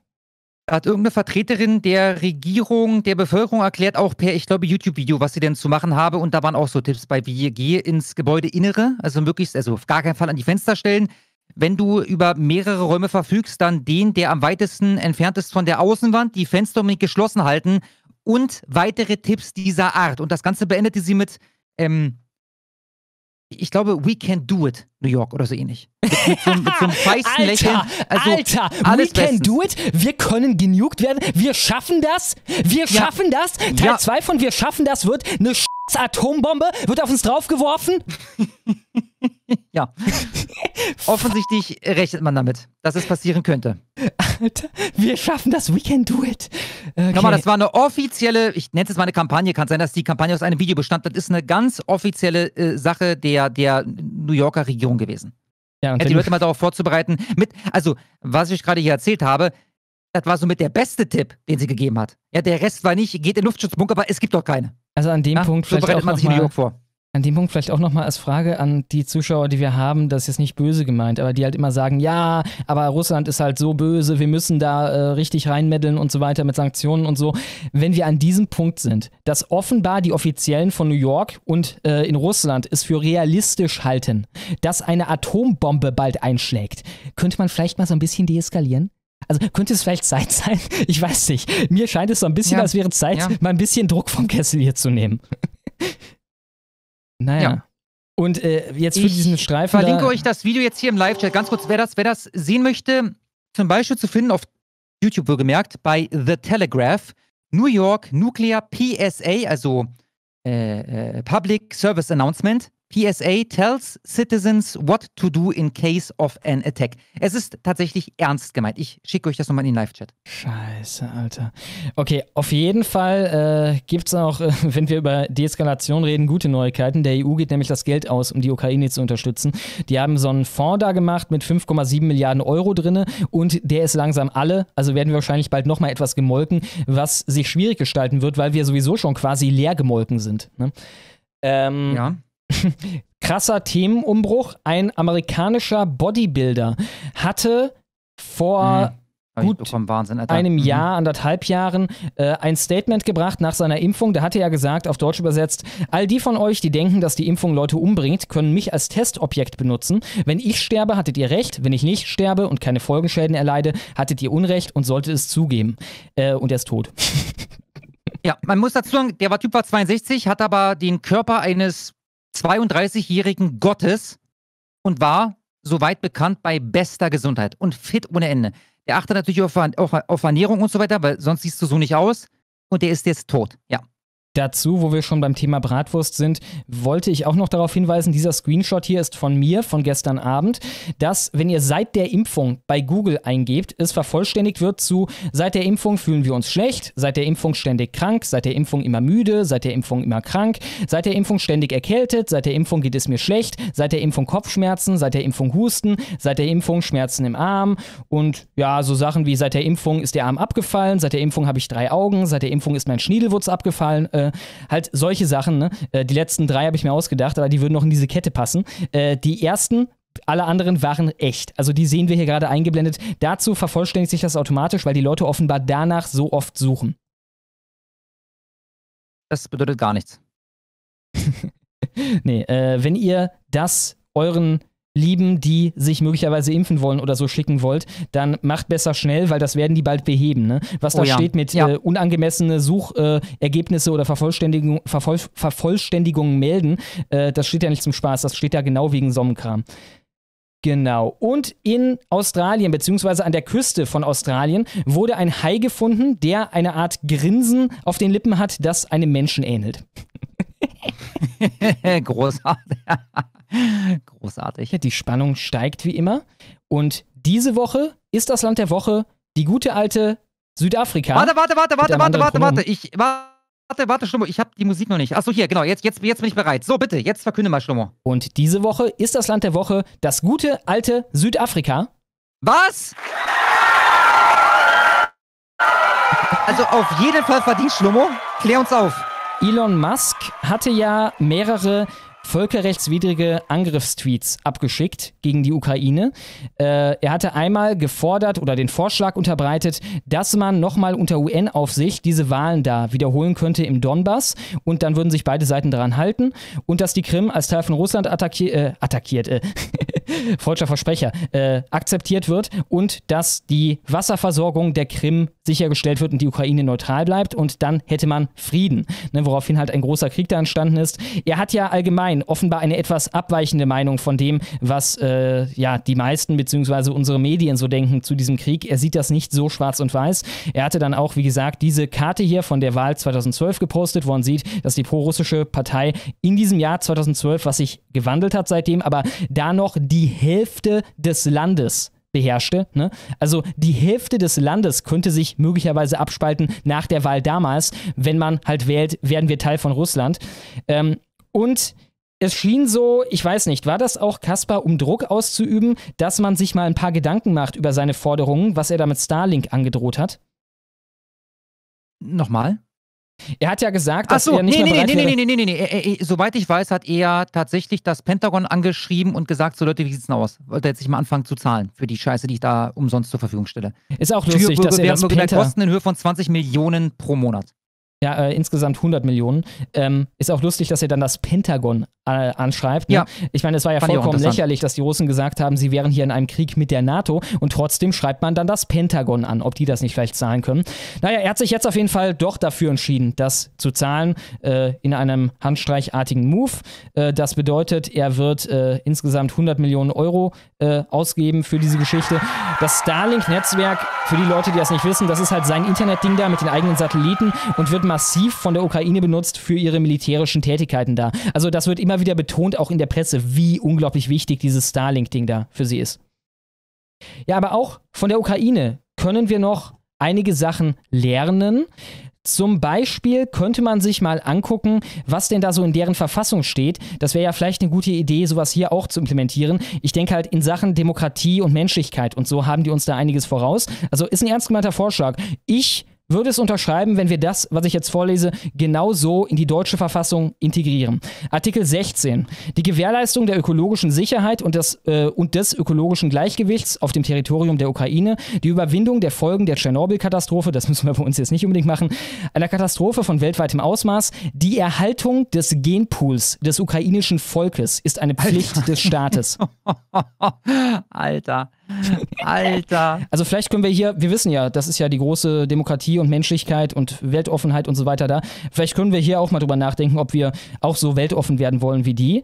Hat irgendeine Vertreterin der Regierung, der Bevölkerung erklärt, auch per, ich glaube, YouTube-Video, was sie denn zu machen habe. Und da waren auch so Tipps bei, wie gehe ins Gebäudeinnere, also möglichst, also auf gar keinen Fall an die Fenster stellen. Wenn du über mehrere Räume verfügst, dann den, der am weitesten entfernt ist von der Außenwand, die Fenster unbedingt geschlossen halten und weitere Tipps dieser Art. Und das Ganze beendete sie mit, ähm, ich glaube, we can do it, New York oder so ähnlich. Mit, mit, so, mit so einem feisten Lächeln. Alter, Also, Alter, alles we can bestens. do it. Wir können genugt werden. Wir schaffen das. Wir Ja. schaffen das. Teil Ja. 2 von Wir schaffen das wird eine Sch Atombombe, wird auf uns draufgeworfen. Ja. Offensichtlich rechnet man damit, dass es passieren könnte. Alter, wir schaffen das. We can do it. Okay. Nochmal, das war eine offizielle, ich nenne es jetzt mal eine Kampagne, kann sein, dass die Kampagne aus einem Video bestand. Das ist eine ganz offizielle äh, Sache der, der New Yorker Regierung gewesen. ja, die Leute mal darauf vorzubereiten. Mit, also, was ich gerade hier erzählt habe, das war so mit der beste Tipp, den sie gegeben hat. Ja, der Rest war nicht, geht in den Luftschutzbunker, aber es gibt doch keine. also an dem Ja? Punkt so vielleicht auch man noch sich in New mal, York vor. An dem Punkt vielleicht auch nochmal als Frage an die Zuschauer, die wir haben, das ist jetzt nicht böse gemeint, aber die halt immer sagen, ja, aber Russland ist halt so böse, wir müssen da äh, richtig reinmeddeln und so weiter mit Sanktionen und so. Wenn wir an diesem Punkt sind, dass offenbar die Offiziellen von New York und äh, in Russland es für realistisch halten, dass eine Atombombe bald einschlägt, könnte man vielleicht mal so ein bisschen deeskalieren? Also könnte es vielleicht Zeit sein? Ich weiß nicht. Mir scheint es so ein bisschen, Ja. als wäre Zeit, Ja. mal ein bisschen Druck vom Kessel hier zu nehmen. naja. Ja. Und äh, jetzt für Ich diesen Streifen. verlinke da, euch das Video jetzt hier im Live-Chat. Ganz kurz, wer das, wer das sehen möchte, zum Beispiel zu finden auf YouTube wohlgemerkt, bei The Telegraph, New York Nuclear PSA, also äh, äh, Public Service Announcement. PSA tells citizens what to do in case of an attack. Es ist tatsächlich ernst gemeint. Ich schicke euch das nochmal in den Live-Chat. Scheiße, Alter. Okay, auf jeden Fall äh, gibt es auch, äh, wenn wir über Deeskalation reden, gute Neuigkeiten. Der EU geht nämlich das Geld aus, um die Ukraine zu unterstützen. Die haben so einen Fonds da gemacht mit 5,7 Milliarden Euro drin und der ist langsam alle. Also werden wir wahrscheinlich bald nochmal etwas gemolken, was sich schwierig gestalten wird, weil wir sowieso schon quasi leer gemolken sind. Ne? Ähm, Ja. krasser Themenumbruch. Ein amerikanischer Bodybuilder hatte vor Hm. Ich gut Wahnsinn, einem Mhm. Jahr, anderthalb Jahren äh, ein Statement gebracht nach seiner Impfung. Da hatte er gesagt, auf Deutsch übersetzt, all die von euch, die denken, dass die Impfung Leute umbringt, können mich als Testobjekt benutzen. Wenn ich sterbe, hattet ihr recht. Wenn ich nicht sterbe und keine Folgenschäden erleide, hattet ihr Unrecht und solltet es zugeben. Äh, und er ist tot. Ja, man muss dazu sagen, der war Typ war 62, hat aber den Körper eines 32-jährigen Gottes und war soweit bekannt bei bester Gesundheit und fit ohne Ende. Der achtet natürlich auf, auf, auf Ernährung und so weiter, weil sonst siehst du so nicht aus. Und der ist jetzt tot. Ja. Dazu, wo wir schon beim Thema Bratwurst sind, wollte ich auch noch darauf hinweisen, dieser Screenshot hier ist von mir, von gestern Abend, dass, wenn ihr seit der Impfung bei Google eingebt, es vervollständigt wird zu, seit der Impfung fühlen wir uns schlecht, seit der Impfung ständig krank, seit der Impfung immer müde, seit der Impfung immer krank, seit der Impfung ständig erkältet, seit der Impfung geht es mir schlecht, seit der Impfung Kopfschmerzen, seit der Impfung Husten, seit der Impfung Schmerzen im Arm und ja, so Sachen wie seit der Impfung ist der Arm abgefallen, seit der Impfung habe ich drei Augen, seit der Impfung ist mein Schniedelwurz abgefallen, äh, halt solche Sachen. Ne? Äh, die letzten drei habe ich mir ausgedacht, aber die würden noch in diese Kette passen. Äh, die ersten alle anderen waren echt. Also die sehen wir hier gerade eingeblendet. Dazu vervollständigt sich das automatisch, weil die Leute offenbar danach so oft suchen. Das bedeutet gar nichts. nee, äh, wenn ihr das euren Lieben, die sich möglicherweise impfen wollen oder so schicken wollt, dann macht besser schnell, weil das werden die bald beheben. Ne? Was da Oh ja. steht mit Ja. äh, unangemessene Suchergebnisse äh, oder Vervollständigung, Vervoll, Vervollständigungen melden, äh, das steht ja nicht zum Spaß, das steht ja genau wegen Sonnenkram. Genau. Und in Australien, beziehungsweise an der Küste von Australien, wurde ein Hai gefunden, der eine Art Grinsen auf den Lippen hat, das einem Menschen ähnelt. Großartig. Großartig. Die Spannung steigt wie immer. Und diese Woche ist das Land der Woche die gute alte Südafrika. Warte, warte, warte, warte, warte, warte, warte. Ich warte, warte, Schlummer. Ich habe die Musik noch nicht. Achso, hier, genau. Jetzt, jetzt, jetzt bin ich bereit. So, bitte, jetzt verkünde mal, Schlummer. Und diese Woche ist das Land der Woche das gute alte Südafrika. Was? Also auf jeden Fall verdient Schlummer. Klär uns auf. Elon Musk hatte ja mehrere völkerrechtswidrige Angriffstweets abgeschickt gegen die Ukraine. Äh, er hatte einmal gefordert oder den Vorschlag unterbreitet, dass man nochmal unter UN-Aufsicht diese Wahlen da wiederholen könnte im Donbass. Und dann würden sich beide Seiten daran halten. Und dass die Krim als Teil von Russland attacki äh, attackiert, äh, falscher Versprecher, äh, akzeptiert wird. Und dass die Wasserversorgung der Krim sichergestellt wird und die Ukraine neutral bleibt. Und dann hätte man Frieden, ne, woraufhin halt ein großer Krieg da entstanden ist. Er hat ja allgemein Nein, offenbar eine etwas abweichende Meinung von dem, was äh, ja die meisten bzw. unsere Medien so denken zu diesem Krieg. Er sieht das nicht so schwarz und weiß. Er hatte dann auch, wie gesagt, diese Karte hier von der Wahl 2012 gepostet, wo man sieht, dass die prorussische Partei in diesem Jahr 2012, was sich gewandelt hat seitdem, aber da noch die Hälfte des Landes beherrschte. Ne? Also die Hälfte des Landes könnte sich möglicherweise abspalten nach der Wahl damals. Wenn man halt wählt, werden wir Teil von Russland. Ähm, und es schien so, ich weiß nicht, war das auch Kaspar, um Druck auszuüben, dass man sich mal ein paar Gedanken macht über seine Forderungen, was er da mit Starlink angedroht hat? Nochmal? Er hat ja gesagt, dass so, er nicht nee, mehr nee, nee, nee, nee, nee, nee, nee. Er- er- Soweit ich weiß, hat er tatsächlich das Pentagon angeschrieben und gesagt, so Leute, wie sieht's denn aus? Wollte jetzt nicht mal anfangen zu zahlen für die Scheiße, die ich da umsonst zur Verfügung stelle. Ist auch lustig, dass er das haben gesagt, Penta- Kosten in Höhe von 20 Millionen pro Monat. Ja, äh, insgesamt 100 Millionen. Ähm, ist auch lustig, dass er dann das Pentagon äh, anschreibt. Ne? Ja. Ich meine, es war ja Fand vollkommen lächerlich, dass die Russen gesagt haben, sie wären hier in einem Krieg mit der NATO und trotzdem schreibt man dann das Pentagon an, ob die das nicht vielleicht zahlen können. Naja, er hat sich jetzt auf jeden Fall doch dafür entschieden, das zu zahlen äh, in einem handstreichartigen Move. Äh, das bedeutet, er wird äh, insgesamt 100 Millionen Euro äh, ausgeben für diese Geschichte. Das Starlink-Netzwerk, für die Leute, die das nicht wissen, das ist halt sein Internetding da mit den eigenen Satelliten und wird massiv von der Ukraine benutzt für ihre militärischen Tätigkeiten da. Also das wird immer wieder betont, auch in der Presse, wie unglaublich wichtig dieses Starlink-Ding da für sie ist. Ja, aber auch von der Ukraine können wir noch einige Sachen lernen. Zum Beispiel könnte man sich mal angucken, was denn da so in deren Verfassung steht. Das wäre ja vielleicht eine gute Idee, sowas hier auch zu implementieren. Ich denke halt in Sachen Demokratie und Menschlichkeit und so haben die uns da einiges voraus. Also ist ein ernst gemeinter Vorschlag. Ich würde es unterschreiben, wenn wir das, was ich jetzt vorlese, genau so in die deutsche Verfassung integrieren. Artikel 16. Die Gewährleistung der ökologischen Sicherheit und des, äh, und des ökologischen Gleichgewichts auf dem Territorium der Ukraine, die Überwindung der Folgen der Tschernobyl-Katastrophe, das müssen wir bei uns jetzt nicht unbedingt machen, einer Katastrophe von weltweitem Ausmaß, die Erhaltung des Genpools des ukrainischen Volkes ist eine Pflicht des Staates. Alter. Alter. Also vielleicht können wir hier, wir wissen ja, das ist ja die große Demokratie und Menschlichkeit und Weltoffenheit und so weiter da. Vielleicht können wir hier auch mal drüber nachdenken, ob wir auch so weltoffen werden wollen wie die.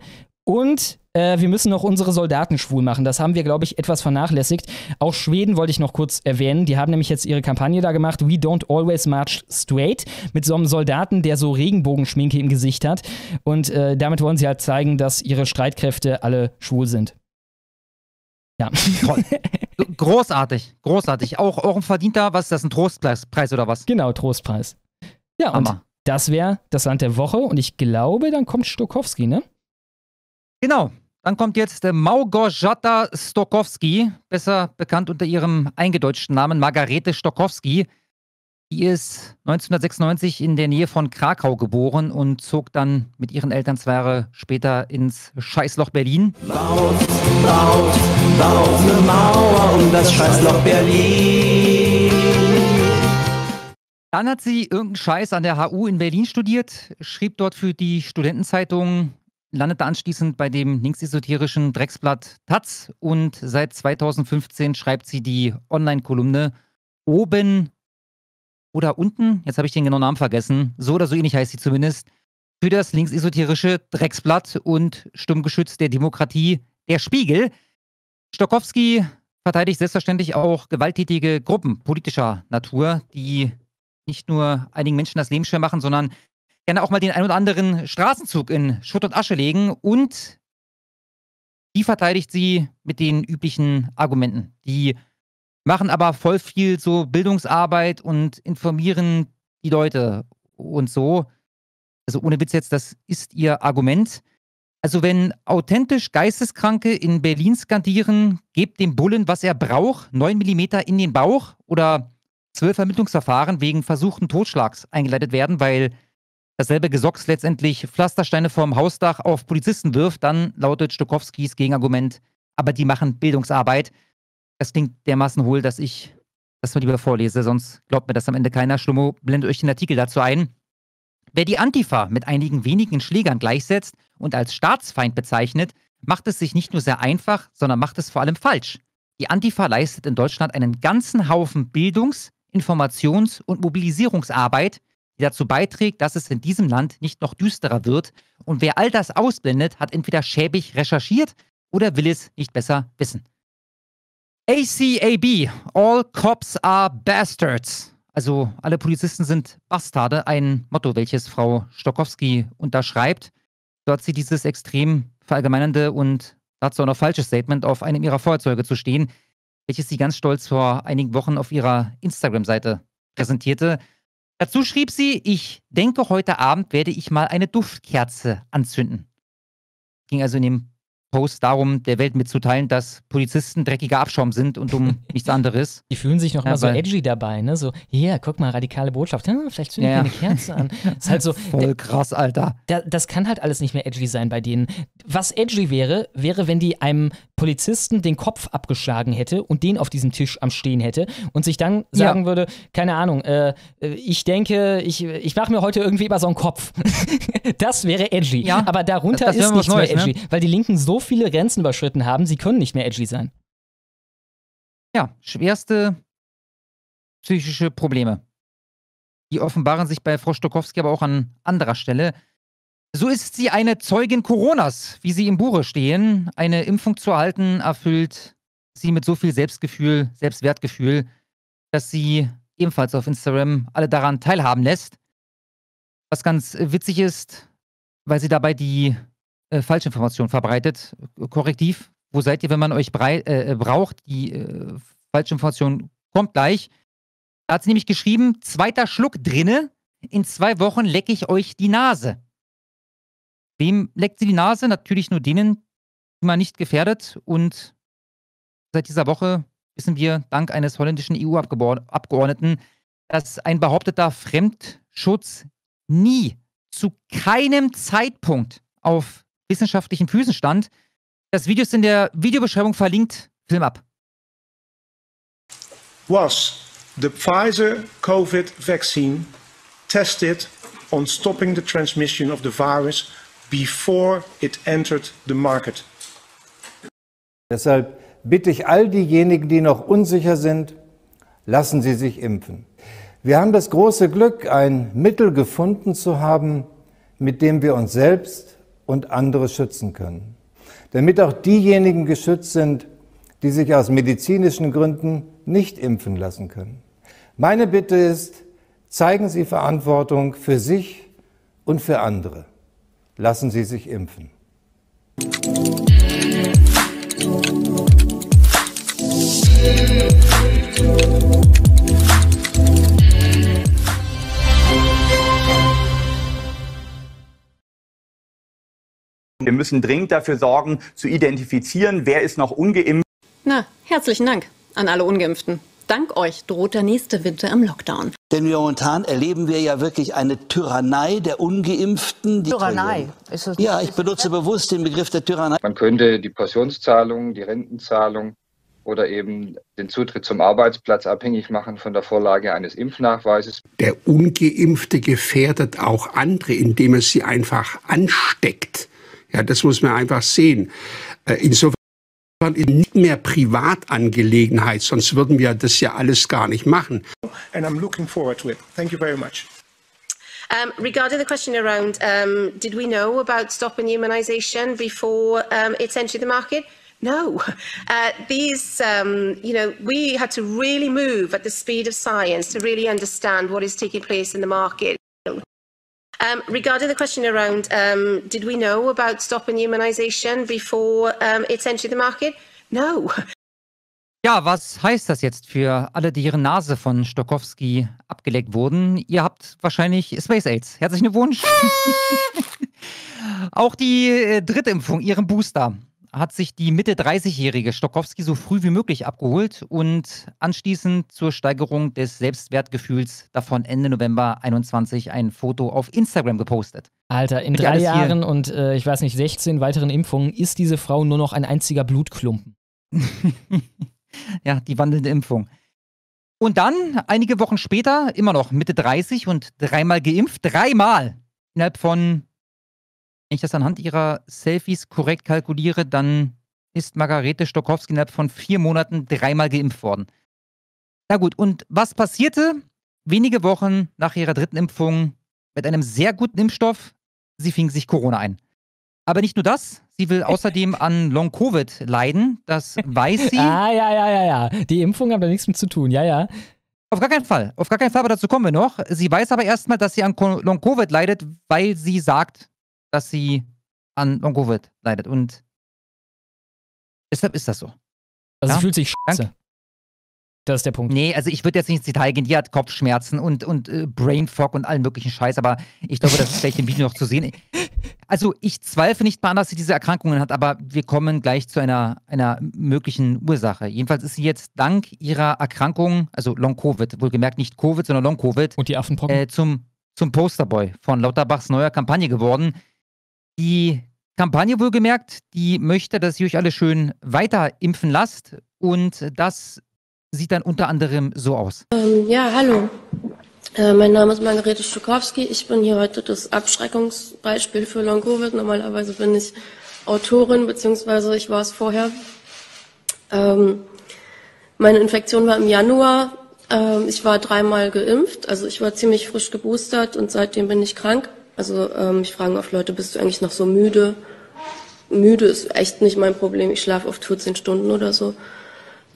Und äh, wir müssen noch unsere Soldaten schwul machen. Das haben wir, glaube ich, etwas vernachlässigt. Auch Schweden wollte ich noch kurz erwähnen. Die haben nämlich jetzt ihre Kampagne da gemacht, We Don't Always March Straight, mit so einem Soldaten, der so Regenbogenschminke im Gesicht hat. Und äh, damit wollen sie halt zeigen, dass ihre Streitkräfte alle schwul sind. Ja. Toll. Großartig, großartig. Auch, auch ein verdienter, was ist das, ein Trostpreis Preis oder was? Genau, Trostpreis. Ja, und Hammer. das wäre das Land der Woche. Und ich glaube, dann kommt Stokowski, ne? Genau. Dann kommt jetzt der Małgorzata Stokowski, besser bekannt unter ihrem eingedeutschten Namen Margarete Stokowski. Die ist 1996 in der Nähe von Krakau geboren und zog dann mit ihren Eltern zwei Jahre später ins Scheißloch Berlin. Baut, baut eine Mauer um das Scheißloch Berlin. Dann hat sie irgendeinen Scheiß an der HU in Berlin studiert, schrieb dort für die Studentenzeitung, landete anschließend bei dem linksesoterischen Drecksblatt Taz und seit 2015 schreibt sie die Online-Kolumne Oben oder unten, jetzt habe ich den genauen Namen vergessen, so oder so ähnlich heißt sie zumindest, für das linksesoterische Drecksblatt und Stummgeschütz der Demokratie, der Spiegel. Stokowski verteidigt selbstverständlich auch gewalttätige Gruppen politischer Natur, die nicht nur einigen Menschen das Leben schwer machen, sondern gerne auch mal den ein oder anderen Straßenzug in Schutt und Asche legen. Und die verteidigt sie mit den üblichen Argumenten. Die machen aber voll viel so Bildungsarbeit und informieren die Leute und so. Also ohne Witz jetzt, das ist ihr Argument. Also wenn authentisch Geisteskranke in Berlin skandieren, gebt dem Bullen, was er braucht, 9 mm in den Bauch oder zwölf Ermittlungsverfahren wegen versuchten Totschlags eingeleitet werden, weil dasselbe Gesocks letztendlich Pflastersteine vom Hausdach auf Polizisten wirft, dann lautet Stokowskis Gegenargument, aber die machen Bildungsarbeit. Das klingt dermaßen hohl, dass ich das mal lieber vorlese, sonst glaubt mir das am Ende keiner. Schlummo, blendet euch den Artikel dazu ein. Wer die Antifa mit einigen wenigen Schlägern gleichsetzt und als Staatsfeind bezeichnet, macht es sich nicht nur sehr einfach, sondern macht es vor allem falsch. Die Antifa leistet in Deutschland einen ganzen Haufen Bildungs-, Informations- und Mobilisierungsarbeit, die dazu beiträgt, dass es in diesem Land nicht noch düsterer wird. Und wer all das ausblendet, hat entweder schäbig recherchiert oder will es nicht besser wissen. ACAB, All Cops are Bastards. Also alle Polizisten sind Bastarde, ein Motto, welches Frau Stokowski unterschreibt. Dort sie dieses extrem verallgemeinernde und dazu auch noch falsche Statement auf einem ihrer Feuerzeuge zu stehen, welches sie ganz stolz vor einigen Wochen auf ihrer Instagram-Seite präsentierte. Dazu schrieb sie, ich denke, heute Abend werde ich mal eine Duftkerze anzünden. Ging also in dem Post darum, der Welt mitzuteilen, dass Polizisten dreckiger Abschaum sind und um nichts anderes. Die fühlen sich noch Ja, mal so edgy dabei, ne? So, hier, guck mal, radikale Botschaft. Hm, vielleicht zünde ich Ja, ja. eine Kerze an. ist halt so. Voll krass, Alter. Da, das kann halt alles nicht mehr edgy sein bei denen. Was edgy wäre, wäre, wenn die einem Polizisten den Kopf abgeschlagen hätte und den auf diesem Tisch am Stehen hätte und sich dann Ja. sagen würde, keine Ahnung, äh, äh, ich denke, ich, ich mache mir heute irgendwie über so einen Kopf. das wäre edgy. Ja, Aber darunter das- das ist nichts mehr Neues, ne? edgy, weil die Linken so viele Grenzen überschritten haben, sie können nicht mehr edgy sein. Ja, schwerste psychische Probleme. Die offenbaren sich bei Frau Stokowski aber auch an anderer Stelle. So ist sie eine Zeugin Coronas, wie sie im Buche stehen. Eine Impfung zu erhalten erfüllt sie mit so viel Selbstgefühl, Selbstwertgefühl, dass sie ebenfalls auf Instagram alle daran teilhaben lässt. Was ganz witzig ist, weil sie dabei die äh, Falschinformation verbreitet. Korrektiv, wo seid ihr, wenn man euch brei äh, braucht? Die äh, Falschinformation kommt gleich. Da hat sie nämlich geschrieben, zweiter Schluck drinne, in zwei Wochen lecke ich euch die Nase. Wem leckt sie die Nase? Natürlich nur denen, die man nicht gefährdet. Und seit dieser Woche wissen wir dank eines holländischen EU-Abgeordneten, dass ein behaupteter Fremdschutz nie, zu keinem Zeitpunkt auf wissenschaftlichen Füßen stand. Das Video ist in der Videobeschreibung verlinkt. Film ab. Was the Pfizer COVID vaccine tested on stopping the transmission of the virus before it entered the market? Deshalb bitte ich all diejenigen, die noch unsicher sind, lassen Sie sich impfen. Wir haben das große Glück, ein Mittel gefunden zu haben, mit dem wir uns selbst und andere schützen können. Damit auch diejenigen geschützt sind, die sich aus medizinischen Gründen nicht impfen lassen können. Meine Bitte ist, zeigen Sie Verantwortung für sich und für andere. Lassen Sie sich impfen. Wir müssen dringend dafür sorgen, zu identifizieren, wer ist noch ungeimpft. Na, herzlichen Dank an alle Ungeimpften. Dank euch droht der nächste Winter im Lockdown. Denn momentan erleben wir ja wirklich eine Tyrannei der Ungeimpften. Die Tyrannei? Ist das ja, ich benutze bewusst den Begriff der Tyrannei. Man könnte die Pensionszahlung, die Rentenzahlung oder eben den Zutritt zum Arbeitsplatz abhängig machen von der Vorlage eines Impfnachweises. Der Ungeimpfte gefährdet auch andere, indem er sie einfach ansteckt. Ja, das muss man einfach sehen. Äh, Insofern ist nicht mehr Privatangelegenheit, sonst würden wir das ja alles gar nicht machen. And I'm looking forward to it. Thank you very much. Um, regarding the question around, um, did we know about stopping humanisation before um, it's entered the market? No. Uh, these, um, you know, we had to really move at the speed of science to really understand what is taking place in the market. Um, regarding the question around, um, did we know about stopping humanisation before um, it's entered the market? No. Ja, was heißt das jetzt für alle, die ihre Nase von Stokowski abgeleckt wurden? Ihr habt wahrscheinlich Space AIDS. Herzlichen Glückwunsch. Auch die äh, Drittimpfung, ihren Booster, hat sich die Mitte 30-jährige Stokowski so früh wie möglich abgeholt und anschließend zur Steigerung des Selbstwertgefühls davon Ende November 21 ein Foto auf Instagram gepostet. Alter, in ja drei hier- Jahren und äh, ich weiß nicht, 16 weiteren Impfungen ist diese Frau nur noch ein einziger Blutklumpen. Ja, die wandelnde Impfung. Und dann, einige Wochen später, immer noch Mitte 30 und dreimal geimpft. Dreimal! Innerhalb von, wenn ich das anhand ihrer Selfies korrekt kalkuliere, dann ist Margarete Stokowski innerhalb von vier Monaten dreimal geimpft worden. Na gut, und was passierte? wenige Wochen nach ihrer dritten Impfung mit einem sehr guten Impfstoff. Sie fing sich Corona ein. Aber nicht nur das, sie will außerdem an Long-Covid leiden. Das weiß sie. Ah, ja, ja, ja, ja. Die Impfung hat da nichts mit zu tun, ja, ja. Auf gar keinen Fall. Auf gar keinen Fall, aber dazu kommen wir noch. Sie weiß aber erstmal, dass sie an Long-Covid leidet, weil sie sagt, dass sie an Long-Covid leidet. Und deshalb ist das so. Also Ja? sie fühlt sich scheiße. Das ist der Punkt. Nee, also ich würde jetzt nicht ins Detail gehen. Die hat Kopfschmerzen und, und äh, Brain Fog und allen möglichen Scheiß, aber ich glaube, das ist vielleicht im Video noch zu sehen. Also ich zweifle nicht mal an, dass sie diese Erkrankungen hat, aber wir kommen gleich zu einer, einer möglichen Ursache. Jedenfalls ist sie jetzt dank ihrer Erkrankung, also Long-Covid, wohlgemerkt nicht Covid, sondern Long-Covid, Und die Affenpocken? äh, zum, zum Posterboy von Lauterbachs neuer Kampagne geworden. Die Kampagne wohlgemerkt, die möchte, dass ihr euch alle schön weiter impfen lasst und das sieht dann unter anderem so aus. Ähm, ja, hallo. Äh, mein Name ist Margarete Stukowski. Ich bin hier heute das Abschreckungsbeispiel für Long-Covid. Normalerweise bin ich Autorin, beziehungsweise ich war es vorher. Ähm, meine Infektion war im Januar. Ähm, ich war dreimal geimpft, also ich war ziemlich frisch geboostert und seitdem bin ich krank. Also ähm, ich frage oft Leute, bist du eigentlich noch so müde? Müde ist echt nicht mein Problem. Ich schlafe oft 14 Stunden oder so.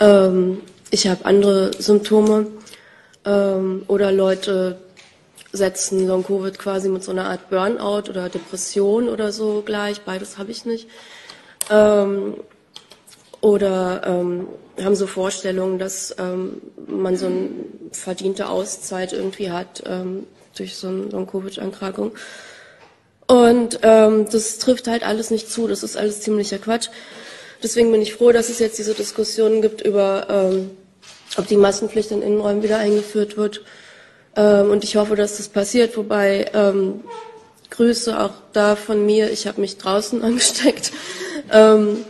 Ähm, ich habe andere Symptome. Ähm, oder Leute setzen Long-Covid quasi mit so einer Art Burnout oder Depression oder so gleich. Beides habe ich nicht. Ähm, oder ähm, haben so Vorstellungen, dass ähm, man so eine verdiente Auszeit irgendwie hat ähm, durch so eine Long-Covid-Erkrankung. Und ähm, das trifft halt alles nicht zu. Das ist alles ziemlicher Quatsch. Deswegen bin ich froh, dass es jetzt diese Diskussionen gibt über, ähm, ob die Maskenpflicht in Innenräumen wieder eingeführt wird. Ähm, und ich hoffe, dass das passiert. Wobei ähm, Grüße auch da von mir. Ich habe mich draußen angesteckt. Ähm,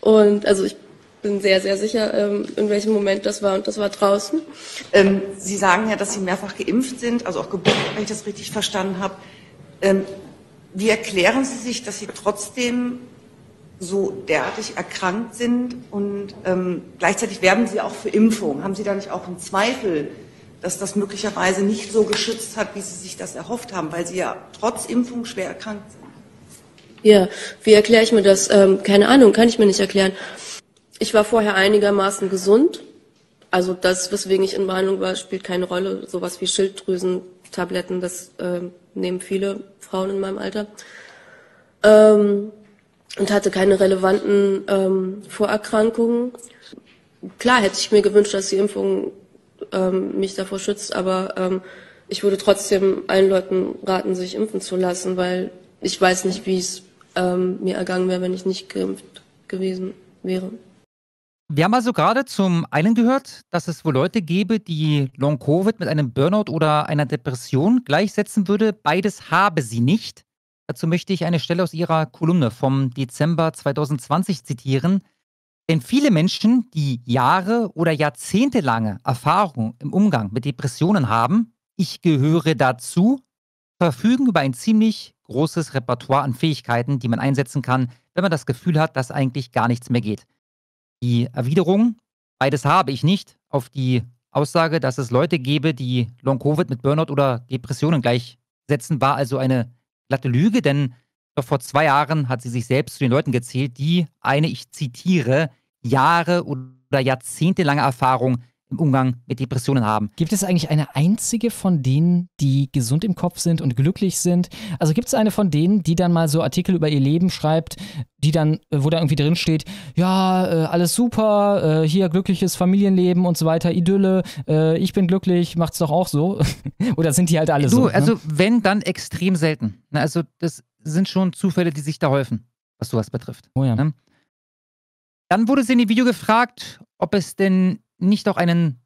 und also ich bin sehr, sehr sicher, ähm, in welchem Moment das war. Und das war draußen. Ähm, Sie sagen ja, dass Sie mehrfach geimpft sind, also auch geboostert, wenn ich das richtig verstanden habe. Ähm, wie erklären Sie sich, dass Sie trotzdem so derartig erkrankt sind und ähm, gleichzeitig werben Sie auch für Impfung? Haben Sie da nicht auch einen Zweifel, dass das möglicherweise nicht so geschützt hat, wie Sie sich das erhofft haben, weil Sie ja trotz Impfung schwer erkrankt sind? Ja, wie erkläre ich mir das? Ähm, keine Ahnung, kann ich mir nicht erklären. Ich war vorher einigermaßen gesund. Also das, weswegen ich in Behandlung war, spielt keine Rolle. Sowas wie Schilddrüsentabletten, das ähm, nehmen viele Frauen in meinem Alter. Ähm, und hatte keine relevanten ähm, Vorerkrankungen. Klar hätte ich mir gewünscht, dass die Impfung ähm, mich davor schützt, aber ähm, ich würde trotzdem allen Leuten raten, sich impfen zu lassen, weil ich weiß nicht, wie es ähm, mir ergangen wäre, wenn ich nicht geimpft gewesen wäre. Wir haben also gerade zum einen gehört, dass es wohl Leute gäbe, die Long-Covid mit einem Burnout oder einer Depression gleichsetzen würde. Beides habe sie nicht. Dazu möchte ich eine Stelle aus ihrer Kolumne vom Dezember 2020 zitieren. Denn viele Menschen, die Jahre oder jahrzehntelange Erfahrung im Umgang mit Depressionen haben, ich gehöre dazu, verfügen über ein ziemlich großes Repertoire an Fähigkeiten, die man einsetzen kann, wenn man das Gefühl hat, dass eigentlich gar nichts mehr geht. Die Erwiderung, beides habe ich nicht, auf die Aussage, dass es Leute gäbe, die Long-Covid mit Burnout oder Depressionen gleichsetzen, war also eine glatte Lüge, denn noch vor zwei Jahren hat sie sich selbst zu den Leuten gezählt, die eine, ich zitiere, Jahre oder jahrzehntelange Erfahrung im Umgang mit Depressionen haben. Gibt es eigentlich eine einzige von denen, die gesund im Kopf sind und glücklich sind? Also gibt es eine von denen, die dann mal so Artikel über ihr Leben schreibt, die dann, äh, wo da irgendwie drin steht, ja, äh, alles super, äh, hier glückliches Familienleben und so weiter, Idylle, ich bin glücklich, macht's doch auch so. Oder sind die halt alle Du, so? ne? also wenn, dann extrem selten. Na, Also das sind schon Zufälle, die sich da häufen, was sowas betrifft. Oh ja. Ne? Dann wurde sie in dem Video gefragt, ob es denn nicht auch einen,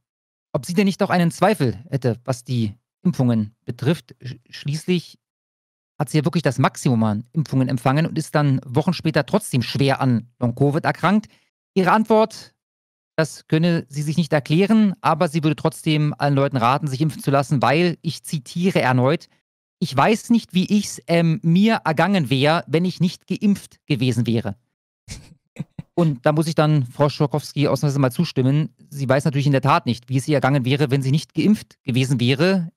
ob sie denn nicht auch einen Zweifel hätte, was die Impfungen betrifft. Sch- Schließlich hat sie ja wirklich das Maximum an Impfungen empfangen und ist dann Wochen später trotzdem schwer an Long-Covid erkrankt. Ihre Antwort, das könne sie sich nicht erklären, aber sie würde trotzdem allen Leuten raten, sich impfen zu lassen, weil, ich zitiere erneut, ich weiß nicht, wie ich's ähm, mir ergangen wäre, wenn ich nicht geimpft gewesen wäre. Und da muss ich dann Frau Schorkowski ausnahmsweise mal zustimmen. Sie weiß natürlich in der Tat nicht, wie es ihr ergangen wäre, wenn sie nicht geimpft gewesen wäre.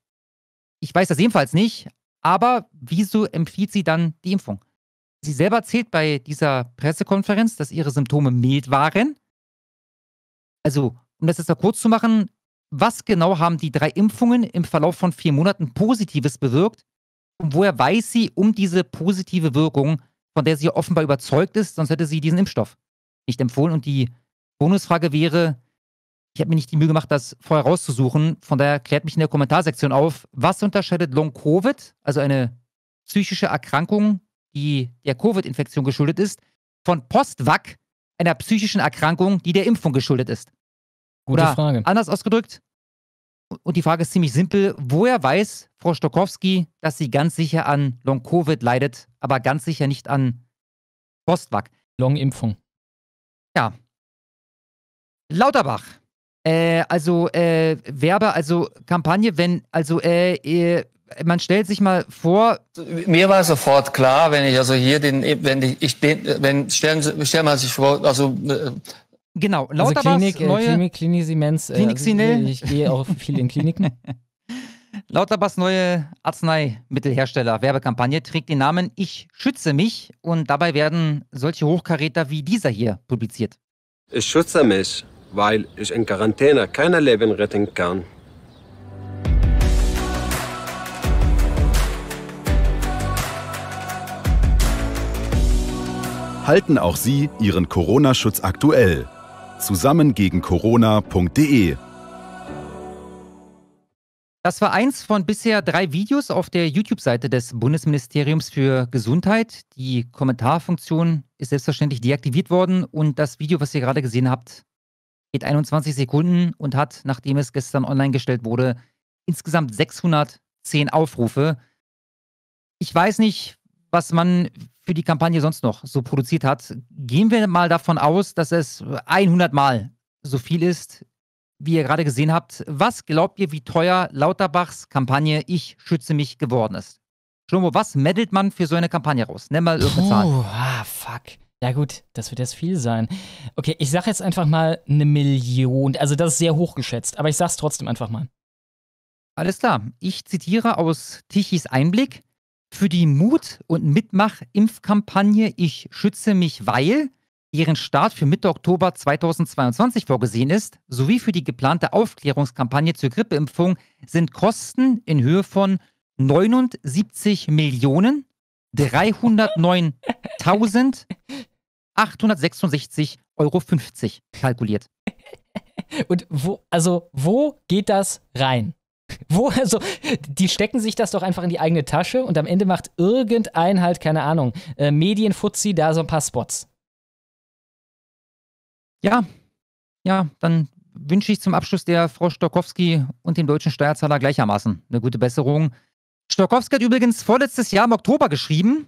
Ich weiß das ebenfalls nicht, aber wieso empfiehlt sie dann die Impfung? Sie selber erzählt bei dieser Pressekonferenz, dass ihre Symptome mild waren. Also, um das jetzt mal kurz zu machen, was genau haben die drei Impfungen im Verlauf von vier Monaten Positives bewirkt? Und woher weiß sie um diese positive Wirkung, von der sie offenbar überzeugt ist, sonst hätte sie diesen Impfstoff nicht empfohlen. Und die Bonusfrage wäre, ich habe mir nicht die Mühe gemacht, das vorher rauszusuchen. Von daher klärt mich in der Kommentarsektion auf, was unterscheidet Long-Covid, also eine psychische Erkrankung, die der Covid-Infektion geschuldet ist, von Post-Vac, einer psychischen Erkrankung, die der Impfung geschuldet ist. Gute Oder Frage. anders ausgedrückt, und die Frage ist ziemlich simpel, woher weiß Frau Stokowski, dass sie ganz sicher an Long-Covid leidet, aber ganz sicher nicht an Post-Vac? Long-Impfung. Ja. Lauterbach. Äh, also äh, Werbe, also Kampagne, wenn, also äh, äh, man stellt sich mal vor. Mir war sofort klar, wenn ich also hier den, wenn ich, ich den, wenn stellen Sie, stellen Sie sich vor, also äh, Genau, Also Lauterbachs Klinik, äh, neue Klinik, Klinisimens. Äh, Klinik also ich, ich gehe auch viel in Kliniken. Lauterbachs neue Arzneimittelhersteller Werbekampagne trägt den Namen Ich schütze mich und dabei werden solche Hochkaräter wie dieser hier publiziert. Ich schütze mich, weil ich in Quarantäne keine Leben retten kann. Halten auch Sie Ihren Corona-Schutz aktuell. Zusammen gegen Corona.de Das war eins von bisher drei Videos auf der YouTube-Seite des Bundesministeriums für Gesundheit. Die Kommentarfunktion ist selbstverständlich deaktiviert worden und das Video, was ihr gerade gesehen habt, geht 21 Sekunden und hat, nachdem es gestern online gestellt wurde, insgesamt 610 Aufrufe. Ich weiß nicht, was man für die Kampagne sonst noch so produziert hat. Gehen wir mal davon aus, dass es 100 Mal so viel ist, wie ihr gerade gesehen habt. Was glaubt ihr, wie teuer Lauterbachs Kampagne Ich schütze mich geworden ist? Schlomo, was meddelt man für so eine Kampagne raus? Nenn mal irgendeine Zahl. Puh, ah, fuck. Ja gut, das wird jetzt viel sein. Okay, ich sag jetzt einfach mal eine Million. Also das ist sehr hoch geschätzt, aber ich sag's trotzdem einfach mal. Alles klar. Ich zitiere aus Tichys Einblick. Für die Mut- und Mitmach-Impfkampagne Ich schütze mich, weil deren Start für Mitte Oktober 2022 vorgesehen ist, sowie für die geplante Aufklärungskampagne zur Grippeimpfung sind Kosten in Höhe von 79 Millionen 309.866,50 Euro kalkuliert. Und wo, also, wo geht das rein? Wo, also, die stecken sich das doch einfach in die eigene Tasche und am Ende macht irgendein halt, keine Ahnung, äh, Medienfuzzi da so ein paar Spots. Ja, ja, dann wünsche ich zum Abschluss der Frau Stokowski und dem deutschen Steuerzahler gleichermaßen eine gute Besserung. Stokowski hat übrigens vorletztes Jahr im Oktober geschrieben,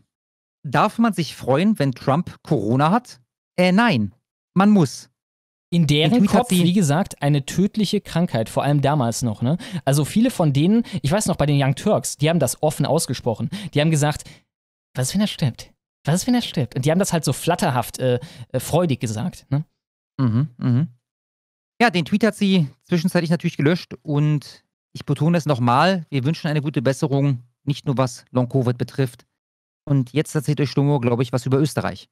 darf man sich freuen, wenn Trump Corona hat? Äh, nein, man muss. In deren Kopf, wie gesagt, eine tödliche Krankheit, vor allem damals noch. Ne? Also viele von denen, ich weiß noch bei den Young Turks, die haben das offen ausgesprochen. Die haben gesagt, was ist, wenn er stirbt? Was ist, wenn er stirbt? Und die haben das halt so flatterhaft, äh, äh, freudig gesagt. Ne? Mhm, mhm. Ja, den Tweet hat sie zwischenzeitlich natürlich gelöscht und ich betone es nochmal, wir wünschen eine gute Besserung, nicht nur was Long-Covid betrifft. Und jetzt erzählt euch Stummo, glaube ich, was über Österreich.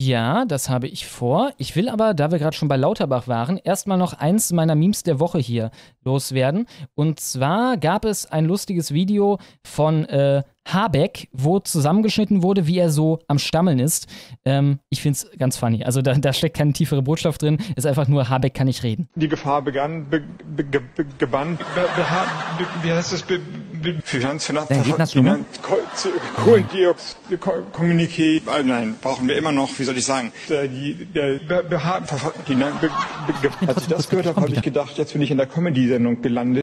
Ja, das habe ich vor. Ich will aber, da wir gerade schon bei Lauterbach waren, erstmal noch eins meiner Memes der Woche hier loswerden. Und zwar gab es ein lustiges Video von äh, Habeck, wo zusammengeschnitten wurde, wie er so am Stammeln ist. Ähm, ich finde es ganz funny. Also da, da steckt keine tiefere Botschaft drin. Ist einfach nur, Habeck kann nicht reden. Die Gefahr begann, be, be, be, be, gebann, be, beha- be, wie heißt das, Finanz, Finanz, äh, nein, brauchen wir immer noch, wie soll ich sagen, äh, die, der, be, beha- ver- die, nein, be, be, ge- als ich das gehört habe, habe ich gedacht, jetzt bin ich in der Comedy-Sendung gelandet.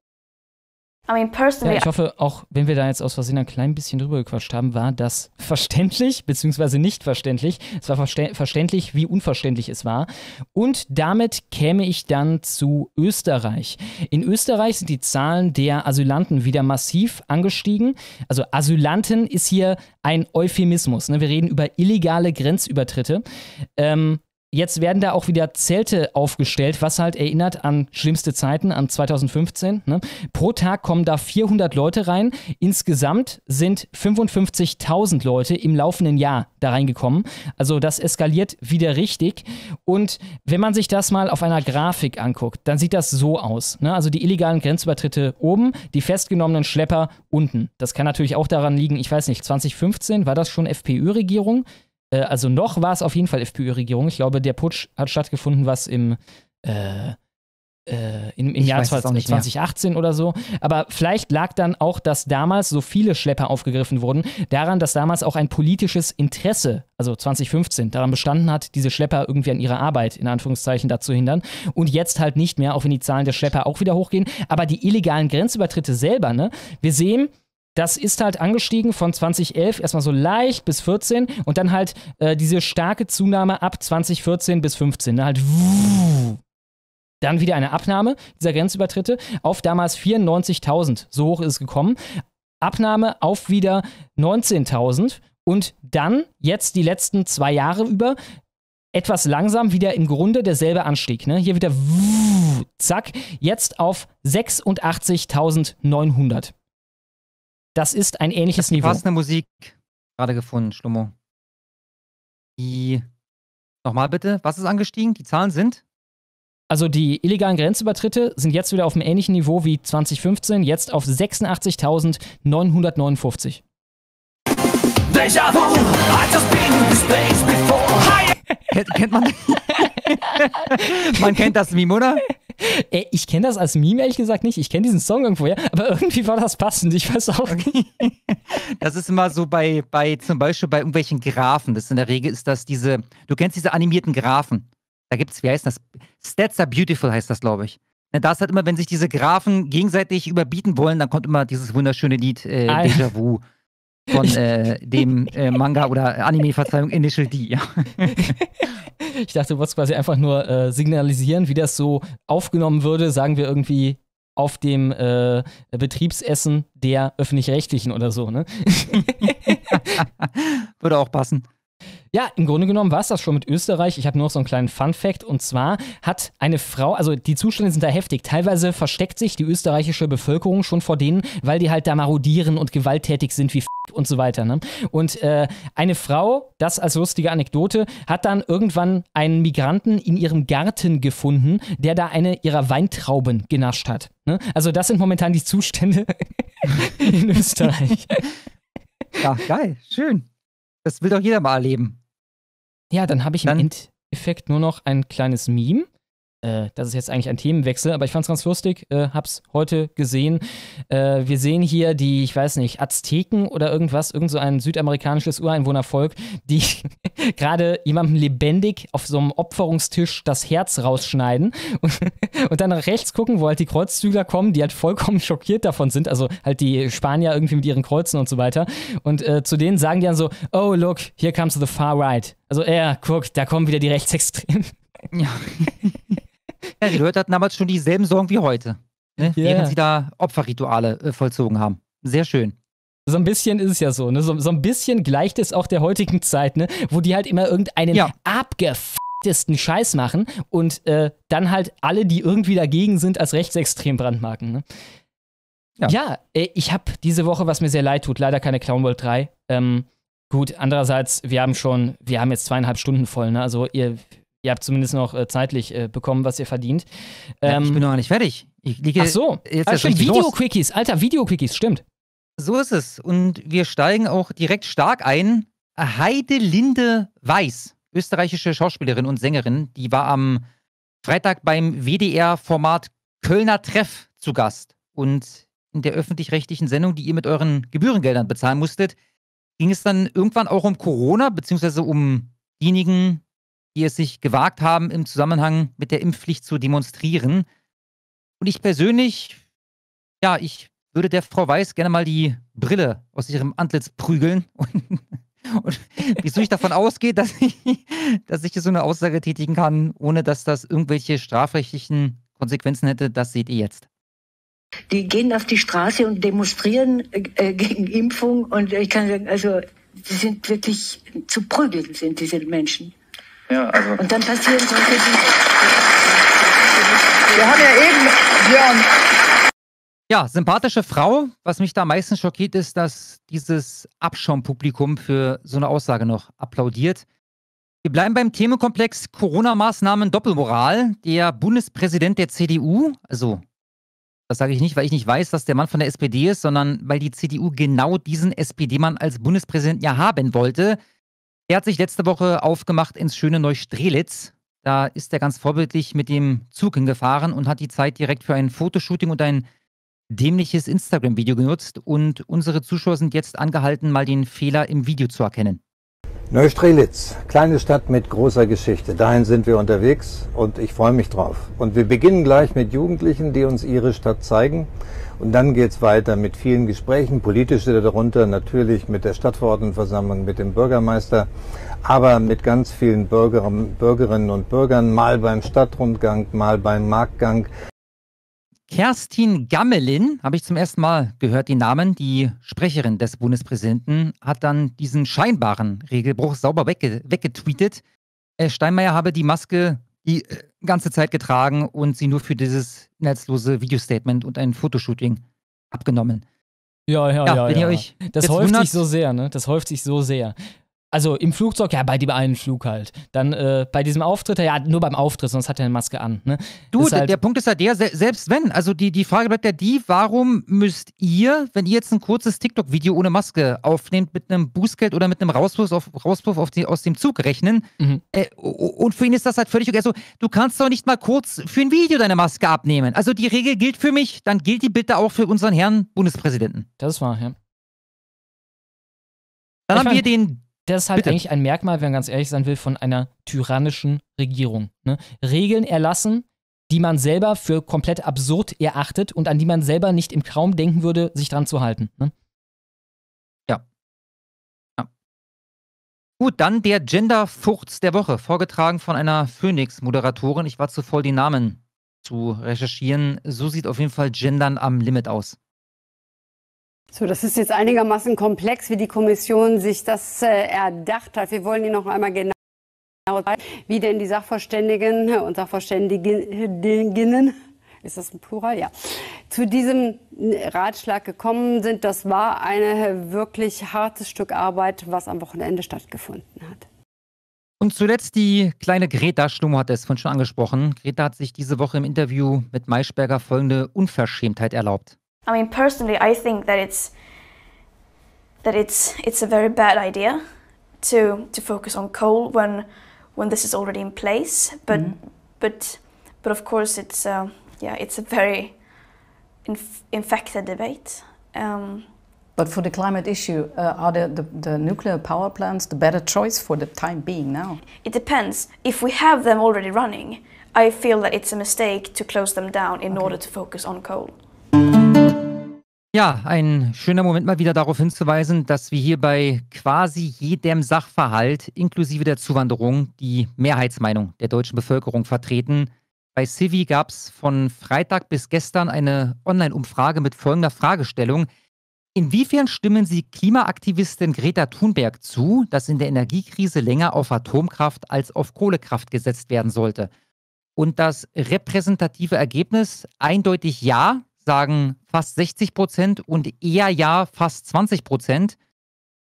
I mean, Ja, personally, ich hoffe, auch wenn wir da jetzt aus Versehen ein klein bisschen drüber gequatscht haben, war das verständlich, beziehungsweise nicht verständlich. Es war verständlich, wie unverständlich es war. Und damit käme ich dann zu Österreich. In Österreich sind die Zahlen der Asylanten wieder massiv angestiegen. Also Asylanten ist hier ein Euphemismus. Ne? Wir reden über illegale Grenzübertritte. Ähm, Jetzt werden da auch wieder Zelte aufgestellt, was halt erinnert an schlimmste Zeiten, an 2015. Ne? Pro Tag kommen da 400 Leute rein. Insgesamt sind 55.000 Leute im laufenden Jahr da reingekommen. Also das eskaliert wieder richtig. Und wenn man sich das mal auf einer Grafik anguckt, dann sieht das so aus. Ne? Also die illegalen Grenzübertritte oben, die festgenommenen Schlepper unten. Das kann natürlich auch daran liegen, ich weiß nicht, 2015 war das schon FPÖ-Regierung. Äh, also noch war es auf jeden Fall FPÖ-Regierung. Ich glaube, der Putsch hat stattgefunden, was im, äh, äh, im, im Jahr 20, 2018 oder so. Aber vielleicht lag dann auch, dass damals so viele Schlepper aufgegriffen wurden, daran, dass damals auch ein politisches Interesse, also 2015, daran bestanden hat, diese Schlepper irgendwie an ihrer Arbeit, in Anführungszeichen, dazu hindern. Und jetzt halt nicht mehr, auch wenn die Zahlen der Schlepper auch wieder hochgehen. Aber die illegalen Grenzübertritte selber, ne? Wir sehen, das ist halt angestiegen von 2011 erstmal so leicht bis 14 und dann halt äh, diese starke Zunahme ab 2014 bis 15. Ne? Halt wuh, dann wieder eine Abnahme dieser Grenzübertritte auf damals 94.000. So hoch ist es gekommen. Abnahme auf wieder 19.000 und dann jetzt die letzten zwei Jahre über etwas langsam wieder im Grunde derselbe Anstieg. Ne? Hier wieder wuh, zack, jetzt auf 86.900. Das ist ein ähnliches Niveau. Passende Musik gerade gefunden, Schlummo. Die. Nochmal bitte, was ist angestiegen? Die Zahlen sind? Also die illegalen Grenzübertritte sind jetzt wieder auf einem ähnlichen Niveau wie 2015, jetzt auf 86.959. Déjà vu, I just been in space before. kennt, kennt man? man kennt das Meme, oder? Ey, ich kenne das als Meme ehrlich gesagt nicht. Ich kenne diesen Song irgendwoher, aber irgendwie war das passend. Ich weiß auch nicht. Das ist immer so bei, bei zum Beispiel bei irgendwelchen Graphen. Das in der Regel ist das diese, du kennst diese animierten Graphen. Da gibt es, wie heißt das? Stats are beautiful heißt das, glaube ich. Da ist halt immer, wenn sich diese Graphen gegenseitig überbieten wollen, dann kommt immer dieses wunderschöne Lied äh, ah, Déjà Vu von äh, dem äh, Manga oder Anime-Verzeihung Initial D. Ja. ich dachte, du wolltest quasi einfach nur äh, signalisieren, wie das so aufgenommen würde, sagen wir irgendwie auf dem äh, Betriebsessen der öffentlich-rechtlichen oder so, ne? würde auch passen. Ja, im Grunde genommen war es das schon mit Österreich. Ich habe nur noch so einen kleinen Fun-Fact. Und zwar hat eine Frau, also die Zustände sind da heftig. Teilweise versteckt sich die österreichische Bevölkerung schon vor denen, weil die halt da marodieren und gewalttätig sind wie F und so weiter. Ne? Und äh, eine Frau, das als lustige Anekdote, hat dann irgendwann einen Migranten in ihrem Garten gefunden, der da eine ihrer Weintrauben genascht hat. Ne? Also, das sind momentan die Zustände in Österreich. Ja, geil, schön. Das will doch jeder mal erleben. Ja, dann habe ich im Endeffekt nur noch ein kleines Meme. Äh, das ist jetzt eigentlich ein Themenwechsel, aber ich fand es ganz lustig, äh, hab's heute gesehen. Äh, wir sehen hier die, ich weiß nicht, Azteken oder irgendwas, irgend so ein südamerikanisches Ureinwohnervolk, die gerade jemandem lebendig auf so einem Opferungstisch das Herz rausschneiden und, und, dann nach rechts gucken, wo halt die Kreuzzügler kommen, die halt vollkommen schockiert davon sind, also halt die Spanier irgendwie mit ihren Kreuzen und so weiter. Und äh, zu denen sagen die dann so, oh look, here comes the far right. Also er, guck, da kommen wieder die Rechtsextremen. Ja. Ja, die Leute hatten damals schon dieselben Sorgen wie heute, ne? yeah. während sie da Opferrituale äh, vollzogen haben. Sehr schön. So ein bisschen ist es ja so, ne? So, so ein bisschen gleicht es auch der heutigen Zeit, ne? Wo die halt immer irgendeinen ja. abgefucktesten Scheiß machen und äh, dann halt alle, die irgendwie dagegen sind, als rechtsextrem brandmarken, ne? Ja, ja äh, ich habe diese Woche, was mir sehr leid tut, leider keine Clown World 3. Ähm, gut, andererseits, wir haben schon, wir haben jetzt zweieinhalb Stunden voll, ne? Also ihr, ihr habt zumindest noch äh, zeitlich äh, bekommen, was ihr verdient. Ähm, ja, ich bin noch gar nicht fertig. Ich liege Ach so, jetzt ah, stimmt, Video-Quickies, alter, Video-Quickies, stimmt. So ist es. Und wir steigen auch direkt stark ein. Heidelinde Weiß, österreichische Schauspielerin und Sängerin, die war am Freitag beim WDR-Format Kölner Treff zu Gast. Und in der öffentlich-rechtlichen Sendung, die ihr mit euren Gebührengeldern bezahlen musstet, ging es dann irgendwann auch um Corona, beziehungsweise um diejenigen, die es sich gewagt haben, im Zusammenhang mit der Impfpflicht zu demonstrieren. Und ich persönlich, ja, ich würde der Frau Weiß gerne mal die Brille aus ihrem Antlitz prügeln. Und, und wieso ich davon ausgehe, dass ich, dass ich so eine Aussage tätigen kann, ohne dass das irgendwelche strafrechtlichen Konsequenzen hätte, das seht ihr jetzt. Die gehen auf die Straße und demonstrieren äh, gegen Impfung und ich kann sagen, also die sind wirklich zu prügeln, sind diese Menschen. Ja, also. Und dann passieren solche Dinge. Wir haben ja eben, Björn, Ja, sympathische Frau. Was mich da meistens schockiert, ist, dass dieses Abschaumpublikum für so eine Aussage noch applaudiert. Wir bleiben beim Themenkomplex Corona-Maßnahmen Doppelmoral. Der Bundespräsident der CDU, also das sage ich nicht, weil ich nicht weiß, dass der Mann von der SPD ist, sondern weil die CDU genau diesen SPD-Mann als Bundespräsidenten ja haben wollte. Er hat sich letzte Woche aufgemacht ins schöne Neustrelitz. Da ist er ganz vorbildlich mit dem Zug hingefahren und hat die Zeit direkt für ein Fotoshooting und ein dämliches Instagram-Video genutzt. Und unsere Zuschauer sind jetzt angehalten, mal den Fehler im Video zu erkennen. Neustrelitz, kleine Stadt mit großer Geschichte. Dahin sind wir unterwegs und ich freue mich drauf. Und wir beginnen gleich mit Jugendlichen, die uns ihre Stadt zeigen. Und dann geht's weiter mit vielen Gesprächen, politische darunter, natürlich mit der Stadtverordnetenversammlung, mit dem Bürgermeister, aber mit ganz vielen Bürger, Bürgerinnen und Bürgern, mal beim Stadtrundgang, mal beim Marktgang. Kerstin Gammelin, habe ich zum ersten Mal gehört, den Namen, die Sprecherin des Bundespräsidenten, hat dann diesen scheinbaren Regelbruch sauber wegge weggetweetet. Steinmeier habe die Maske die äh, ganze Zeit getragen und sie nur für dieses inhaltslose Videostatement und ein Fotoshooting abgenommen. Ja, ja, Ja, ja. ja. das häuft wundert- sich so sehr, ne? Das häuft sich so sehr. Also im Flugzeug, ja, bei dem einen Flug halt. Dann äh, bei diesem Auftritt, ja, nur beim Auftritt, sonst hat er eine Maske an. Ne? Du, der, halt, der Punkt ist ja der, se selbst wenn, also die, die Frage bleibt ja die, warum müsst ihr, wenn ihr jetzt ein kurzes TikTok-Video ohne Maske aufnehmt, mit einem Bußgeld oder mit einem Rauswurf, auf, Rauswurf auf die, aus dem Zug rechnen? Mhm. Äh, und für ihn ist das halt völlig okay. Also, du kannst doch nicht mal kurz für ein Video deine Maske abnehmen. Also die Regel gilt für mich, dann gilt die bitte auch für unseren Herrn Bundespräsidenten. Das war, ja. Dann Ich haben wir den. Das ist halt Bitte. eigentlich ein Merkmal, wenn man ganz ehrlich sein will, von einer tyrannischen Regierung. Ne? Regeln erlassen, die man selber für komplett absurd erachtet und an die man selber nicht im Traum denken würde, sich dran zu halten. Ne? Gut, dann der Gender-Furz der Woche, vorgetragen von einer Phoenix-Moderatorin. Ich war zu voll, die Namen zu recherchieren. So sieht auf jeden Fall Gendern am Limit aus. So, das ist jetzt einigermaßen komplex, wie die Kommission sich das äh, erdacht hat. Wir wollen Ihnen noch einmal genau wie denn die Sachverständigen und Sachverständiginnen, ist das ein Plural? Ja, zu diesem Ratschlag gekommen sind. Das war ein wirklich hartes Stück Arbeit, was am Wochenende stattgefunden hat. Und zuletzt die kleine Greta Schlummer hat es vorhin schon angesprochen. Greta hat sich diese Woche im Interview mit Maischberger folgende Unverschämtheit erlaubt. I mean, personally, I think that it's that it's it's a very bad idea to to focus on coal when when this is already in place. But but but of course, it's uh, yeah, it's a very inf- infected debate. Um, But for the climate issue, uh, are the, the, the nuclear power plants the better choice for the time being now? it depends. If we have them already running, I feel that it's a mistake to close them down in order to focus on coal. Ja, ein schöner Moment mal wieder darauf hinzuweisen, dass wir hier bei quasi jedem Sachverhalt, inklusive der Zuwanderung, die Mehrheitsmeinung der deutschen Bevölkerung vertreten. Bei Civi gab es von Freitag bis gestern eine Online-Umfrage mit folgender Fragestellung. Inwiefern stimmen Sie Klimaaktivistin Greta Thunberg zu, dass in der Energiekrise länger auf Atomkraft als auf Kohlekraft gesetzt werden sollte? Und das repräsentative Ergebnis eindeutig ja, sagen fast 60 Prozent und eher ja fast 20 Prozent.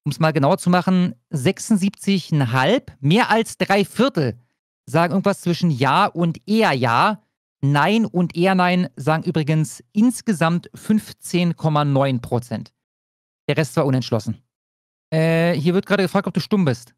Um es mal genauer zu machen, 76,5, mehr als drei Viertel sagen irgendwas zwischen ja und eher ja. Nein und eher nein sagen übrigens insgesamt 15,9 Prozent. Der Rest war unentschlossen. Äh, hier wird gerade gefragt, ob du stumm bist.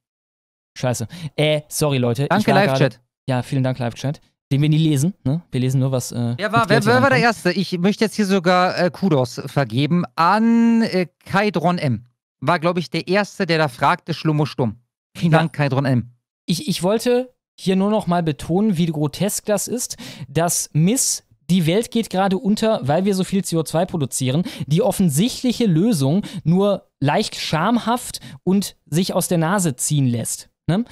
Scheiße. Äh, sorry, Leute. Danke, Live-Chat. Ja, vielen Dank, Live-Chat. Den wir nie lesen, ne? Wir lesen nur, was. Äh, Wer war, wer, wer war der. Erste? Ich möchte jetzt hier sogar äh, Kudos vergeben an äh, Kaidron M. War, glaube ich, der Erste, der da fragte, Schlummo stumm. Vielen Dank, Kaidron M. Ich, ich wollte hier nur noch mal betonen, wie grotesk das ist, dass Miss die Welt geht gerade unter, weil wir so viel CO2 produzieren. Die offensichtliche Lösung nur leicht schamhaft und sich aus der Nase ziehen lässt. Ne?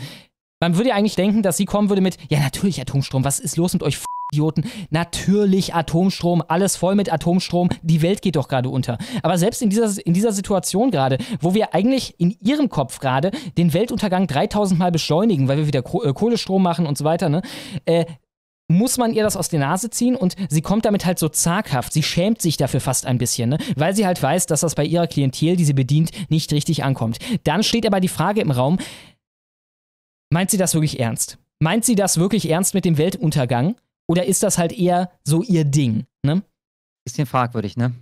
Man würde ja eigentlich denken, dass sie kommen würde mit, ja natürlich Atomstrom, was ist los mit euch? Idioten. Natürlich Atomstrom, alles voll mit Atomstrom. Die Welt geht doch gerade unter. Aber selbst in dieser, in dieser Situation gerade, wo wir eigentlich in ihrem Kopf gerade den Weltuntergang 3000 Mal beschleunigen, weil wir wieder äh, Kohlestrom machen und so weiter, ne? Äh, muss man ihr das aus der Nase ziehen und sie kommt damit halt so zaghaft. Sie schämt sich dafür fast ein bisschen, ne? weil sie halt weiß, dass das bei ihrer Klientel, die sie bedient, nicht richtig ankommt. Dann steht aber die Frage im Raum, meint sie das wirklich ernst? Meint sie das wirklich ernst mit dem Weltuntergang? Oder ist das halt eher so ihr Ding? Ne? Bisschen fragwürdig, ne?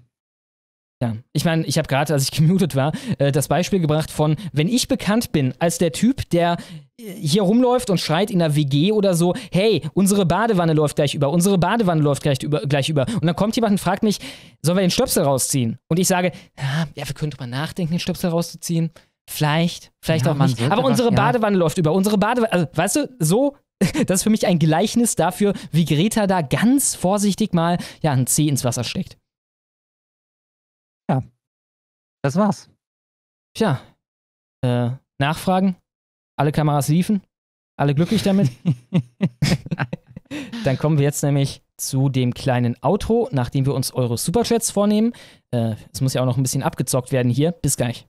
Ja, ich meine, ich habe gerade, als ich gemutet war, äh, das Beispiel gebracht von, wenn ich bekannt bin als der Typ, der äh, hier rumläuft und schreit in der WG oder so, hey, unsere Badewanne läuft gleich über, unsere Badewanne läuft gleich über, gleich über. Und dann kommt jemand und fragt mich, sollen wir den Stöpsel rausziehen? Und ich sage, ja, ja wir können drüber nachdenken, den Stöpsel rauszuziehen. Vielleicht, vielleicht Ja, auch nicht. Aber unsere ja. Badewanne läuft über. Unsere Badewanne, also, weißt du, so, das ist für mich ein Gleichnis dafür, wie Greta da ganz vorsichtig mal, ja, ein Zeh ins Wasser steckt. Das war's. Tja, äh, Nachfragen? Alle Kameras liefen? Alle glücklich damit? Dann kommen wir jetzt nämlich zu dem kleinen Outro, nachdem wir uns eure Superchats vornehmen. Äh, Es muss ja auch noch ein bisschen abgezockt werden hier. Bis gleich.